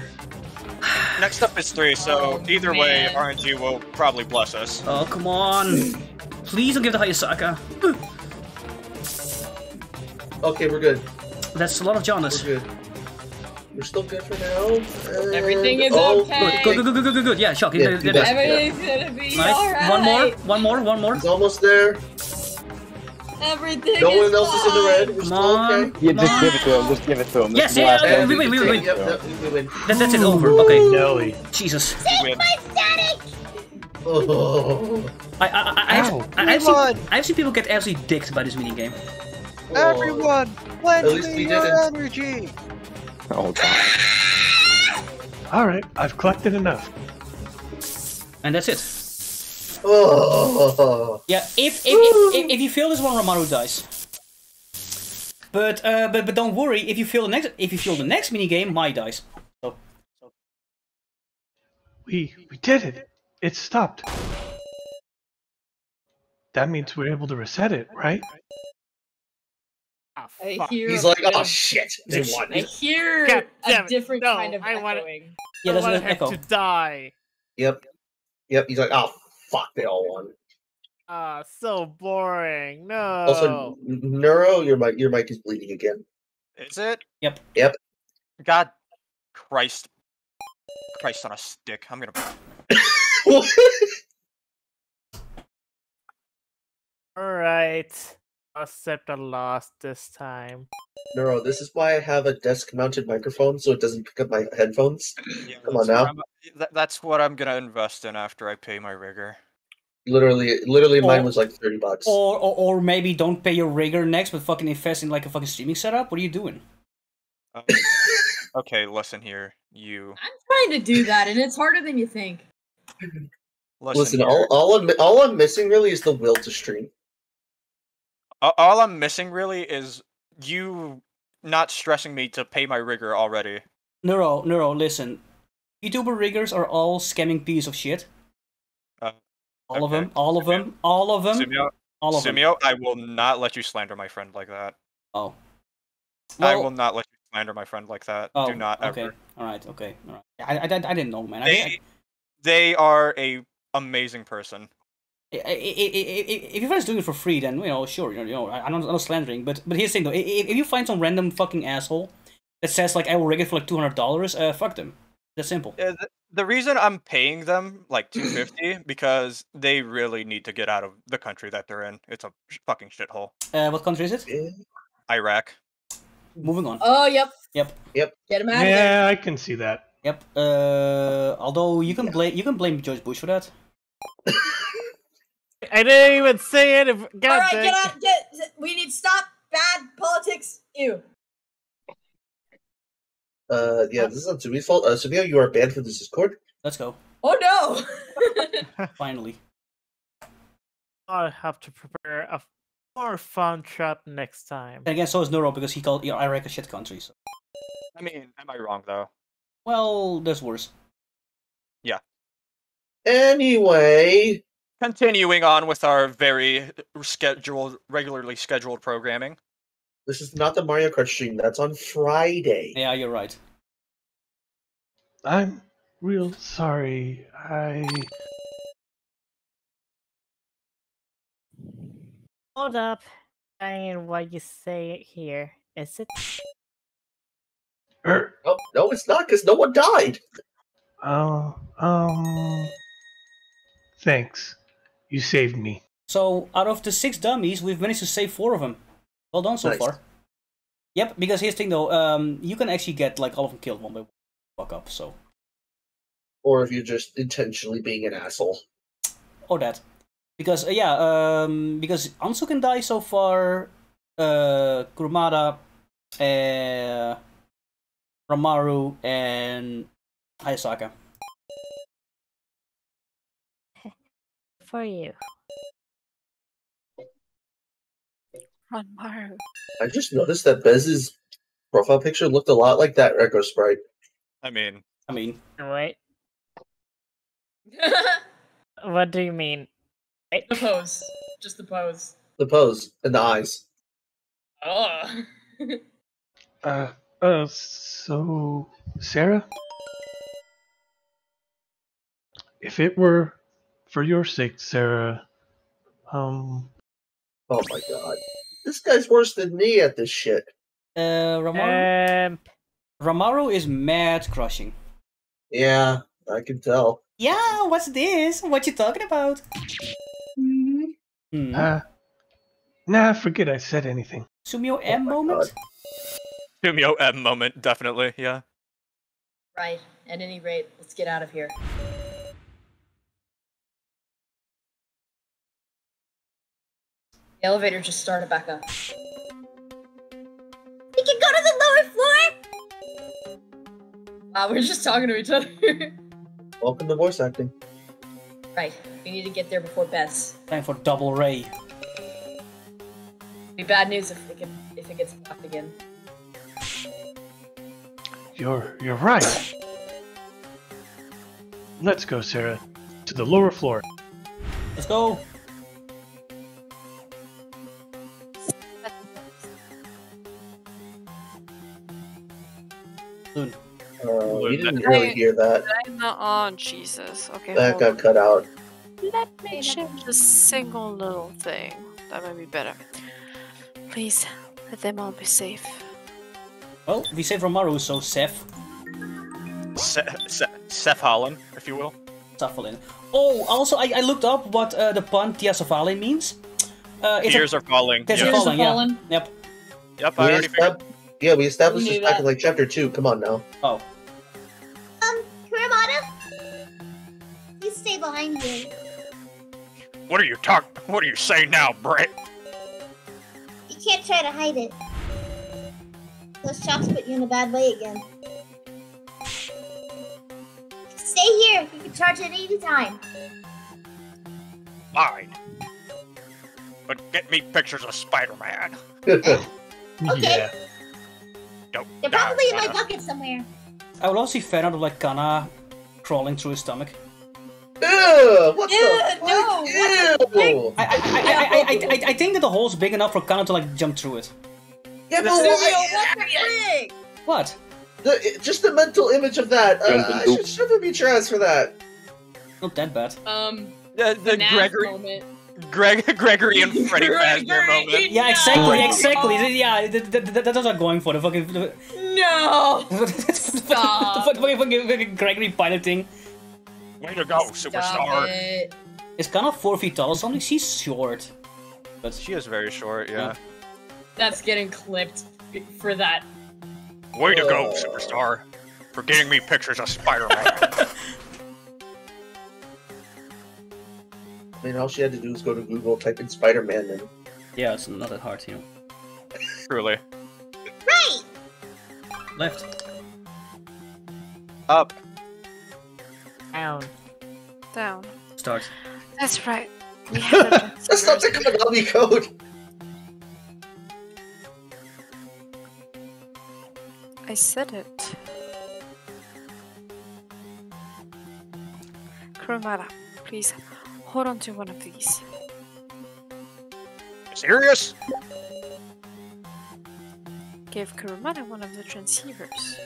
Next up is three, so Oh, either way. RNG will probably bless us. Oh, come on. Please don't give the high Hayasaka. Okay, we're good. That's a lot of Jonas. We're good. We're still good for now. and- Everything is oh, okay. Good, good, good, good, good, good. Yeah, shock. Yeah, Yeah, do yeah, that. yeah. Everything's gonna be Nice. alright. One more, one more, one more. He's almost there. Everything No one else is in the red. We're Come on. okay. Yeah, just give it to him. Just give it to him. This Yes, is the yeah, last yeah, one. we win, we win, we win. Yep, yep, we win. That, that's it over. Okay. Nelly. Jesus. Win. My static! Oh, I, I, I, I, Ow. I've, I, I've, seen, Everyone! I've seen people get absolutely dicked by this minigame. Oh. Everyone, lend least we me your didn't. energy! Oh god. All right, I've collected enough. And that's it. Oh. Yeah, if if, if, if, if you fail this one, Ramaru dies. But uh, but but don't worry. If you fail the next if you fail the next minigame, Mai dies. So We we did it. It stopped. That means we're able to reset it, right? I fuck. hear He's like, oh shit, they won. I hear God a different No, kind of I wanna- echoing. yeah, I that's want an him echo. to die. Yep, yep. He's like, oh fuck, they all won. Ah, so boring. No. Also, Neuro, your mic, your mic is bleeding again. Is it? Yep. Yep. God Christ. Christ on a stick. I'm gonna. Alright. I'll accept a loss this time. Neuro, this is why I have a desk-mounted microphone so it doesn't pick up my headphones. Yeah, Come on that's what now. I'm- that's what I'm gonna invest in after I pay my rigger. Literally, literally, mine was like thirty bucks. Or, or or maybe don't pay your rigger next, but fucking invest in like a fucking streaming setup. What are you doing? Um, okay, listen here, you. I'm trying to do that, and it's harder than you think. Listen, Listen, all, all I'm all I'm missing really is the will to stream. All I'm missing really is you not stressing me to pay my rigger already. Neuro, Neuro, listen. YouTuber riggers are all scamming pieces of shit. Uh, all of them, all of them, all of them, Sumio, all of them. I will not let you slander my friend like that. Oh. I will not let you slander my friend like that. Oh, Do not okay. ever. All right, okay, all right. I, I, I, didn't know, man. I, I, they are a amazing person. I, I, I, I- if your friend's doing it for free, then you know, sure, you know, I- I'm not, I'm not slandering. But but here's the thing, though: if, if you find some random fucking asshole that says like I will rig it for like two hundred dollars, uh, fuck them. That's simple. Uh, the, the reason I'm paying them like 250 because they really need to get out of the country that they're in. It's a fucking shithole. Uh, what country is it? Iraq. Moving on. Oh, yep. Yep. Yep. Get him out of there. Yeah, I can see that. Yep. Uh, although you can blame you can blame George Bush for that. I didn't even say it. If, God All right, dang. get out. Get. We need to stop bad politics. Ew. Uh, yeah, this is not Sumi's fault. Uh, Sumio, you are banned from this Discord. Let's go. Oh no. Finally. I'll have to prepare a more fun trap next time. And again, so is Neuro because he called you know, Iraq a shit country. So. I mean, am I wrong though? Well, there's worse. Yeah. Anyway, Continuing on with our very scheduled, regularly scheduled programming. this is not the Mario Kart stream. That's on Friday. Yeah, you're right. I'm real sorry. I Hold up. I mean, what you say here. Is it? er, No, no, it's not because no one died. oh um thanks. You saved me. So out of the six dummies, we've managed to save four of them. Well done so Nice. far. Yep. Because here's the thing though, um, you can actually get like all of them killed one by one. Fuck up. So Or if you're just intentionally being an asshole. or that. Because uh, yeah, um, because Anzu can die so far. Uh, Kurumada, uh, Ramaru, and Hayasaka. For you. Run, Maru. I just noticed that Bez's profile picture looked a lot like that Echo sprite. I mean, I mean, Wait. What do you mean? Wait. the pose. Just the pose. The pose and the eyes. Oh. Uh uh so Sarah if it were for your sake, Sarah, Um, Oh my god. This guy's worse than me at this shit. Uh, Ramaru, Um, Ramaru is mad crushing. Yeah, I can tell. Yeah, what's this? What you talking about? Hmm. uh, nah, forget I said anything. Sumio M Oh my moment? Sumio M moment, definitely. Yeah. Right. At any rate, let's get out of here. Elevator just started back up. We can go to the lower floor. Wow, we're just talking to each other. Welcome to voice acting. right. We need to get there before Bess. Time for double ray. Be bad news if it, get, if it gtes blocked again. You're you're right. Let's go, Sarah, to the lower floor. Let's go. You didn't that- really hear that. I'm not on Jesus. Okay. That got on. cut out. Let me change a single little thing. That might be better. Please, let them all be safe. Well, we saved Ramaru, so Seth, Se- Se- Seth Holland, if you will. Seth Safalin. Oh, also, I, I looked up what uh, the pun Tia Safalin means. Uh, it's Tears a, are falling. Tears yes. are falling, yeah. falling. Yep. Yep, We I already figured. estab- yeah, we established We this back that. in like chapter two. Come on now. Oh. Behind me. What are you talking? What are you saying now, Brett? You can't try to hide it. Those chalks put you in a bad way again. Stay here. You can charge at any time. Fine. But get me pictures of Spider-Man. Okay. Yeah. Don't They're die, probably in my uh, bucket somewhere. I would also see fan out of like Kana crawling through his stomach. Ew, what Ew, the no, fuck? Ew. I I, I, I, I, I, I think that the hole's big enough for Kana to like jump through it. Yeah, but Sumio, what the frick? What? The, just the mental image of that. Uh, I hoop. should shove him each ass for that. Not that bad. Um, The, the the Gregory, moment. Greg, Gregory and Freddy Fazbear moment. Yeah, No. exactly, exactly. Yeah, that, that, that, that's what I'm going for. The fucking. The, No! Stop. fucking, fucking, fucking, fucking Gregory piloting. Way to go, Stop superstar. it. Is kind of four feet tall or something? She's short. But She is very short, yeah. That's getting clipped for that. Way to go, Uh. superstar. For getting me pictures of Spider-Man. I mean, all she had to do was go to Google, type in Spider-Man, and yeah, it's not that hard, you know. Truly. Right! Left. Up. Down. Down. Start. That's right. We have a that's not the Konami code. I said it. Kurumada, please hold on to one of these. Serious? Give Kurumada one of the transceivers.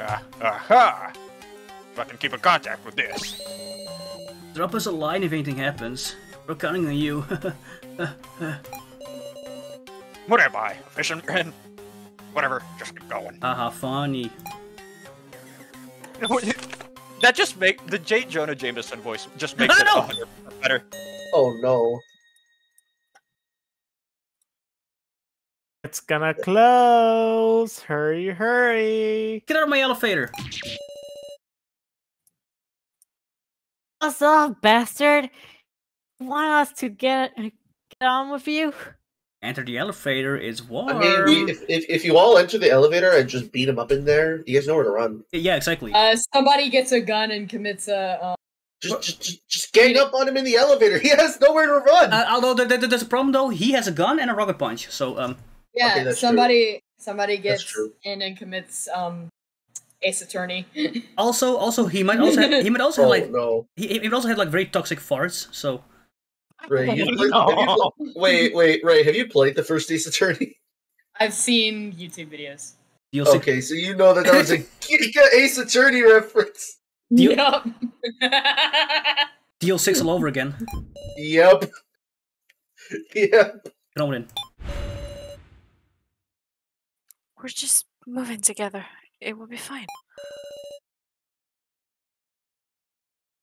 Uh, aha! If I can keep in contact with this. Drop us a line if anything happens. We're counting on you. What am I? A fisherman? Whatever, just keep going. Haha, funny. that just make the J. Jonah Jameson voice just makes it 100 better. Oh no. It's gonna close. Hurry, hurry. Get out of my elevator. What's up, bastard? Want us to get get on with you? Enter the elevator. It's warm. I mean, we, if, if, if you all enter the elevator and just beat him up in there, you guys know where to run. yeah, exactly. Uh, somebody gets a gun and commits a. Um, Just, just, just, just gang up on him in the elevator. He has nowhere to run. Uh, although th- th- there's a problem though, he has a gun and a rocket punch. So um, yeah, Okay, that's true. somebody somebody gets true. in and commits um, Ace Attorney. also also he might also have, he might also oh have like no. he, he might also have like very toxic farts. So Ray, you played, have you pl- wait, wait, Ray, have you played the first Ace Attorney? I've seen YouTube videos. you'll see. Okay, so you know that that was a Kika Ace Attorney reference. You- Yup. Deal six all over again. Yep. Yep. Throw it in. We're just moving together. It will be fine.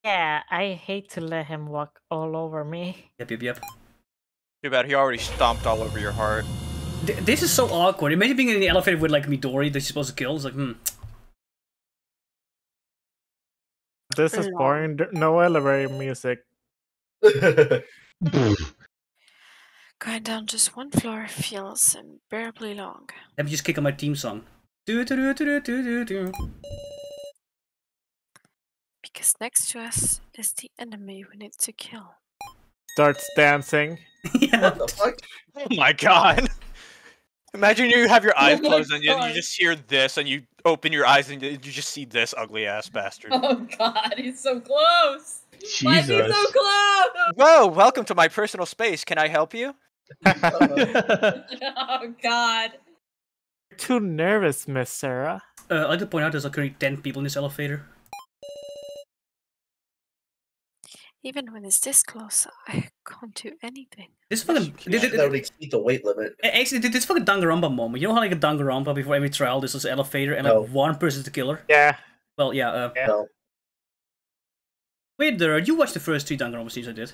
Yeah, I hate to let him walk all over me. Yep, yep, yep. Too bad he already stomped all over your heart. Th- This is so awkward. Imagine being in the elevator with like Midori that you're supposed to kill. It's like, hmm. This is boring. No elevator music. Going down just one floor feels unbearably long. Let me just kick on my theme song. Do do do do do do do. Because next to us is the enemy we need to kill. Starts dancing. yeah. What the fuck? Oh my god. Imagine you have your oh eyes Oh closed and you, you just hear this, and you open your eyes and you you just see this ugly ass bastard. Oh god, he's so close. Why is he Jesus. so close? Whoa, welcome to my personal space. Can I help you? Oh god. Too nervous, Miss Sarah. Uh, I'd like to point out there's like currently 10 people in this elevator. Even when it's this close, I can't do anything. This fucking. Pretty sure that would exceed the weight limit. Actually, this fucking Danganronpa moment. You know how like a Danganronpa before every trial there's this elevator and like No. one person's the killer? Yeah. Well, yeah. Uh, Yeah. No. wait there, you watched the first three Danganronpa scenes I did.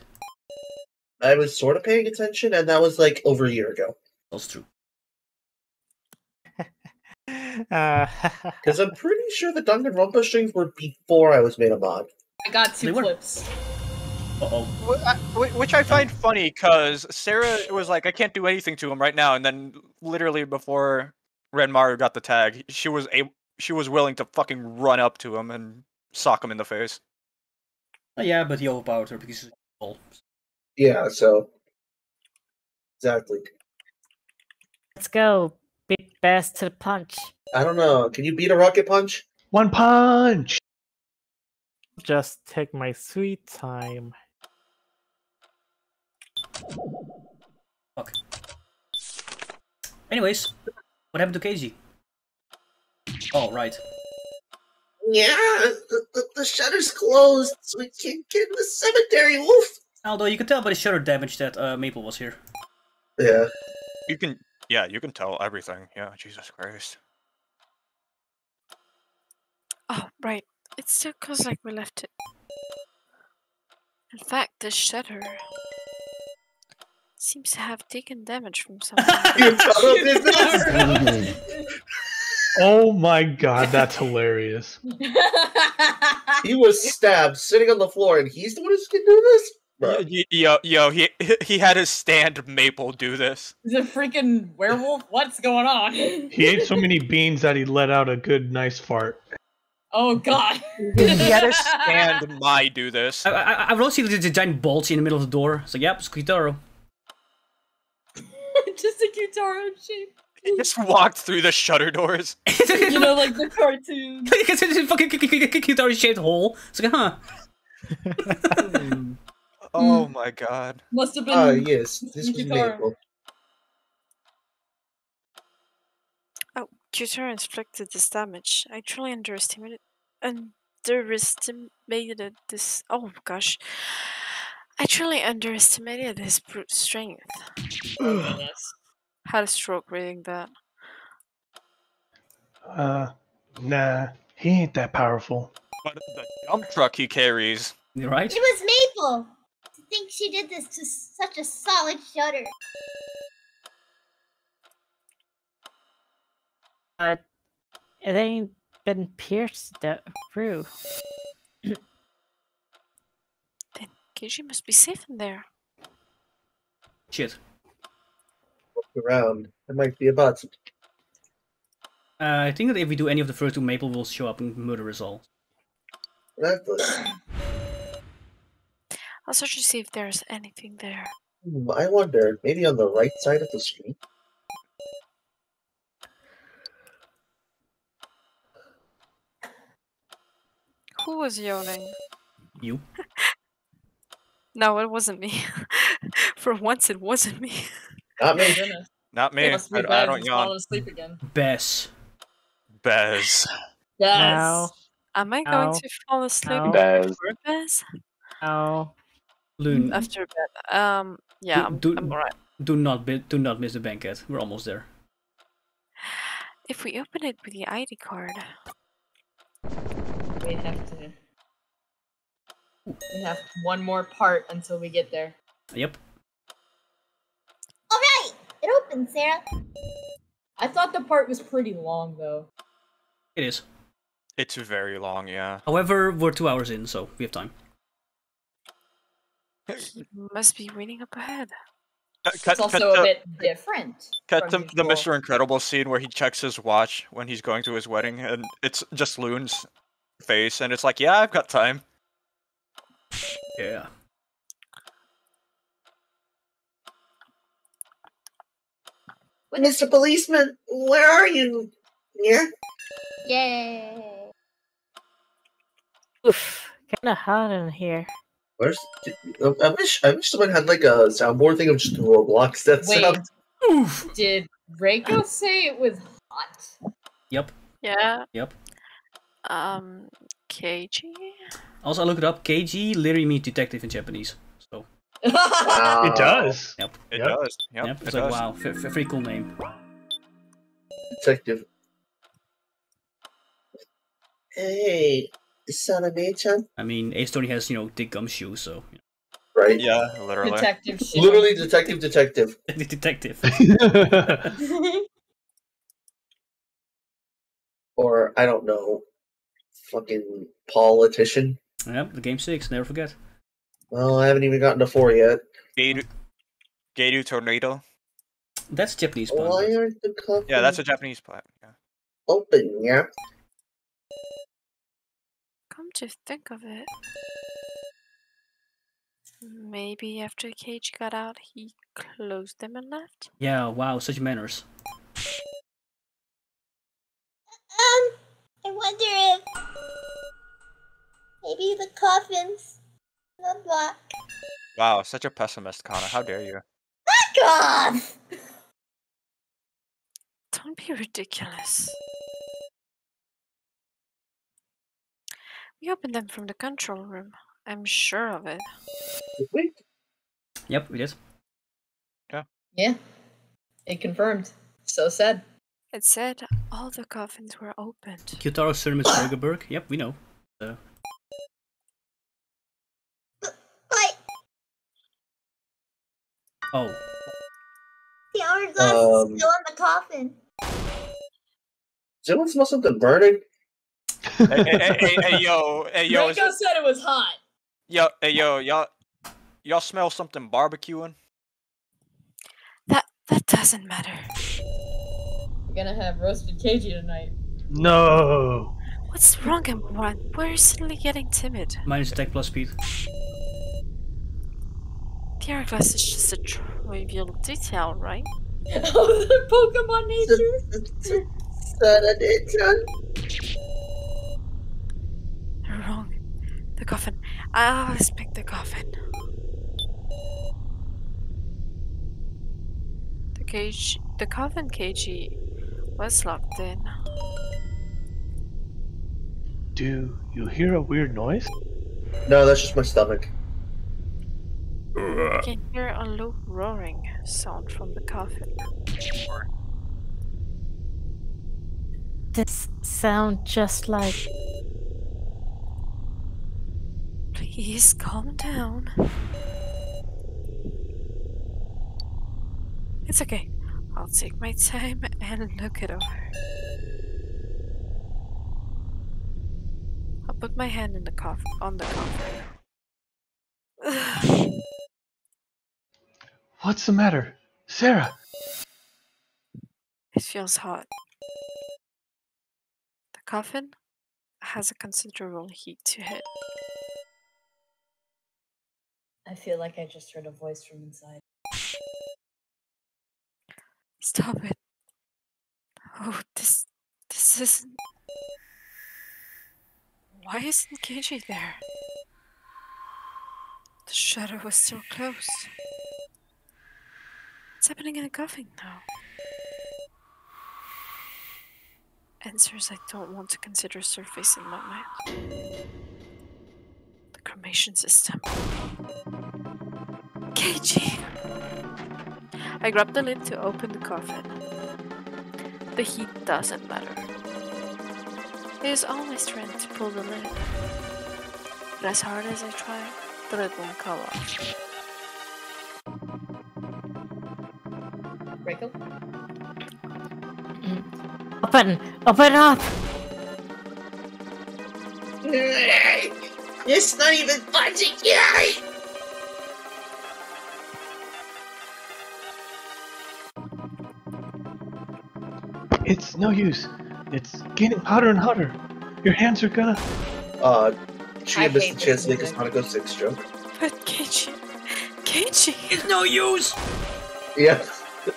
I was sort of paying attention, and that was like over a year ago. That's true. Uh, Because I'm pretty sure the Danganronpa strings were before I was made a mod. I got two They clips. Uh oh. Wh- I- wh- Which I find funny because Sarah was like, I can't do anything to him right now, and then literally before Ranmaru got the tag, she was able, she was willing to fucking run up to him and sock him in the face. Oh, yeah, but he overpowered her because he's evil. Yeah, so exactly. let's go. Beat best to the punch. I don't know. Can you beat a rocket punch? One punch. Just take my sweet time. Fuck. Anyways, what happened to Keiji? Oh, right. Yeah, the, the, the shutter's closed, so we can't get in the cemetery. Woof. Although you can tell by the shutter damage that uh, Maple was here. Yeah. You can, yeah, you can tell everything. Yeah, Jesus Christ. Oh, right. It still goes like we left it. In fact, the shutter seems to have taken damage from something. You tell him this. Oh my god, that's hilarious. he was stabbed, sitting on the floor, and he's the one who's gonna do this. Bro. Yo, yo, he he had his stand Maple do this. He's a freaking werewolf? What's going on? He ate so many beans that he let out a good, nice fart. Oh god. He had his stand my do this. I, I, I really see the, the giant bulge in the middle of the door. It's like, yep, Squitaro. Just a Kutaro shape. He just walked through the shutter doors. You know, like the cartoon. it's a fucking Kitaro shaped hole. It's like, huh. Hmm. Oh my god. Must have been. Ah, yes, this was Kitaro. Maple. oh, Kutaro inflicted this damage. I truly underestimated underestimated this. Oh gosh, I truly underestimated his brute strength. Yes. Had a stroke reading that. Uh, nah, he ain't that powerful. But the dump truck he carries. You're right? It was Maple. To think she did this to such a solid shutter. But it ain't been pierced tho- through. Keiji must be safe in there. Shit. Look around. There might be a bot. Uh, I think that if we do any of the first two, Maple will show up and murder us all. Exactly. I'll search to see if there's anything there. Hmm, I wonder. Maybe on the right side of the screen. Who was yawning? You? No, it wasn't me. For once, it wasn't me. Not me. Goodness. Not me. I, I don't just falling yawn. asleep again. Bess. Bez. Yes. No. Am I going No. to fall asleep No. Bez. before Bez? Oh. Loon, After bed. Um. Yeah, I'm, do- I'm alright. do not bi- do not miss the banquet. We're almost there. If we open it with the ID card, We have to. We have one more part until we get there. Yep. All right, it opens, Sarah. I thought the part was pretty long though. It is. It's very long, yeah. However, we're two hours in, so we have time. He must be waiting up ahead. Cut, It's also cut a to, bit different. cut to the. Mr. Incredible scene where he checks his watch when he's going to his wedding, and it's just Loon's face, and it's like, yeah, I've got time. Yeah. Mr. Policeman, where are you? Here? Yay. Oof. Kinda hot in here. Where's? I wish I wish someone had like a soundboard thing of just Roblox that Wait. sound. Oof. Did Reiko say it was hot? Yep. Yeah. Yep. Um. Keiji. Also, I looked it up. Keiji literally means detective in Japanese. So, Wow. It does. yep. It Yep. does. Yep, Yep. it It's like, does. wow, f- f- very cool name. Detective. Hey, Saname-chan. I mean, Ace Attorney has, you know, thick gumshoes, so. Right? Yeah, literally. Detective shit. Literally, detective, detective. Detective. Or I don't know, fucking politician. Yep, the game six, never forget. Well, I haven't even gotten to four yet. Gaidu, Gaidu Tornado. That's Japanese pun. Why aren't the Yeah, that's a Japanese plot. Yeah. open? Yeah. Come to think of it, maybe after Keiji got out, he closed them and left. Yeah, wow, such manners. Um, I wonder if maybe the coffin's unlocked. Wow, such a pessimist, Connor. How dare you? Back off! Don't be ridiculous. We opened them from the control room. I'm sure of it. Wait. Yep, we did. Yeah. It confirmed. So said. It said all the coffins were opened. Kyotaro surname is Bergerberg. Yep, we know. Uh, But oh, the hourglass Um, is still in the coffin. Does anyone smell something burning? Hey, hey, hey, hey, hey, yo, hey, yo, is Reiko it, said it was hot. yo, hey, yo, y'all, y'all smell something barbecuing? That that doesn't matter. We're gonna have roasted Keiji tonight. No. What's wrong, everyone? We're suddenly getting timid. minus attack plus speed. The hourglass is just a trivial detail, right? oh, the Pokemon nature. Saname-chan. The coffin. Ah, I always pick the coffin. The cage. The coffin Keiji was locked in. Do you hear a weird noise? No, that's just my stomach. You can hear a low roaring sound from the coffin. This sound just like Please calm down. It's okay. I'll take my time and look it over. I'll put my hand in the coffin on the coffin. What's the matter? Sarah! It feels hot. The coffin has a considerable heat to it. I feel like I just heard a voice from inside. Stop it. Oh, this. This isn't. Why isn't Keiji there? The shutter was still closed. What's happening in the coffin now? Answers I don't want to consider surface in my mind. The cremation system. Keiji! I grabbed the lid to open the coffin. The heat doesn't matter. It is all my strength to pull the lid. But as hard as I try, the lid won't come off. Rico? Open! Open up! It's not even budging yet! It's no use. It's getting hotter and hotter. Your hands are gonna. Uh, she I missed hate the chance to this make a music. Monaco 6 joke. But Keiji, Keiji, It's no use! Yeah.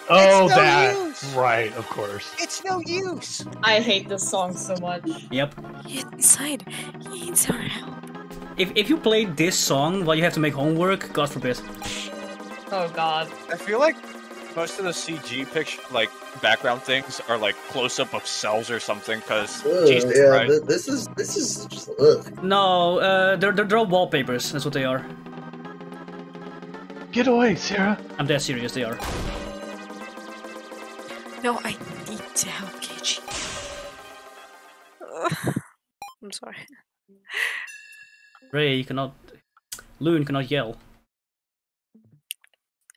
Oh, no that. use. Right, of course. It's no use. I hate this song so much. Yep. he's inside. He needs our help. If, if you play this song while you have to make homework, God forbid. Oh god. I feel like most of the CG picture, like background things, are like close up of cells or something. Because Ugh, Jesus yeah, Christ, th- this is this is just ugh. No, uh, they're, they're, they're all wallpapers, that's what they are. Get away, Sarah. I'm dead serious, they are. No, I need to help Keiji. I'm sorry. Ray, you cannot. Loon cannot yell.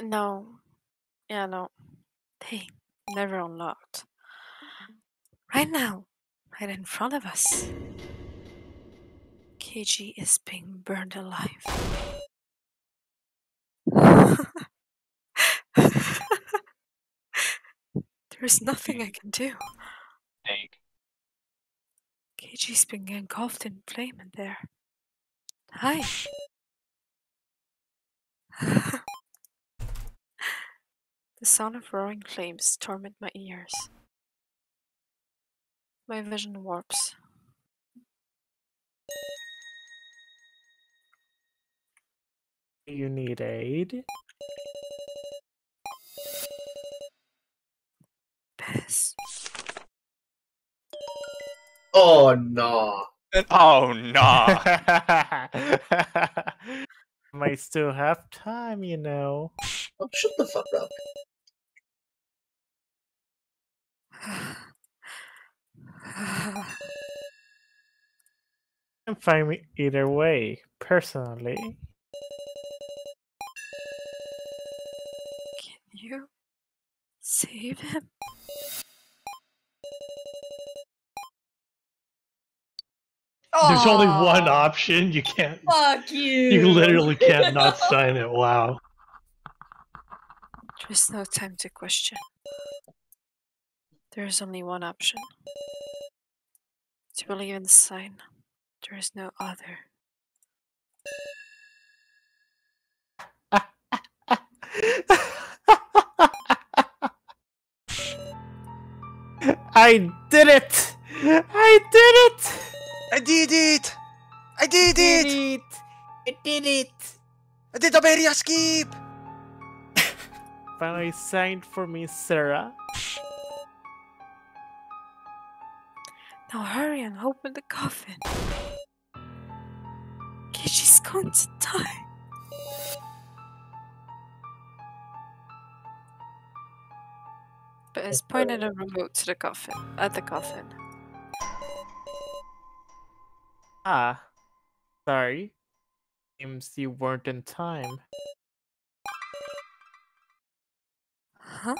No. Yeah, no. They never unlocked. Right now, right in front of us, Keiji is being burned alive. There's nothing I can do. Snake. Keiji's been engulfed in flame in there. Hi. the sound of roaring flames torment my ears. My vision warps. You need aid? Bez. Oh no. oh nah. Might still have time, you know. Oh, shut the fuck up. I'm fine with either way, personally. Can you save him? There's only one option. You can't. Fuck you. You literally can't not sign it. Wow. There's no time to question. There is only one option. To believe in the sign. There is no other. I did it! I did it! I did it. I did it. it! I did it! I did the very skip. Finally signed for me, Sarah. Now hurry and open the coffin. Keiji's going to die. But it's pointed a remote to the coffin. At the coffin. Ah. Sorry. Seems you weren't in time. Huh?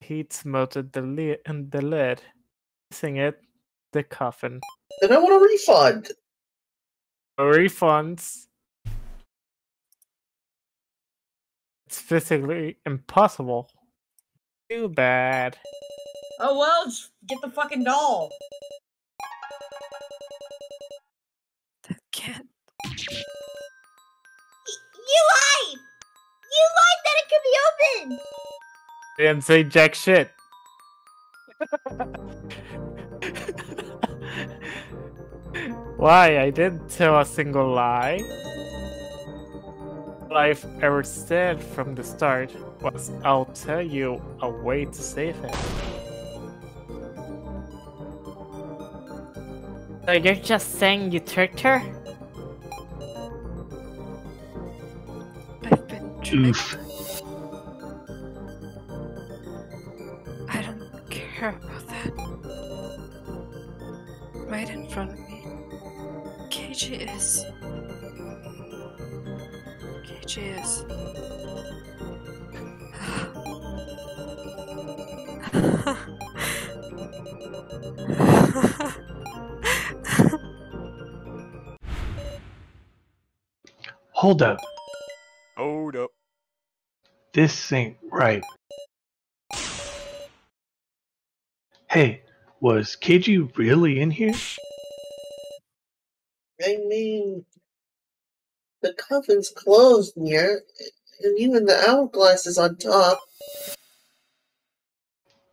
Heat smelted the lid and the lid. Missing it, the coffin. Then I want a refund. No refunds. It's physically impossible. Too bad. Oh well, get the fucking doll. That can't. You lied! You lied that it could be open! Didn't say jack shit. Why? I didn't tell a single lie. All I've ever said from the start was I'll tell you a way to save him. So you're just saying you tricked her? I've been tricked. Oof. Hold up. Hold up. This ain't right. Hey, was Keiji really in here? I mean, the coffin's closed here, and even the hourglass is on top.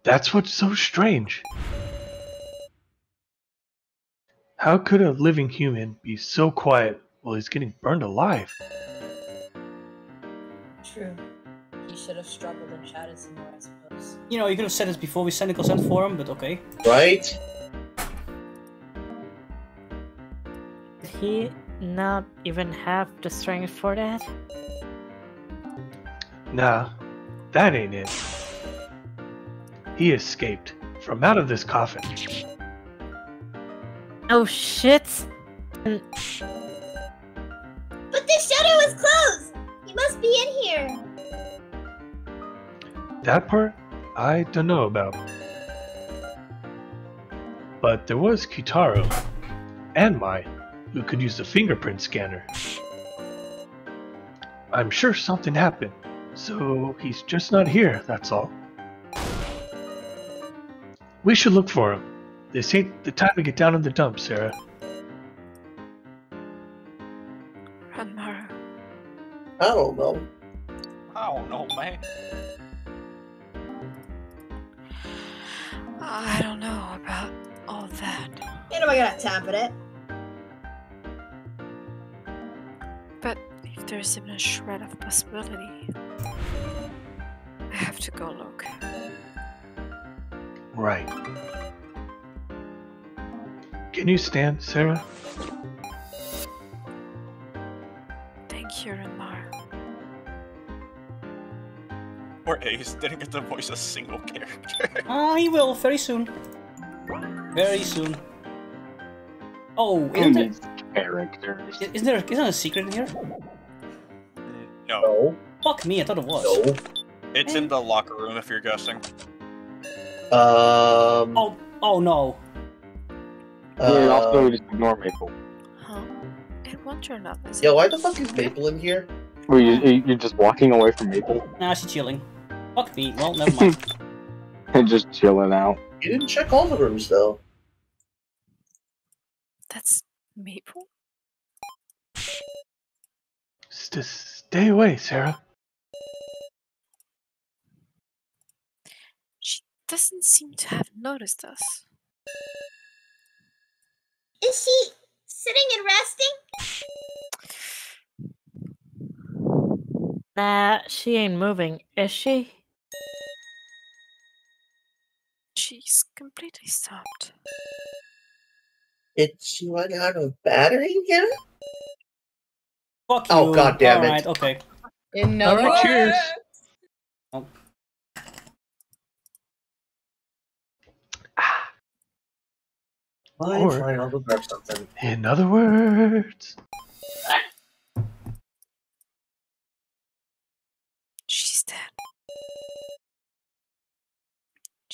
That's what's so strange. How could a living human be so quiet while he's getting burned alive? True. He should have struggled and shouted some more, I suppose. You know, you could have said this before we sent a consent form, but okay. Right? Did he not even have the strength for that? Nah, that ain't it. He escaped from out of this coffin. Oh shit! And be in here! That part, I don't know about. But there was Q-taro and Mai who could use the fingerprint scanner. I'm sure something happened, so he's just not here, that's all. We should look for him. This ain't the time to get down in the dumps, Sarah. I don't know. I don't know, man. I don't know about all that. You know I gotta tap at it. But if there's even a shred of possibility, I have to go look. Right. Can you stand, Sarah? Or Ace didn't get to voice a single character. Oh, he will very soon. Very soon. Oh, Who isn't there, characters? isn't there isn't there a secret in here? no, No. Fuck me, I thought it was. No. it's in the locker room if you're guessing. Um. Oh, oh no. yeah, also uh, just ignore Maple. Huh? It won't turn up as yo, why the fuck is Maple in here? Were you, you're just walking away from Maple Nah, she's chilling. Fuck me. Well, never mind. and just chilling out. You didn't check all the rooms though. That's Maple? St- stay away, Sarah. She doesn't seem to have noticed us. Is she sitting and resting? nah, she ain't moving, is she? She's completely stopped. Did she run out of battery here? Fuck oh, you. Oh, God damn it. Alright, okay. In no Alright, cheers. Oh. Fine, Or- fine, I'll go grab something. In other words,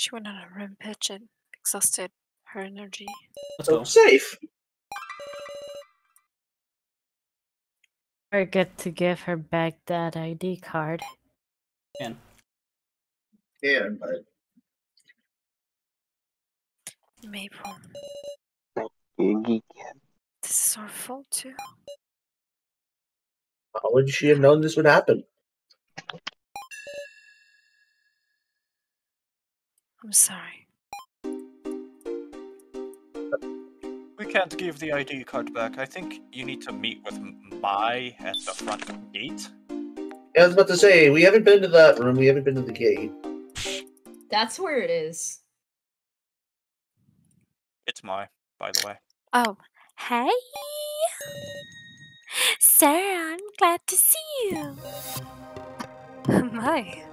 She went on a rampage and exhausted her energy. Let's So go. safe. Forget to give her back that ID card. Again. Yeah, but Maple, Iggy this is our fault too. how would she have known this would happen? I'm sorry. We can't give the ID card back. I think you need to meet with Mai at the front gate. Yeah, I was about to say, we haven't been to that room, we haven't been to the gate. That's where it is. It's Mai, by the way. Oh, hey. Sarah, I'm glad to see you. My.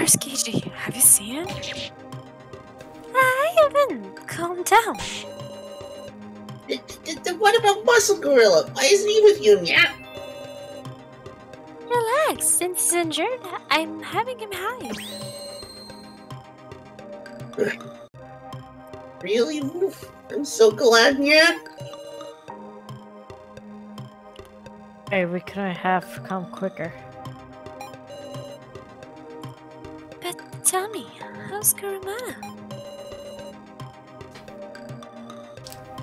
Where's Gigi? Have you seen him? I haven't. Calm down. What about Muscle Gorilla? Why isn't he with you, Nya? Relax. Since he's injured, I'm having him hide. Really? Oof. I'm so glad, Nya. Hey, we couldn't have come quicker. How's Kurumada?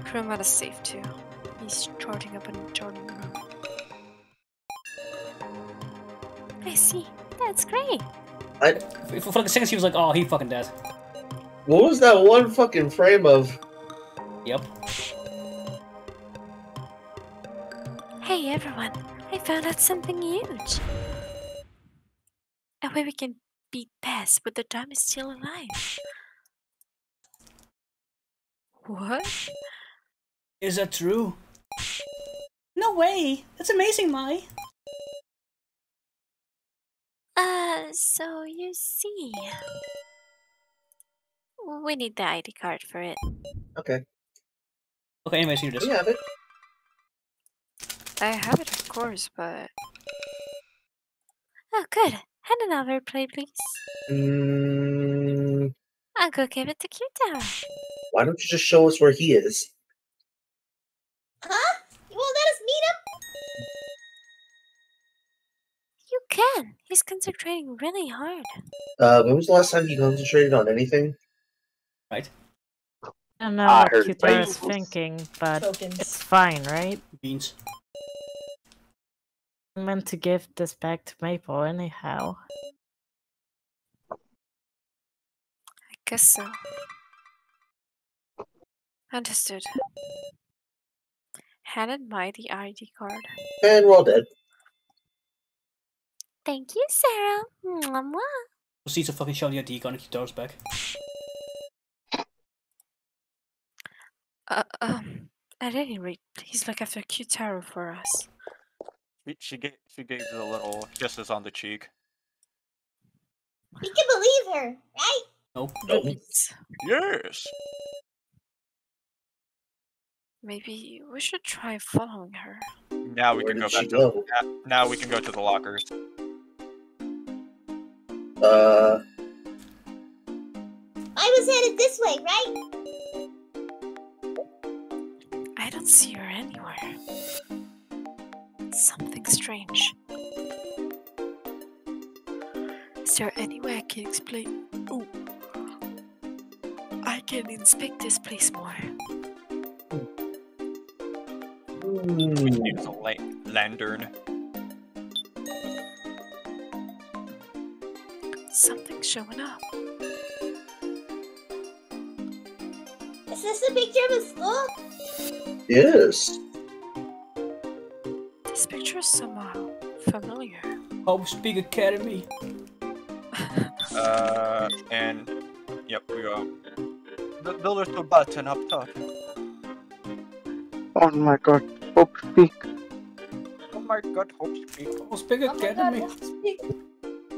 Kurumada's safe too. He's charging up and Jordan room. I see. That's great. I, For, for like a second, she was like, "Oh, he fucking dead." what was that one fucking frame of? Yep. Hey everyone, I found out something huge. A way we can beat Pest but the dome is still alive. What? Is that true? No way! That's amazing, Mai. Uh, so you see. We need the ID card for it. Okay, Okay, anyways, here it is. we have it. I have it, of course, but. Oh, good. Hand an over, play, please. Mm, I'll go give it to Q why don't you just show us where he is? Huh? You won't let us meet him? You can. He's concentrating really hard. Uh, when was the last time he concentrated on anything? Right. I don't know I what heard is thinking, but Tokens. it's fine, right? Beans. I meant to give this back to Maple anyhow. I guess so. Understood. Handed Mai the ID card. And we're dead. Thank you, Sarah. Mwah, mwah. We'll Proceeds to fucking shove the ID gun and Q-taro's back. Uh, um, at any rate, please look after Q-taro for us. She, she gave she gave you a little kisses on the cheek. We can believe her, right? Nope. Please. Yes. Maybe we should try following her. Now we Where can go back she to now, now we can go to the lockers. Uh, I was headed this way, right? I don't see her anywhere. Something strange. Is there any way I can explain? Ooh. I can inspect this place more. We hmm, need a la- lantern. Something's showing up. Is this a picture of a school? yes. Hope's Peak Academy. Uh, and yep, we go. The, the little button up top. Oh my god. Hope's Peak. Oh my god, Hope's Peak. Hope's Peak Oh my god, Academy. speak.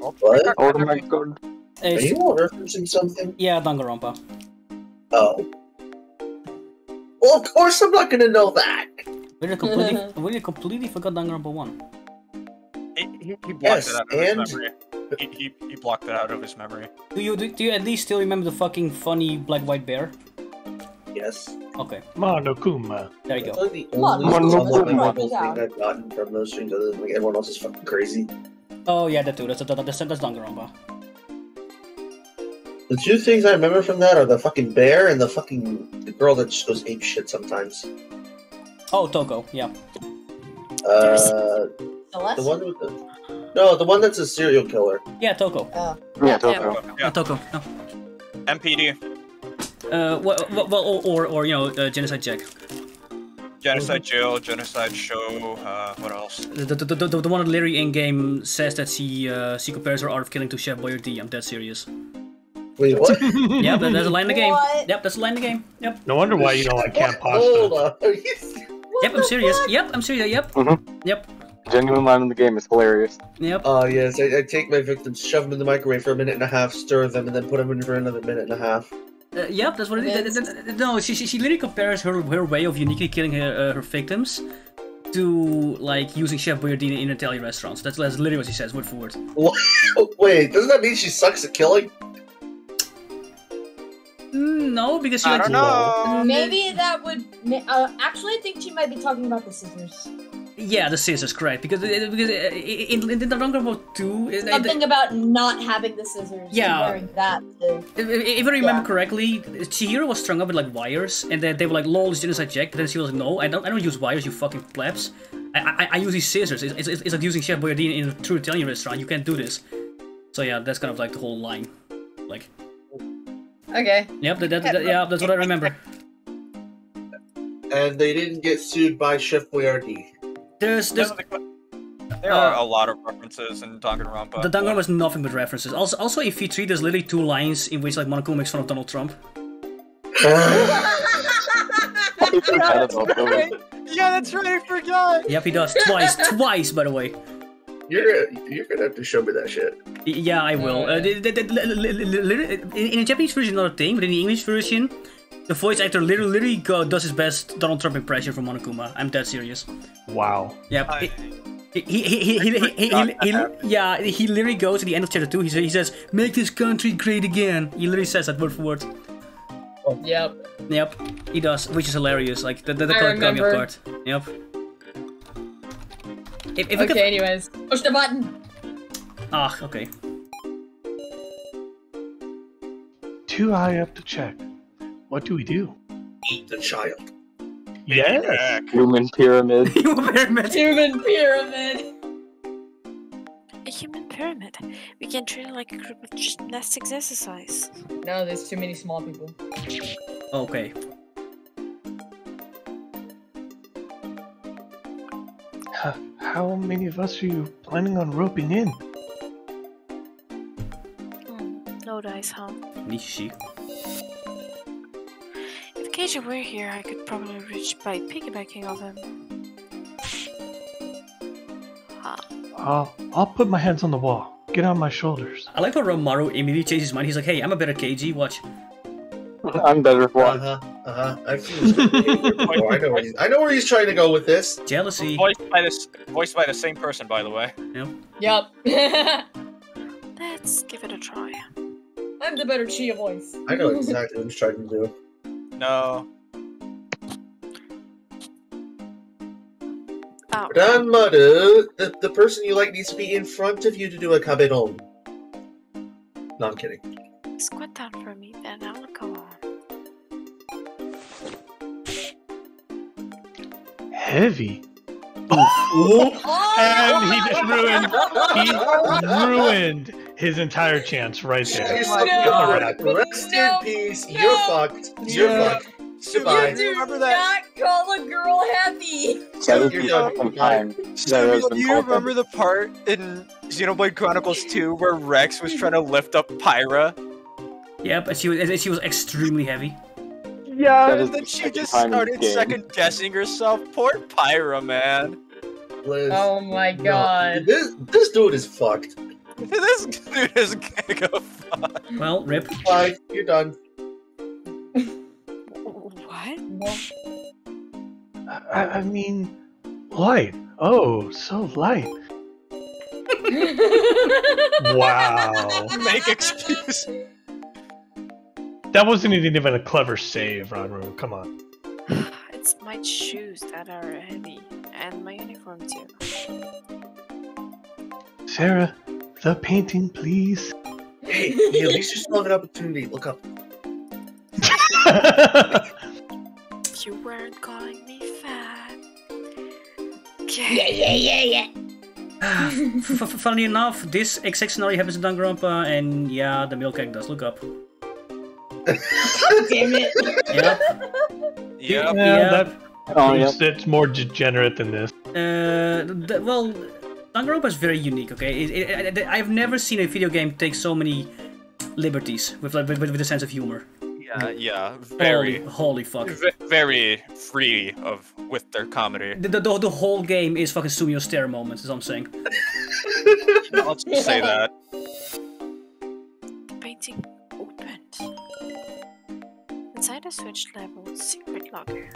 Hope What? Speak Oh my god. Hey, Are sh- you all referencing something? yeah, Danganronpa. Oh. Well, of course I'm not gonna know that. Really completely, really completely forgot Danganronpa 1. He, he, he blocked Yes, it out of and- his memory. He, he, he blocked it out of his memory. Do you, do, do you at least still remember the fucking funny black white bear? Yes. Okay, Monokuma. there you That's go. like the only come on, somewhat come on. memorable Down. thing I've gotten from those streams other than like everyone else is fucking crazy. Oh yeah, that too. That's that, that's, that's Danganronpa. The two things I remember from that are the fucking bear and the fucking the girl that just goes ape shit sometimes. Oh, Toko. Yeah. Uh, Celeste? the one with the no, the one that's a serial killer. Yeah, Toko. Oh. Yeah, Toko. Yeah, Yeah, Toko. No. MPD, Uh, well, well, well or, or or you know, uh, genocide Jack. Genocide Jill, Genocide Show, uh, what else? The the, the, the, the one that Larry in game says that she uh, she compares her art of killing to Chef Boyardee. I'm dead serious. Wait, what? Yep, that- that's a line in the game. What? Yep, that's a line in the game. Yep. No wonder why you don't like Camp Hold on. Yep, I'm serious. Yep, I'm serious. Yep. Mhm. Yep. Genuine line in the game is hilarious. Yep. Oh yes, I, I take my victims, shove them in the microwave for a minute and a half, stir them, and then put them in for another minute and a half. Uh, yep, that's what it is. No, she, she, she literally compares her her way of uniquely killing her, uh, her victims to like using Chef Boyardee in Italian restaurants. That's, that's literally what she says, word for word. Wait, doesn't that mean she sucks at killing? Mm, No, because she I likes- don't know. Maybe that would. Uh, actually, I think she might be talking about the scissors. Yeah, the scissors, correct? Because uh, because uh, in, in the Dragon Ball Two, Something about not having the scissors. Yeah. Wearing that. Too. If, if I remember Yeah. correctly, Chihiro was strung up with like wires, and then they were like, "Lol, it's genocide check." But then she was like, "No, I don't. I don't use wires, you fucking plebs. I I, I use these scissors. It's, it's, it's like using Chef Boyardee in a true Italian restaurant. You can't do this." So yeah, that's kind of like the whole line. Like, Okay. yep, that, that, that- yeah, that's what I remember. And they didn't get sued by Chef Boyardee. There's there's There are a lot of references in Danganronpa. the Danganronpa was nothing but references. Also, also in V3, there's literally two lines in which like Monokuma makes fun of Donald Trump. I forgot about. Yeah, that's right. I forgot. Yep, he does twice, twice by the way. You're you're gonna have to show me that shit. Yeah, I will. Uh, in the Japanese version, not a thing, but in the English version, the voice actor literally, literally go, does his best Donald Trump impression from Monokuma. I'm dead serious. Wow. Yep. I- He, he, he, he, he, he, he, he, yeah, he literally goes to the end of chapter 2. He, says- he says, Make this country great again. He literally says that word for word. Yep. Yep, he does, which is hilarious. Like, the, the, the I caught me off remember. Yep. If, if Okay. could. Anyways, push the button. Ah, okay. Too high up to check. What do we do? Eat the child. Yes. Human pyramid. You were very mad. Human pyramid. A human pyramid. We can treat it like a group of gymnastics exercise. No, there's too many small people. Okay. Huh, How many of us are you planning on roping in? Hmm. No dice, huh? Nishi. If Keiji were here, I could probably reach by piggybacking off him. Ah, I'll, I'll put my hands on the wall. Get on my shoulders. I like how Ranmaru immediately changes his mind. He's like, hey, I'm a better Keiji, watch. I'm better for Uh huh. Uh huh. I've seen this behavior before. I know where he's. I know where he's trying to go with this. Jealousy. Voiced by this, voiced by the same person, by the way. Yep. Yep. let's give it a try. I'm the better Chia voice. I know exactly what he's trying to do. No. Oh, Grandmother, the, the person you like needs to be in front of you to do a kabedon. No, I'm kidding. squat down for me, then I'll go on. Heavy. Oh! And he just ruined. He ruined his entire chance right there. You're my so Rest No. in peace. No. You're fucked. You're Yeah. fucked. Goodbye. You do Remember not call a girl happy. That You're done. some time. Do you remember the part in Xenoblade Chronicles 2 where Rex was trying to lift up Pyra? Yep, and she was, she was extremely heavy. Yeah, and then the she just started game. second guessing herself. Poor Pyra, man. Liz. Oh my no. god. This, this dude is fucked. this dude is giga fuck. Well, rip. Bye. You're done. What? I, I mean, light. Oh, so light. Wow. Make excuse. That wasn't even a clever save, Ranru. Come on. It's my shoes that are heavy, and my uniform too. Sarah, the painting, please. Hey, hey, at least you still have an opportunity. Look up. You weren't calling me fat. yeah, Okay. yeah, yeah, yeah. F- f- funnily enough, this exact scenario happens in Danganronpa, and yeah, the milk egg does look up. Damn it. Yep. Yep. Yeah, Yeah. that Oh, yeah. it's, it's more degenerate than this. Uh, well, Danganronpa is very unique. Okay, it, it, it- I've never seen a video game take so many liberties with like with, with, with a sense of humor. Yeah, yeah, very, Holy, holy fuck. ve- very free of with their comedy. The, the, the, the whole game is fucking Sumio stare moments, is what I'm saying. Let's just say that. The Painting opened. Inside a switch level secret locker.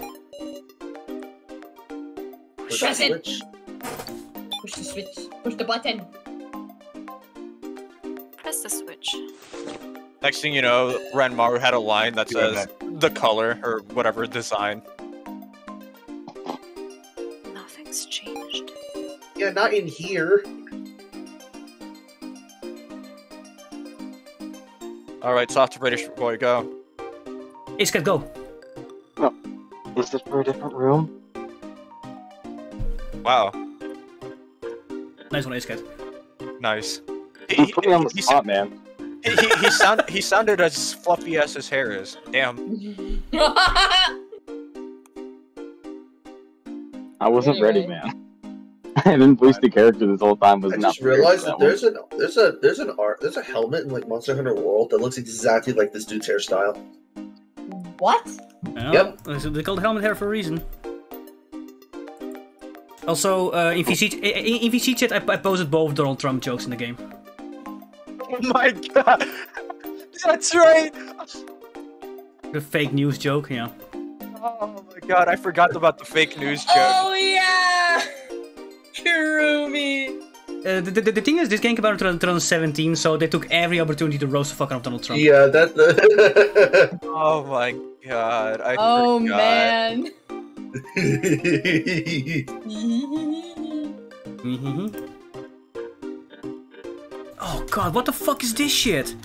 Push Press the it. Switch. Push the switch. Push the button. Press the switch. Next thing you know, Ranmaru had a line that says the color or whatever design. Nothing's changed. Yeah, not in here. All right, soft British boy, go. Ace Cat, go. Oh, is this for a different room? Wow, Nice one, Ace Cat. nice. He, Don't put me on the he, spot, man. he, he, he sound he sounded as fluffy as his hair is. Damn. I wasn't ready, man. I didn't voice the character this whole time. Was I not just realized for that one. there's an there's a there's an art there's a helmet in like Monster Hunter World that looks exactly like this dude's hairstyle. what? Yeah, Yep. so They called helmet hair for a reason. Also, uh, in VC, in in VC chat, I, I posted both Donald Trump jokes in the game. Oh my god, that's right. The fake news joke, yeah. Oh my god, I forgot about the fake news joke. Oh yeah! Kurumi! Uh, the, the, the thing is, this game came out in 2017, so they took every opportunity to roast the fuck out of Donald Trump. Yeah, that. Oh my god, I Oh forgot. man! Mhm. Oh god, what the fuck is this shit?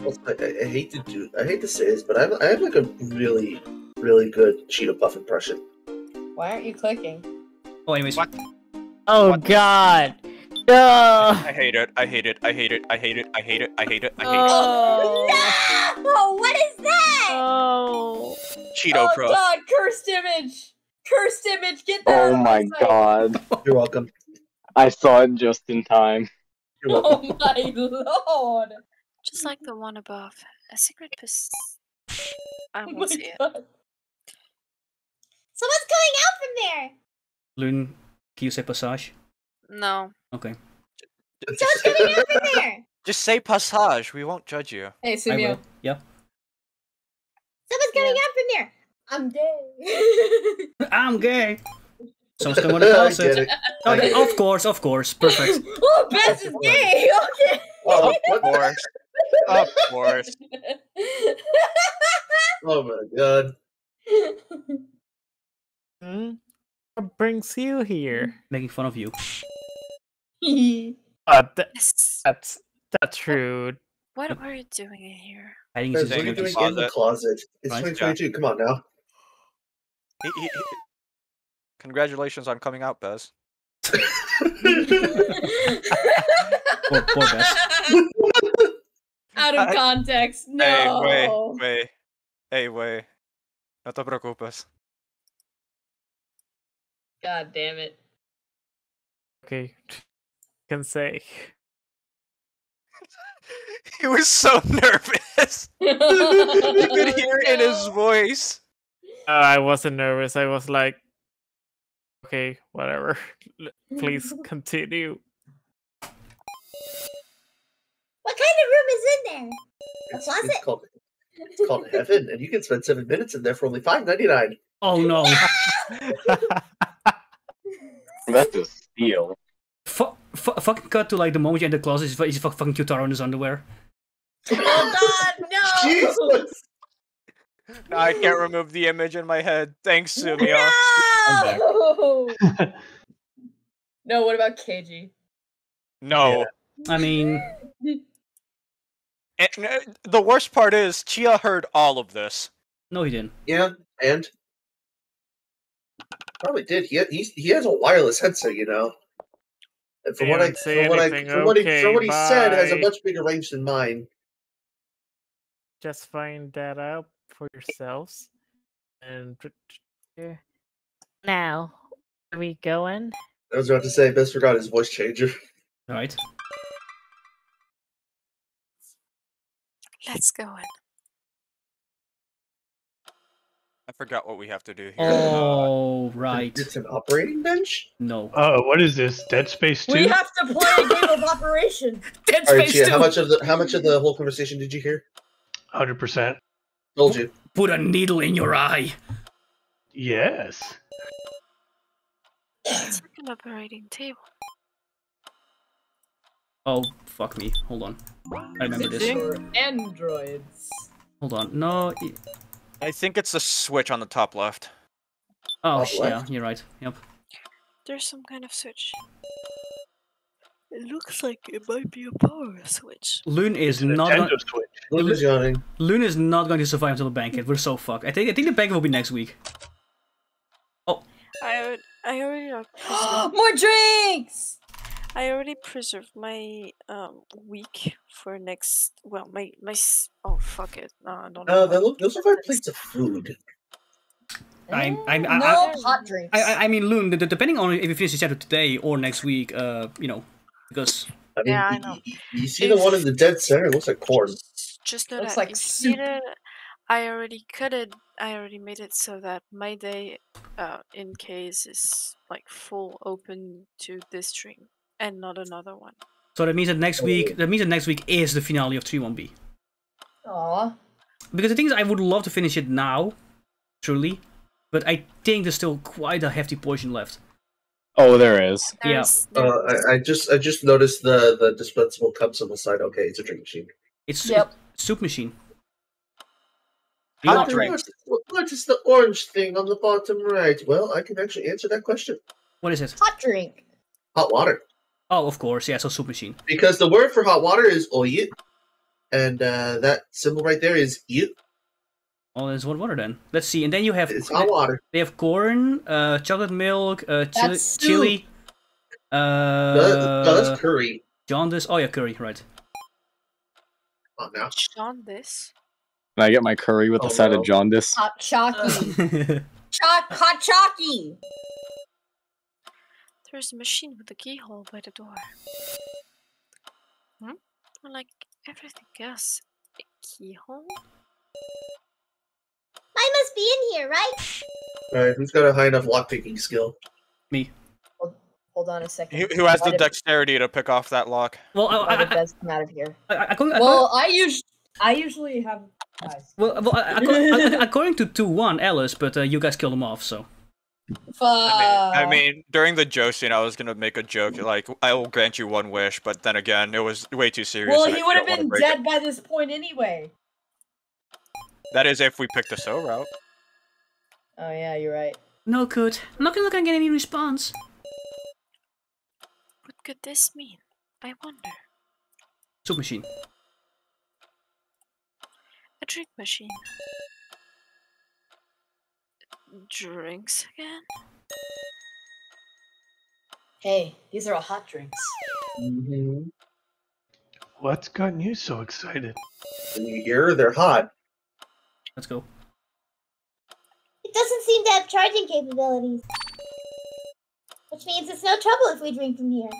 I, I- I hate to do I hate to say this, but I have, I have like a really really good Cheetah Puff impression. Why aren't you clicking? Oh, anyways. What? Oh god. No. I hate it. I hate it. I hate it. I hate it. I hate it. I hate it. I hate Oh. No! What is that? Oh. Cheeto oh Pro. god, cursed image! Cursed image, get that Oh my site. god. You're welcome. I saw it just in time. You're welcome. Oh my lord! Just like the one above. A secret pis. I Oh won't my see it. god. Someone's coming out from there. Loon, can you say passage? No. Okay. Someone's coming out from there. Just say passage. We won't judge you. Hey, I Sumio. will. Yep. Someone's coming out from there. I'm gay. I'm gay. Someone's going to I closet. Oh, I get of course, of course. Perfect. oh, Bess is gay! Okay. Oh, Of course. Of course. oh my god. Hmm? What brings you here? Making fun of you. Uh, th- Yes. that's that's rude. What are you doing in here? I Guys, his what you in doing the in the closet? It's 2022. Come on now. He- he- he- Congratulations on coming out, Bez. Poor, poor Bess. Out of I- context. No. Hey, wey, wey. Hey, wey. No te preocupes. God damn it. Okay. Can say. He was so nervous. you could hear it in his voice. Uh, I wasn't nervous. I was like, okay, whatever. L- Please continue. What kind of room is in there? It's, closet? it's called it's called heaven, and you can spend seven minutes in there for only five ninety nine. Oh no. That's a steal. Fu- fu- fucking cut to like the moment you enter the closet, he's, fu- he's fucking Kyutaro in his underwear. Oh god, no! Jesus! No, I can't remove the image in my head. Thanks, Sumio. No! no, what about Keiji? No. I mean, And, uh, the worst part is, Chia heard all of this. no, he didn't. Yeah, and probably did. He he he has a wireless headset, you know. And from what I didn't say from what I anything. from what he from what he said, has a much bigger range than mine. Just find that out for yourselves. And now, are we going? I was about to say, best forgot his voice changer. All right. Let's go in. I forgot what we have to do here. Oh, right. It's an operating bench. No. Oh, what is this? Dead Space Two? We have to play a game of operation. Dead All right, Space Chia, 2! how much of the how much of the whole conversation did you hear? Hundred percent. Told you. Put a needle in your eye. Yes. It's like an operating table. Oh, fuck me. Hold on. I remember this. For androids. Hold on. No. i- I think it's the switch on the top left. Oh, Top sh- yeah, left? you're right. Yep. There's some kind of switch. It looks like it might be a power switch. Loon is It's not. Gonna, Switch. Look is yawning. Loon is not going to survive until the banquet. We're so fucked. I think. I think the banquet will be next week. Oh. I already, I already uh, More drinks! I already preserved my um week for next. Well, my my. Oh fuck it! No, I don't know. Uh, what- that look, those are five plates of food. I- I- I- no I- hot drinks. I, I, I mean, Loon. d- d- Depending on if you finish the chapter today or next week, uh, you know, because I mean, Yeah, I y- know. y- You see the one in the dead center? It looks like corn. Just know Looks that like soup. you need it, I already cut it. I already made it so that my day, uh, in case is like full open to this stream and not another one. so that means that next week that means that next week is the finale of 3-1B. Aw. Because the thing is, I would love to finish it now, truly, but I think there's still quite a hefty portion left. Oh, there is. Yeah. Uh, I, I just I just noticed the the dispensable cups on the side. Okay, it's a drink machine. It's Yep. soup machine. Hot want- drinks. What, what is the orange thing on the bottom right? Well, I can actually answer that question. What is it? Hot drink. Hot water, Oh, of course, yeah, so soup machine. because the word for hot water is oye, and uh, that symbol right there is you. Oh, there's one water then. Let's see, and then you have It's hot water. they have corn, uh, chocolate milk, uh, chili, That's soup. chili, uh, that- no, that's curry. jaundice. Oh yeah, curry, right? Come on now. Sean this. Can I get my curry with Oh, a side no. of jaundice? Hot chalky. Choc hot chalky. There's a machine with a keyhole by the door. Hmm? Like everything else, a keyhole. Mine must be in here, right? All right, who's got a high enough lockpicking skill? Me. Hold, hold on a second. Who, who has Why the dexterity to pick off that lock? Well, I, Why I, I, Bez come out of here? I, I, according, Well, I usually I usually have guys. well, well, I- according, according to two one Ellis, but uh, you guys killed him off, so Fuck. I mean, I mean, during the Joe scene, I was gonna make a joke like, "I will grant you one wish," but then again, it was way too serious. well, he would have been break it. dead by this point anyway. That is if we picked the so route. Oh yeah, you're right. no good. I'm not gonna look and get any response. What could this mean? I wonder. Soup machine. A drink machine. Drinks again? Hey, these are all hot drinks. Mm-hmm. What's gotten you so excited? And you hear they're hot. Let's go. It doesn't seem to have charging capabilities. Which means it's no trouble if we drink from here.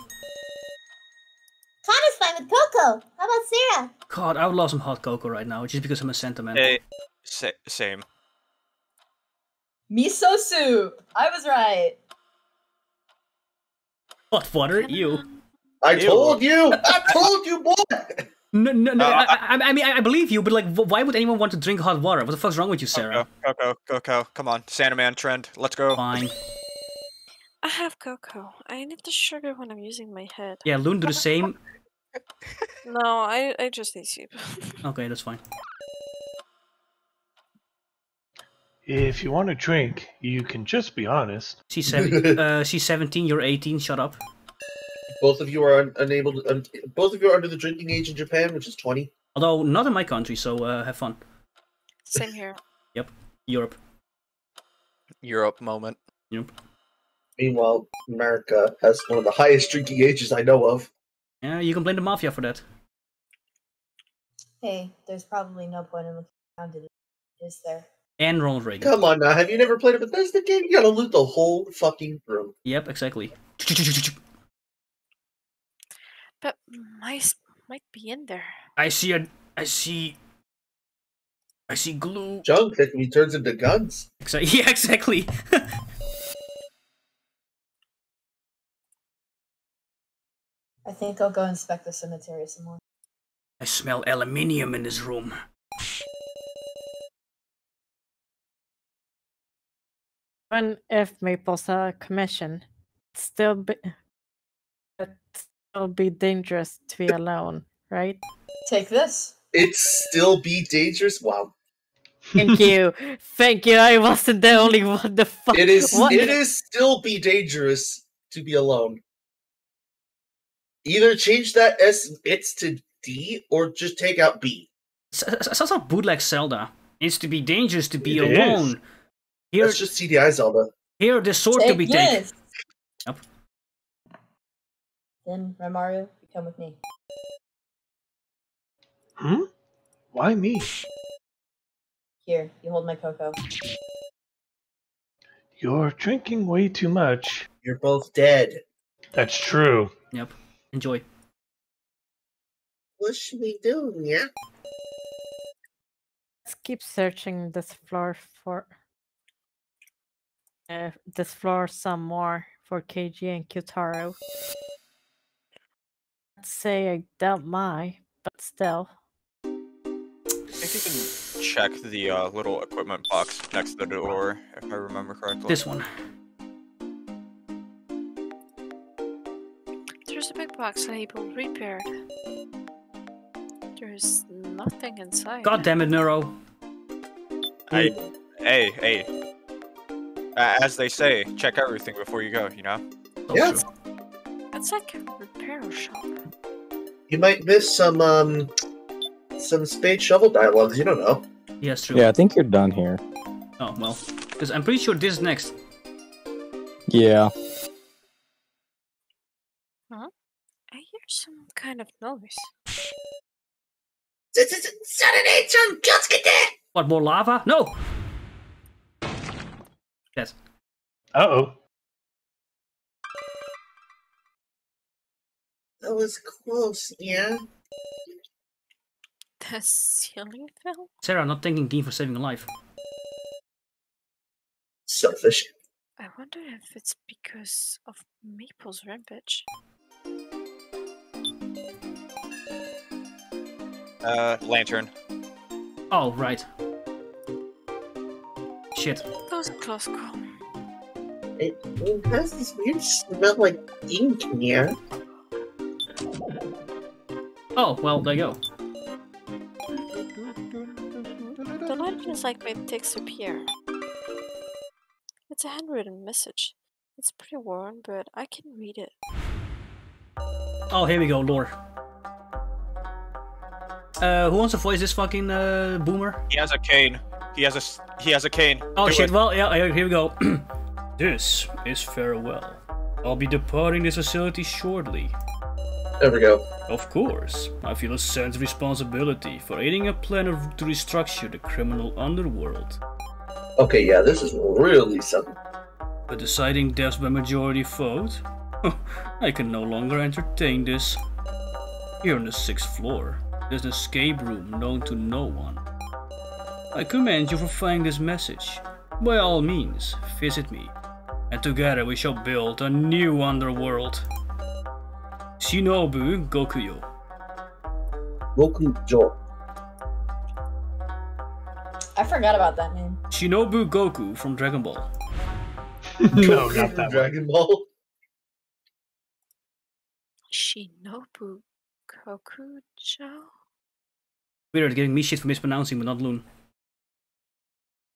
Connor's fine with cocoa. How about Sarah? God, I would love some hot cocoa right now, just because I'm a sentiment. Eh, sa- same. Miso soup. I was right. Hot water, you. I Ew. told you. I told you, boy. No, no, no. Uh, I, I, I mean, I I believe you, but like, why would anyone want to drink hot water? What the fuck's wrong with you, Sarah? Coco, Coco, Coco, come on, Santa Man trend. Let's go. Fine. I have cocoa. I need the sugar when I'm using my head. Yeah, Loon do the same. No, I, I just need soup. Okay, that's fine. If you want to drink, you can just be honest. She's seven. uh, she's seventeen. You're eighteen. Shut up. Both of you are un- unable to. Un- both of you are under the drinking age in Japan, which is twenty. Although not in my country, so uh, have fun. Same here. Yep, Europe. Europe moment. Yep. Meanwhile, America has one of the highest drinking ages I know of. Yeah, you can blame the mafia for that. Hey, there's probably no point in looking around it, is there? And Ronald Reagan. Come on now, have you never played a Bethesda game? You gotta loot the whole fucking room. Yep, exactly. But mice might be in there. I see a. I see I see glue. Junk that can be turned into guns. Exa- yeah, exactly. I think I'll go inspect the cemetery some more. I smell aluminium in this room. Even if Maple's a commission, it's still be it still be dangerous to be alone, right? Take this. It still be dangerous. Wow. Thank you, thank you. I wasn't the only one. The fuck. It is. What? It is still be dangerous to be alone. Either change that S it's to D or just take out B. S- s- Sounds like bootleg Zelda. It's to be dangerous to be It is. alone. Here, That's just CDI Zelda. here, the sword to Take be taken. Yep. Then, Remario, you come with me. Hmm? Why me? Here, you hold my cocoa. You're drinking way too much. You're both dead. That's true. Yep. Enjoy. What should we do, yeah? Let's keep searching this floor for uh, this floor some more for Keiji and Q-taro. I'd say I doubt my, but still. I think you can check the uh, little equipment box next to the door, if I remember correctly. This one. There's a big box labeled repaired. There's nothing inside. God damn it, Neuro. I, hey, hey. Uh, as they say, check everything before you go. You know. Yeah. It's like a repair shop. You might miss some um some spade shovel dialogues, you don't know. Yes, true. Yeah, I think you're done here. Oh well, because I'm pretty sure this is next. Yeah. Huh? I hear some kind of noise. This is Saturday, John. Just get it. What more lava? No. Yes. Uh oh. That was close, yeah. The ceiling fell? Sarah, not thanking Dean for saving a life. Selfish. I wonder if it's because of Maple's rampage. Uh, lantern. Oh right. Shit. That was a close call. It, it has this weird smell like ink in here. Oh well, there you go. The light feels like my text appear. It's a handwritten message. It's pretty worn, but I can read it. Oh, here we go, lore. Uh, who wants to voice this fucking uh, boomer? He has a cane. He has a s- he has a cane. Oh Do shit, it. well, yeah, here here we go. this is farewell. I'll be departing this facility shortly. There we go. Of course, I feel a sense of responsibility for aiding a plan of- to restructure the criminal underworld. Okay, yeah, this is really something. But deciding deaths by majority vote? I can no longer entertain this. Here on the sixth floor, there's an escape room known to no one. I commend you for finding this message. By all means, visit me, and together we shall build a new underworld. Shinobu Gokuyo. Goku Joe. I forgot about that name. Shinobu Goku from Dragon Ball. no, Goku not from that one. Dragon Ball. Shinobu Kokujo? Weird, giving me shit for mispronouncing, but not Loon.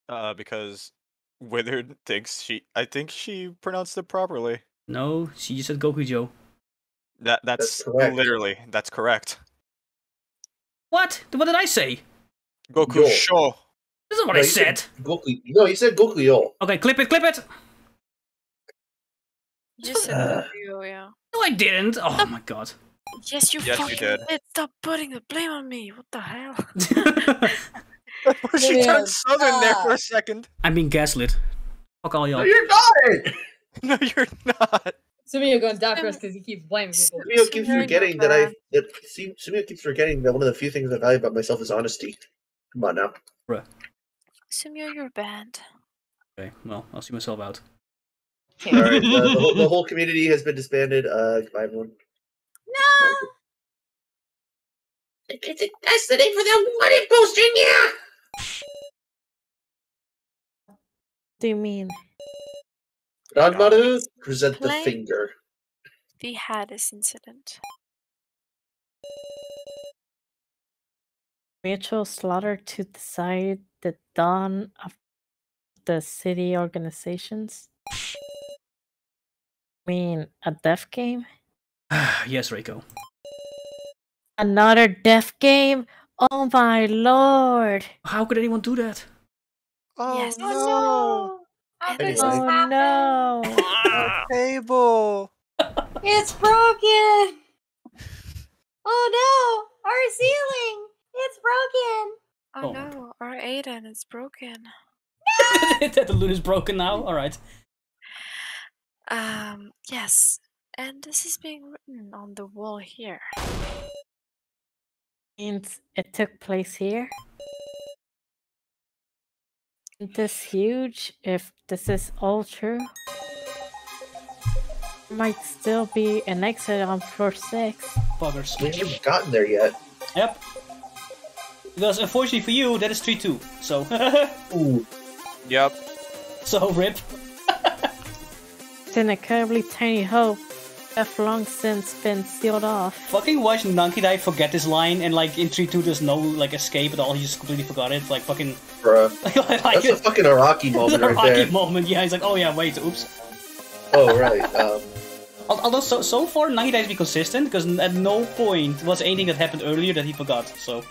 Uh, because Withered thinks she. I think she pronounced it properly. No, she just said Gokujo. That that's, correct. literally that's correct. What? What did I say? Goku Yo. Sho. This is what No, I said said. Goku. No, you said Goku Yo. Okay, clip it, clip it. You just said Uh. Kokuyo, yeah. No, I didn't. Oh my god. Yes, you Yes, you fucking did. Stop putting the blame on me. What the hell? she Yeah, turned southern there for a second. I'm being gaslit. Fuck all No, y'all. you're not! No, you're not. Sumio goes down first because he keeps blaming people. Sumio keeps forgetting that I. That, see, Sumio keeps forgetting that one of the few things I value about myself is honesty. Come on now. Bruh. Sumio, you're banned. Okay, well, I'll see myself out. All right, uh, the, whole, the whole community has been disbanded. Uh, goodbye, everyone. No! That's the name for the wedding poster, yeah. do you mean? Ranmaru, present the finger. The Hades incident. Mutual slaughter to decide the dawn of the city organizations? I mean a death game? yes, Reiko. Another death game? Oh my lord! How could anyone do that? Oh Yes. no! How could this Anyway. Oh no! The table! It's broken! Oh no! Our ceiling! It's broken! Oh, Oh. no, our Aiden is broken. that the loot is broken now? Alright. Um, yes. And this is being written on the wall here. And it took place here? Isn't this huge if this is all true? Might still be an exit on floor 6. Buggers. We haven't gotten there yet. Yep. Because unfortunately for you, that is 3 2. So. Ooh. Yep. so, rip. It's an incredibly tiny hope. Have long since been sealed off. Fucking watch Nankidai forget this line and like in 3 2 there's no like escape at all, he just completely forgot it. Like fucking. Bruh. like That's a fucking Iraqi moment a right rocky there. moment, yeah, he's like, oh yeah, wait, oops. Oh, right. Um, Although so, so far Nankidai has been consistent because at no point was anything that happened earlier that he forgot, so.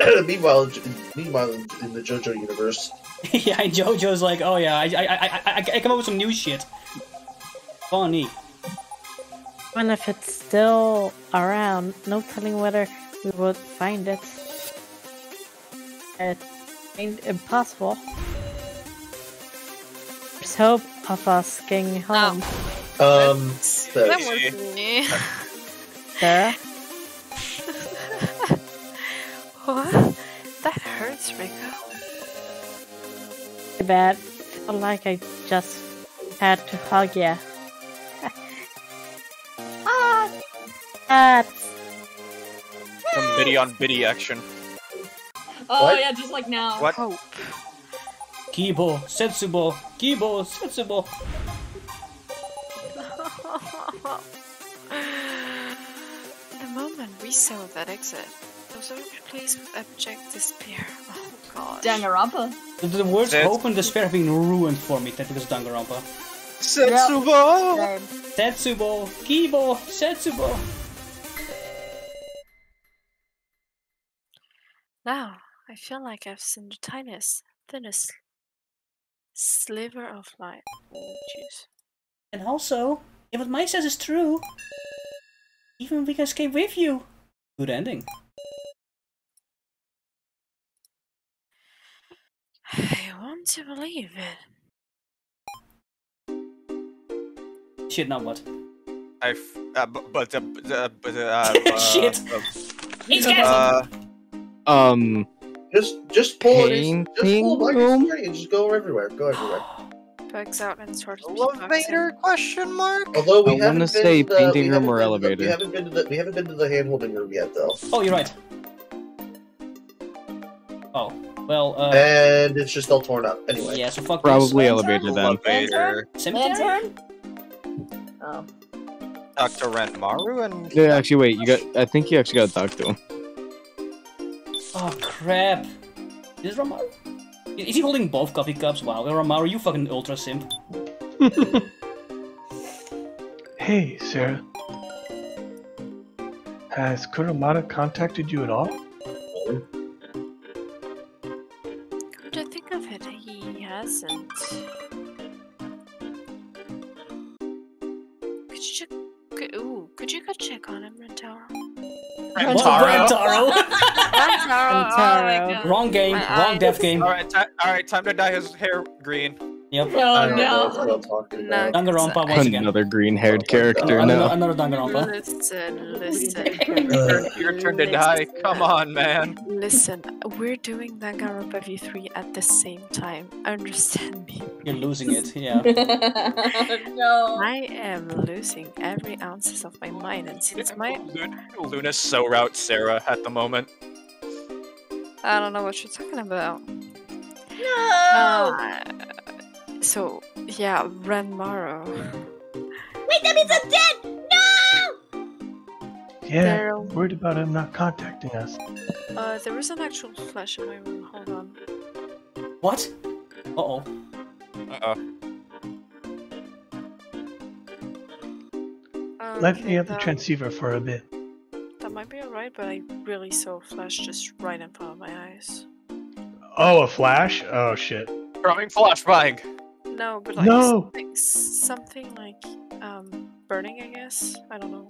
meanwhile, meanwhile, in in the JoJo universe, yeah, and JoJo's like, oh yeah, I, I, I, I, I come up with some new shit. Funny. And if it's still around, no telling whether we would find it. It ain't impossible. There's hope of us getting home. um, That the- wasn't me. Sarah? what? That hurts, Rico. Too bad. Felt like I just had to hug ya. Ah! That's Some biddy on biddy action. Oh What? yeah, just like now. What? Hope. Kibo, Setsubo, Kibo, sensible. the moment we saw that exit, was replaced with abject despair. Oh god. Danganronpa. The, the words Set- hope and despair have been ruined for me that because of Danganronpa. Setsubo! Same. Setsubo, Kibo, Setsubo. Now, I feel like I've seen the tiniest, thinnest sliver of light. Oh, jeez. And also, if what Mike says is true, even we can escape with you. Good ending. I want to believe it. Shit, now what? I f- uh, bu- but uh, b- uh, but uh, uh, Shit. uh, He's uh, Um, just just pull it. Just pull Black room? Security and just go everywhere. Go everywhere. Bugs out and sort of Elevator? Question mark? Although we I haven't wanna been say to the, painting room or been to the- elevator. we haven't been to the we haven't been to the hand holding room yet, though. Oh, you're right. Oh, well, uh, And it's just all torn up. Anyway. yeah, so fuck probably this. elevator then. elevator. Cemetery? Lantern? Oh. Dr. Rentmaru and Yeah, actually, wait. You got. I think you actually got to talk to him. Oh, crap. Is Ranmaru? Is he holding both coffee cups? Wow, Ranmaru, you fucking ultra simp. Hey, Sarah. Has Kurumada contacted you at all? He hasn't. Could you check? Could, ooh, could you go check on him, Rentaro? Rentaro. Rentaro! Oh my Rentaro. god. Wrong game, My wrong eyes. death game. All right, all right. Time to dye his hair green. Yep. Oh I don't know what no. I'm talking about. Danganronpa once again. Another green-haired character Another, now. another Danganronpa. Listen, listen. Your turn to die. Come on, man. Listen, we're doing Danganronpa V3 at the same time. Understand me. You're losing it, yeah. no. I am losing every ounces of my mind, and since my Luna's so route Sarah at the moment. I don't know what you're talking about. No. Uh, so yeah, Renmaro. Wait, that means I'm dead! No! Yeah, There- worried about him not contacting us. Uh, there is an actual flash in my room. Hold on. What? Uh oh. Uh-oh. Let Okay, me have the that- transceiver for a bit. That might be alright, but I really saw a flash just right in front of my eyes. Oh, a flash? Oh shit. Throwing flashbang. No, but like No! something, something like um burning, I guess. I don't know.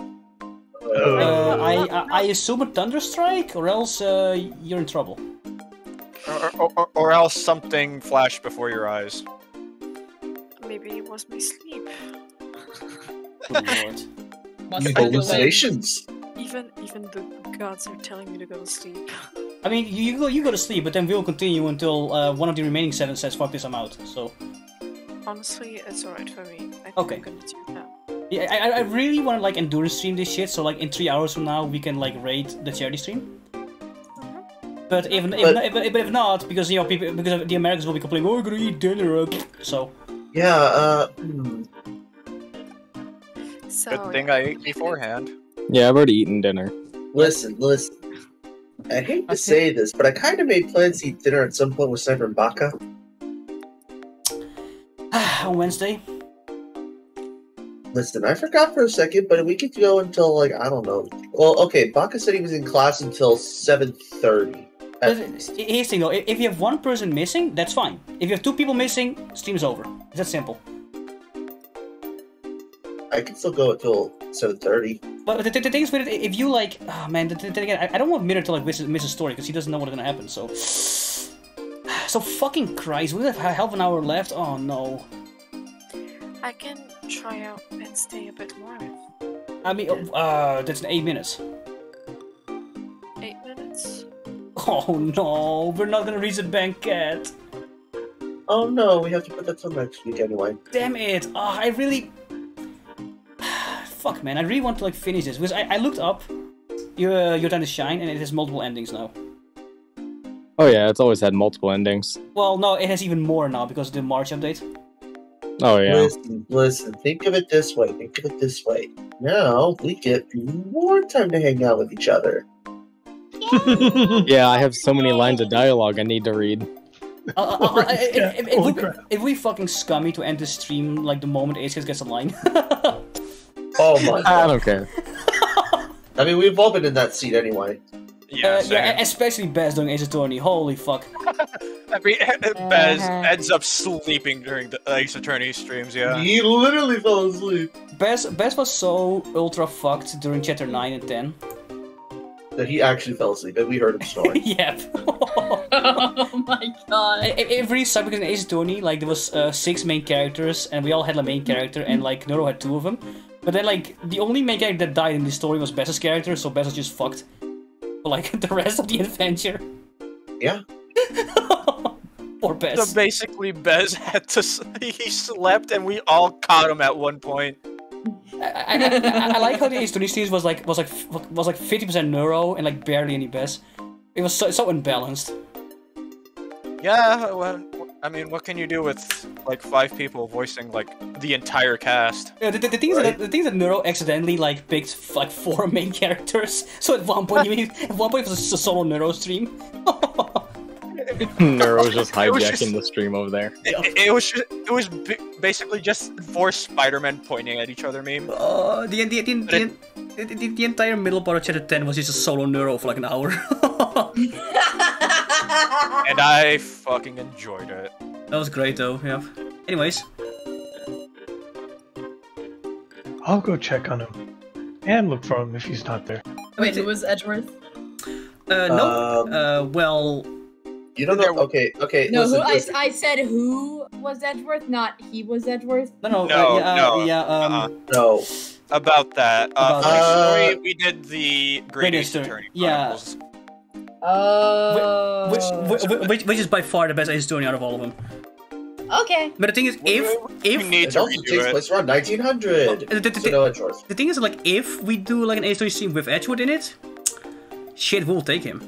Uh, I, I I assume a thunderstrike, or else uh, you're in trouble. Or, or, or, or else something flashed before your eyes. Maybe it was my sleep. Good lord. Must be the wind. Hallucinations. Even even the gods are telling me to go to sleep. I mean, you, you go you go to sleep, but then we'll continue until uh, one of the remaining seven says "fuck this, I'm out." So Honestly, it's alright for me. I think Okay. I'm gonna do that. yeah, I, I- I really want to like endurance stream this shit. So like in three hours from now, we can like raid the charity stream. But if, if, But- not, but, but if not, because you know people, because the Americans will be complaining, oh, we're gonna eat dinner. uh," So Yeah, uh, hmm. So Good thing I ate beforehand. Yeah, I've already eaten dinner. listen, listen. I hate to say this, but I kind of made plans to eat dinner at some point with Sniper and Baka. on Wednesday, Listen, I forgot for a second, but we could go until like I don't know. Well, okay, Baka said he was in class until seven thirty. Here's the thing though, if you have one person missing, that's fine. If you have two people missing, stream's over. It's that simple. I can still go until seven thirty. But the, the, the thing is with it, if you like, oh man, the, the, again, I, I don't want Mirror to like miss, miss a story because he doesn't know what's gonna happen. So, so fucking Christ, we have half an hour left. Oh no. I can try out and stay a bit more. I mean, uh, that's eight minutes. Eight minutes. Oh no, we're not gonna reach the banquet. Oh no, we have to put that till next week anyway. Damn it! Oh, I really. Fuck, man, I really want to like finish this because I, I looked up your uh, your time to shine and it has multiple endings now. Oh yeah, it's always had multiple endings. Well, no, it has even more now because of the March update. Oh yeah. Listen, listen. Think of it this way. Think of it this way. Now we get more time to hang out with each other. yeah, I have so many lines of dialogue I need to read. Uh, uh, uh, if, if- if we, if we fucking scummy to end the stream like the moment Aces gets a line. Oh my! God. I God. don't care. I mean, we've all been in that seat anyway. Yeah, Uh, same. yeah, especially Baz doing Ace Attorney. Holy fuck. I mean, Bez Uh-huh. ends up sleeping during the Ace Attorney streams, yeah. He literally fell asleep. Baz, Baz was so ultra fucked during chapter 9 and 10. That he actually fell asleep, and we heard him snoring. yep. oh my god. It, it really sucked because in Ace Attorney, like, there was uh, six main characters, and we all had a main character, and, like, Noro had two of them. But then, like, the only main character that died in this story was Bez's character, so Bez was just fucked. For, like, the rest of the adventure. Yeah. Poor Bez. So basically, Bez had to. s- He slept, and we all caught him at one point. I, I, I, I like how the Ace Attorney was like was like was like fifty percent Neuro and like barely any Bez. It was so, so unbalanced. Yeah, well, I mean, what can you do with like five people voicing like the entire cast? Yeah, the, the, the thing is that the thing is that Neuro accidentally like picked like four main characters. So at one point, you mean, at one point it was a solo Neuro stream. Neuro's just hijacking just- the stream over there. It, it was just, it was bi- basically just four Spider-Men pointing at each other meme. Uh, the, the, the, the, the, the, the entire middle part of chapter ten was just a solo Neuro for like an hour. and I fucking enjoyed it. That was great though. Yeah. Anyways, I'll go check on him and look for him if he's not there. Wait, who was Edgeworth? uh, no. Um, Uh, well, You don't know? Okay, okay. No, listen, who I, listen. I said who was Edgeworth, not he was Edgeworth. No, no, No, uh, yeah, uh, no, yeah, um, uh-uh. No. About that. Uh, About for that. story, we did the Great Great Ace Eastern- Attorney yeah. Chronicles. Oh. which, which, which, which is by far the best Ace Attorney out of all of them. Okay. But the thing is, if We if need It to also redo takes it. place around 1900. the, the, So no Edgeworth. the thing is, like, if we do like an Ace Attorney scene with Edgeworth in it, shit we'll take him.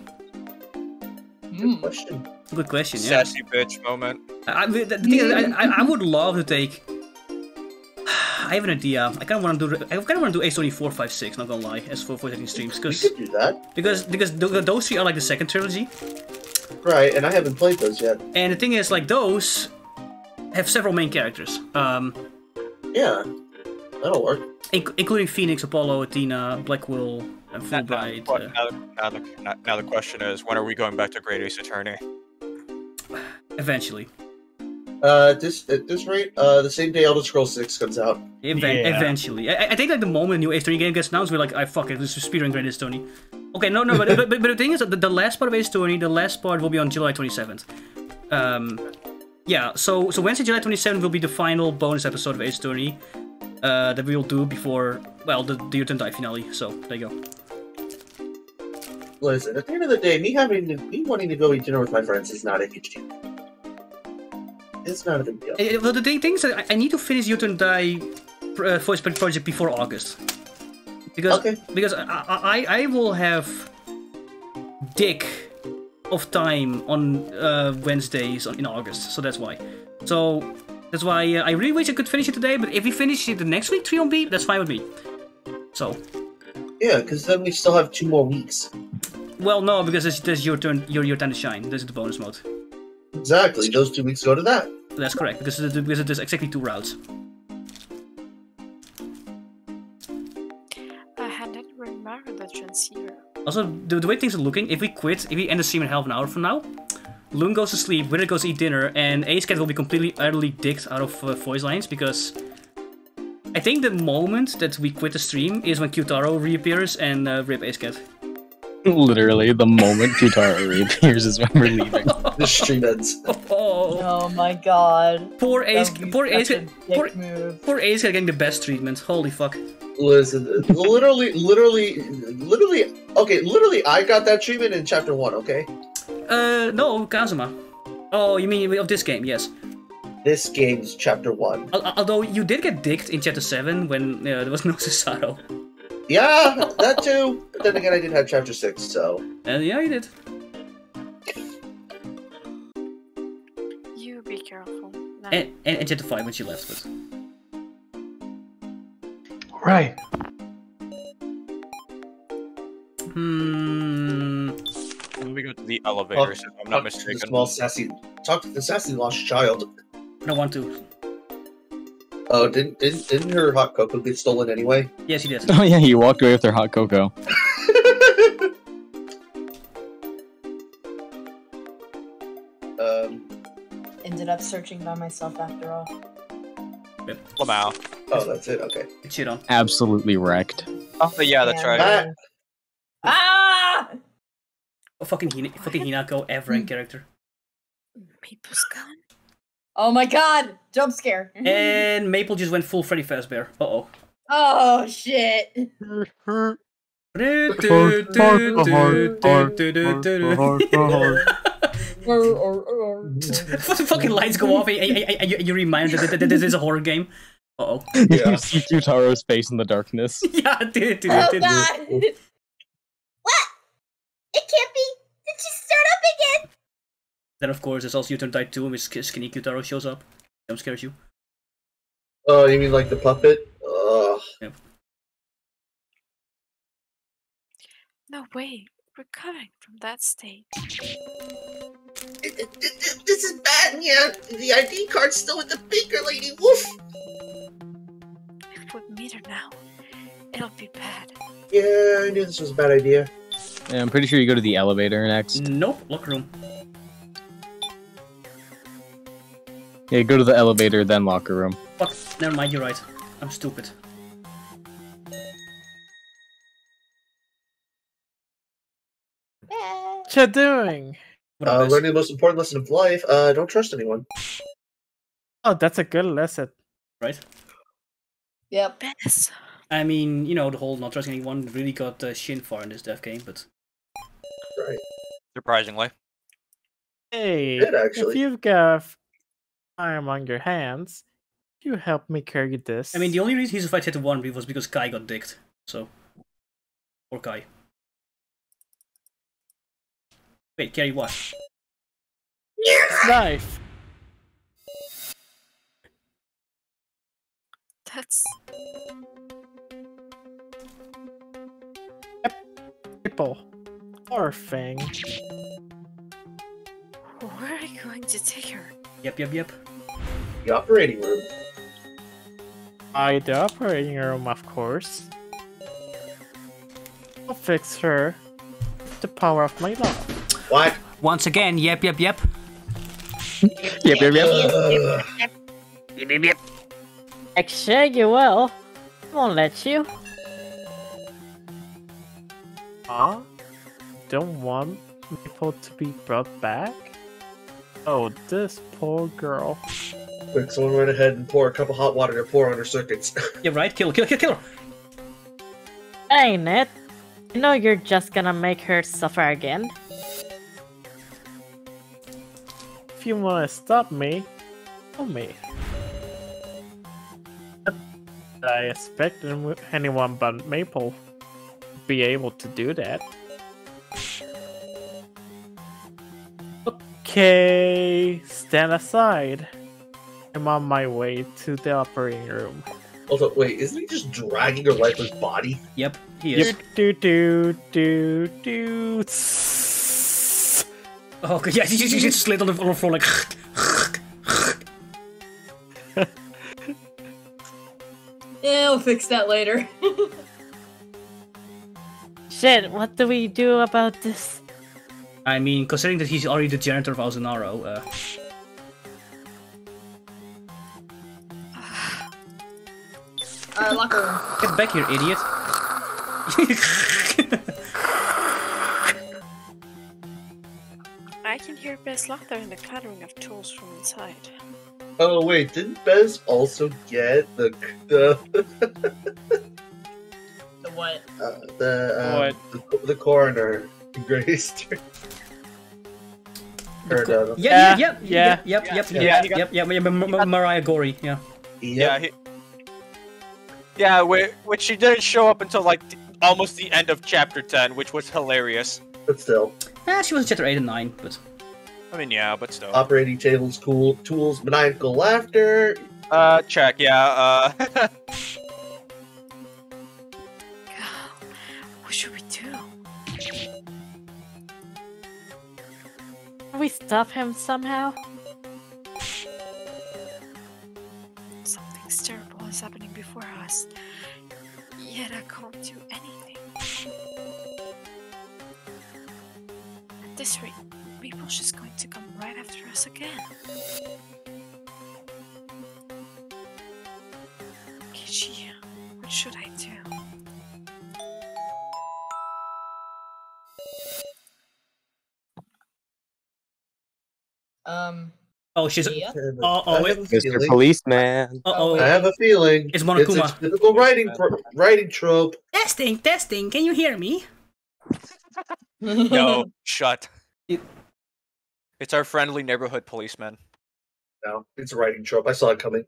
Good hmm. question. Good question. Yeah. Sassy bitch moment. I, I, the, the thing is, I, I, I would love to take. I have an idea. I kind of want to do. I kind of want to do Ace Attorney four, five, six. Not gonna lie, as for for taking streams, We because could do that. because because th- those three are like the second trilogy, Right, and I haven't played those yet. and the thing is, like those have several main characters, um, Yeah. That'll work. inc- including Phoenix, Apollo, Athena, Blackquill, and Now, now, Fulbright. Uh, now, now, the, now, now the question is, when are we going back to Great Ace Attorney? eventually, Uh, at this at this rate, uh, the same day Elder Scrolls Six comes out. Even- Yeah. eventually. I, I think like the moment a new Ace Attorney game gets announced, we're like, I fuck it, this is speedrun Great Ace Attorney. Okay, no, no, but, but, but, but the thing is that the, the last part of Ace Attorney, the last part will be on July 27th. Um, yeah, so so Wednesday, July 27th will be the final bonus episode of Ace Attorney uh, that we will do before, well, the, the Uten Die finale. So there you go. Listen, at the end of the day, me having to, me wanting to go eat dinner with my friends is not a huge deal. It's not a big deal. Uh, Well, the thing is that I, I need to finish Uten Die uh, voice pack project before August. Because Okay. because I, I I will have dick of time on uh, Wednesdays in August, so that's why. So that's why uh, I really wish I could finish it today. But if we finish it the next week, three on B, that's fine with me. So Yeah, because then we still have two more weeks. well, no, because this is your turn, your your time to shine. This is the bonus mode. Exactly. Those two weeks go to that. That's correct because it, because it is exactly two routes. I hadn't remembered the transceiver. Also, the, the way things are looking, if we quit, if we end the stream in half an hour from now, Loon goes to sleep, Winner goes to eat dinner, and Ace Cat will be completely, utterly dicked out of uh, voice lines because I think the moment that we quit the stream is when Q-taro reappears and uh, rip Ace Cat. Literally, the moment Q-taro reappears is when we're leaving. The stream ends. Oh, Oh my god. poor Ace, That would be poor Ace, such a poor, move. poor Ace getting the best treatment. Holy fuck. Listen, literally, literally, literally. Okay, literally, I got that treatment in chapter one. Okay, Uh, no, Kazuma. Oh, you mean of this game? Yes. this game's chapter one. Although you did get dicked in chapter seven when uh, there was no Cesaro. Yeah, that too. But then again, I did have chapter six, so And yeah, you did. You be careful. No. And, and, and chapter five when she left. But Right. Hmm. When we go to the elevators, if I'm not talk to the mistaken. small sassy. Talk to the sassy lost child. I don't want to. Oh, didn't didn't didn't her hot cocoa get stolen anyway? Yes, he did. Oh yeah, you walked away with her hot cocoa. Um. Ended up searching by myself after all. Lamau. Oh, that's it. Okay. Get shit on. Absolutely wrecked. Oh, yeah, that's Yeah, right. man. Ah! Oh, fucking Hina, fucking Hinako, ever in character. People's gone. Oh my god! Jump scare. And Maple just went full Freddy Fazbear. Uh oh. Oh shit. Or, or, or. fucking lights go off and, and- and- and you, you remind that, that, that this is a horror game. Uh oh. Yeah. you see Q-taro's face in the darkness. yeah, dude, dude, Oh dude. god! What? It can't be. Did you start up again? Then of course there's also U-turn Type 2 in which Skinny Q-taro shows up. Jump scares you. Oh, you mean like the puppet? Ugh. No way. Recovering from that state. This is bad, yeah. The ID card's still with the baker lady. Woof. If we meet her now, it'll be bad. Yeah, I knew this was a bad idea. Yeah, I'm pretty sure you go to the elevator next. Nope, locker room. Yeah, go to the elevator, then locker room. Fuck, never mind, you're right. I'm stupid. What you doing? What up, Uh, Liz? learning the most important lesson of life: uh, don't trust anyone. Oh, that's a good lesson. right? Yep. Bess. I mean, you know, the whole not trusting anyone really got uh, shin far in this dev game, but Right. Surprisingly. Hey, Good, if you've got time on your hands, you help me carry this. I mean, the only reason he's fight hit to one was because Kai got dicked. So, or Kai. Wait, carry what? knife. That's People. Poor thing. where are you going to take her? Yep, yep, yep. The operating room. By the operating room, of course. I'll fix her. The power of my love. What? Once again, yep, yep, yep. Yep, yep, yep. Ugh. Like, sure you will. Won't let you. Huh? Don't want people to be brought back? Oh, this poor girl. Quick, someone went ahead and pour a cup of hot water to pour on her circuits. Yeah, right. Kill, kill, kill, kill her. Ain't it? You know you're just gonna make her suffer again. If you wanna stop me, tell me. I expect anyone but Maple to be able to do that. Okay, stand aside. I'm on my way to the operating room. Also, wait, isn't he just dragging her lifeless body? Yep, he Do is. do do do do. Oh, okay, yeah, she, she, she just slid on the on the floor like. Yeah, we'll fix that later. Shit, what do we do about this? I mean, considering that he's already the janitor of Asunaro, uh, uh, locker get back here, idiot. I can hear Bess laughter and the clattering of tools from inside. Oh wait, didn't Bez also get the the The what? uh, the, um, What? the the coroner graced her? Or the, yeah, yeah, Yeah, yeah, yeah. yep, yep, yep, Yeah, yep, he got- yep, yep, yep, M- M- Maria Gorey, yeah. Yeah. He, yeah, whi- which she didn't show up until like the, almost the end of chapter ten, which was hilarious. but still, Ah, she was in chapter 8 and 9, but... I mean, yeah, but still. operating tables, cool tools, maniacal laughter. Uh, check. Yeah. Uh, Can we stop him somehow? Something terrible is happening before us. Yet I can't do anything. At this rate, Maple's just going to come right after us again. Kichi, what should I do? Um, Oh, she's... yeah. Oh, oh, wait. a Mr. Policeman. Uh-oh. I have a feeling It's it's Monokuma. a typical writing pro- writing trope. Testing, testing, can you hear me? no, shut. It- It's our friendly neighborhood policeman. No, it's a writing trope. I saw it coming.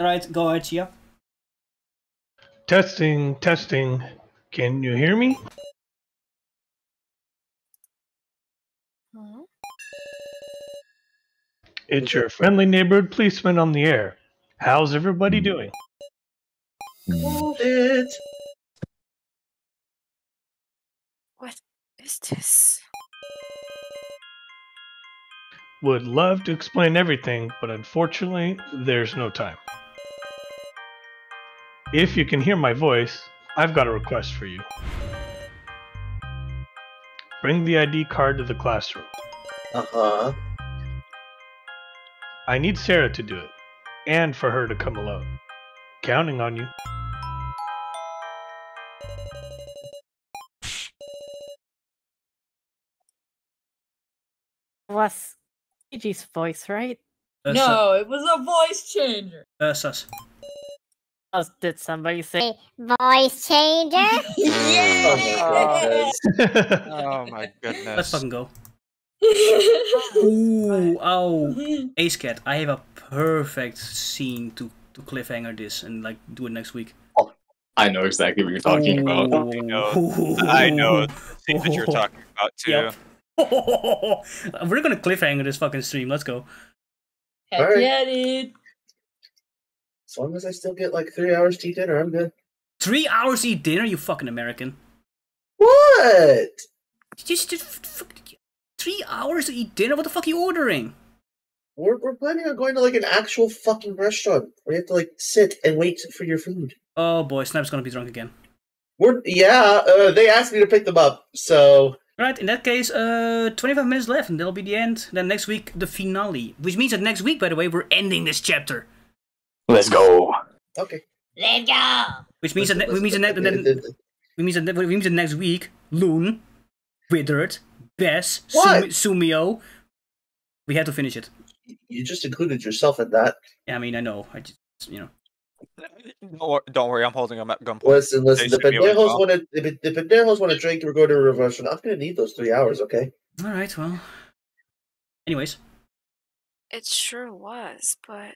Alright, go ahead, Chia. Testing, testing. Can you hear me? It's your friendly neighborhood policeman on the air. How's everybody doing? Hold it. What is this? Would love to explain everything, but unfortunately, there's no time. If you can hear my voice, I've got a request for you. Bring the ID card to the classroom. Uh huh. I need Sarah to do it, and for her to come alone. Counting on you. Was Keiji's voice, right? Uh, no, it was a voice changer. Uh, sus. Uh, did somebody say Voice changer? yeah! Oh my goodness. Let's fucking go. Ooh, oh, Ace Cat, I have a perfect scene to to cliffhanger this and like do it next week. I know exactly what you're talking oh. about. I know. I know the thing that you're talking about too. Yep. We're gonna cliffhanger this fucking stream. Let's go. Heck Alright. yeah, dude. As long as I still get like three hours to eat dinner, I'm good. Three hours to eat dinner, you fucking American. What? Just, just f- f- three hours to eat dinner. What the fuck are you ordering? We're, we're planning on going to like an actual fucking restaurant where you have to like sit and wait for your food. Oh boy, Snap's gonna be drunk again. We're yeah. Uh, they asked me to pick them up, so Right, in that case, uh, 25 minutes left, and that'll be the end. Then next week, the finale. Which means that next week, by the way, we're ending this chapter. Let's go. okay. Let's go. Which means that, ne- which means that, ne- then, which means that, ne- which means that next week, Loon, Withered, Bess, What? Sumi- Sumio. We had to finish it. You just included yourself in that. Yeah, I mean, I know. I just, you know. Don't, wor- don't worry, I'm holding them at gunpoint. Listen, listen. They The should be to pendejos go. want to. The, the pendejos want to drink. We're going to a restaurant. I'm gonna need those three hours. Okay. All right, well. Anyways, It sure was, but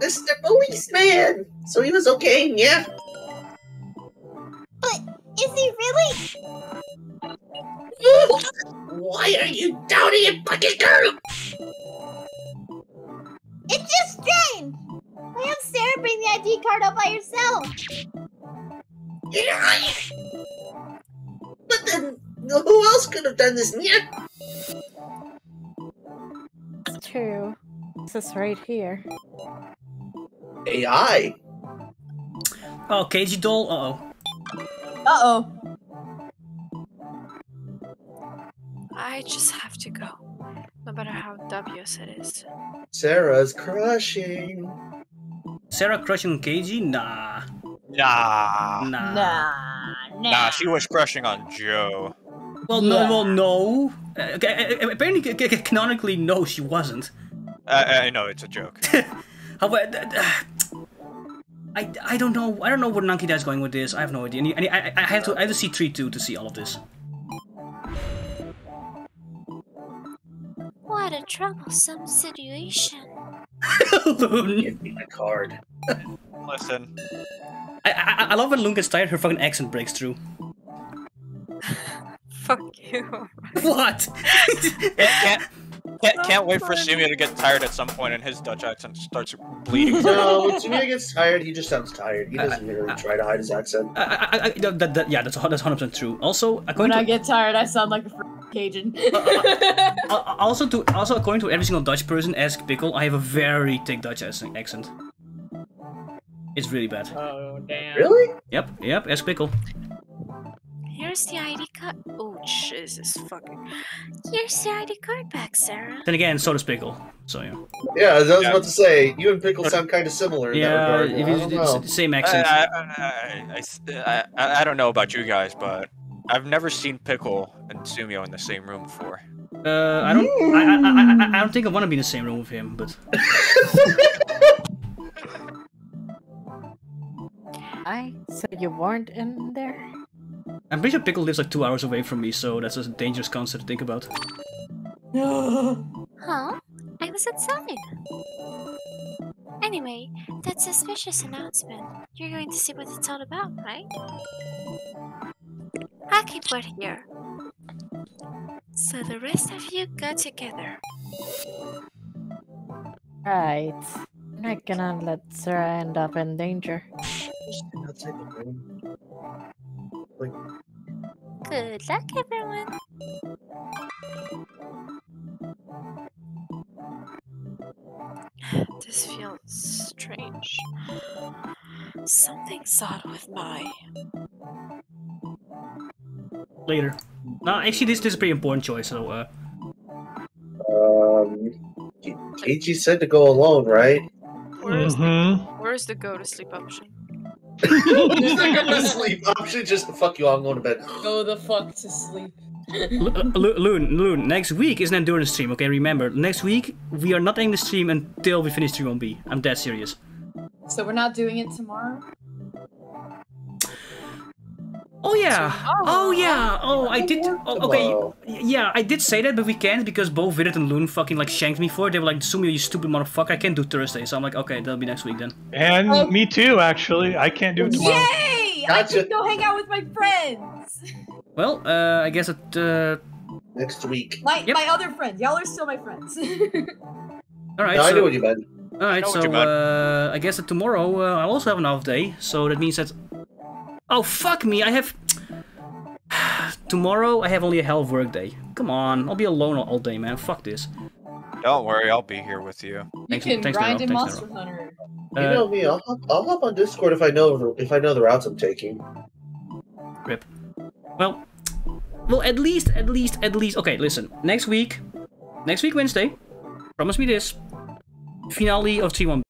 Mr. Policeman. So he was okay. Yeah. But is he really? Why are you doubting it, fucking girl? It's just strange. Why have Sarah bring the ID card up by herself? Yeah. But then, who else could have done this? Yeah. It's true. This is right here. AI. oh, Keiji doll. Uh oh. Uh oh. I just have to go. No matter how dubious it is. Sarah's crushing. Sarah crushing on Keiji? Nah. Nah. Nah. Nah, nah. Nah, she was crushing on Joe. Well, no. Yeah. Well, no. Uh, okay, uh, uh apparently, c- c- canonically, no, she wasn't. I, I know it's a joke. However, th- th- I, I don't know. I don't know where Nankidai is going with this. I have no idea. I, I, I have to I have to see three two to see all of this. What a troublesome situation. Give me my card. Listen, I, I I love when Lune gets tired. Her fucking accent breaks through. Fuck you. What? Can't, can't, can't, can't wait for Sumio to get tired at some point and his Dutch accent starts bleeding. No, when Sumio gets tired, he just sounds tired. He uh, doesn't really uh, try to hide his accent. I, I, I, that, that, that- yeah, that's that's hundred percent true. Also, When according I to get tired, I sound like a freaking Cajun. al- also to also according to every single Dutch person, ask Pickle, I have a very thick Dutch accent. It's really bad. oh damn. Really? Yep, yep. Ask Pickle. Here's the ID card. Oh, Jesus fucking. Here's the ID card back, Sarah. Then again, so does Pickle. So yeah. Yeah, as I was Yeah. about to say, you and Pickle sound kind of similar in Yeah, that regard. if I it's, don't it's know. the same accent. I, I, I, I, I don't know about you guys, but I've never seen Pickle and Sumio in the same room before. Uh, I don't. I, I, I, I don't think I want to be in the same room with him, but I so you weren't in there? I'm pretty sure Pickle lives like two hours away from me, so that's a dangerous concept to think about. Huh? I was outside. Anyway, that suspicious announcement. You're going to see what it's all about, right? I'll keep word here. So the rest of you go together. Right. I'm not gonna let Sarah end up in danger. Just outside the room. Like, Good luck, everyone. This feels strange. Something's odd with my. Later. No, actually, this, this is a pretty important choice, so, uh. um, KG said to go alone, right? Where's Mm-hmm. the Where's the go to sleep option? Just like a sleep option, just fuck you. I'm going to bed. Go the fuck to sleep. Lo- Loon, Loon, next week is an endurance stream, okay? Remember, next week we are not ending the stream until we finish 3-1B. I'm dead serious. So we're not doing it tomorrow? Oh yeah! Oh yeah! Oh, I did. Oh, okay, yeah, I did say that, but we can't because both Vidit and Loon fucking like shanked me for it. They were like, "Sumi, you stupid motherfucker! I can't do Thursday." So I'm like, "Okay, that'll be next week then." And me too, actually. I can't do it tomorrow. Yay! I Gotcha. can go hang out with my friends. Well, uh, I guess it. Uh, Next week. My Yep. my other friends. Y'all are still my friends. all right. No, I so, know what you meant. All right, so uh, I guess that tomorrow uh, I'll also have an off day. So that means that. Oh fuck me! I have. tomorrow I have only a hell of work day. Come on, I'll be alone all, all day, man. Fuck this. Don't worry, I'll be here with you. you Thanks- can thanks, grind Nero, in thanks, Monster Hunter. You Uh, know me. I'll hop, I'll hop on Discord if I know the, if I know the routes I'm taking. Rip. Well, well, at least, at least, at least. Okay, listen. Next week, next week Wednesday. Promise me this. Finale of T1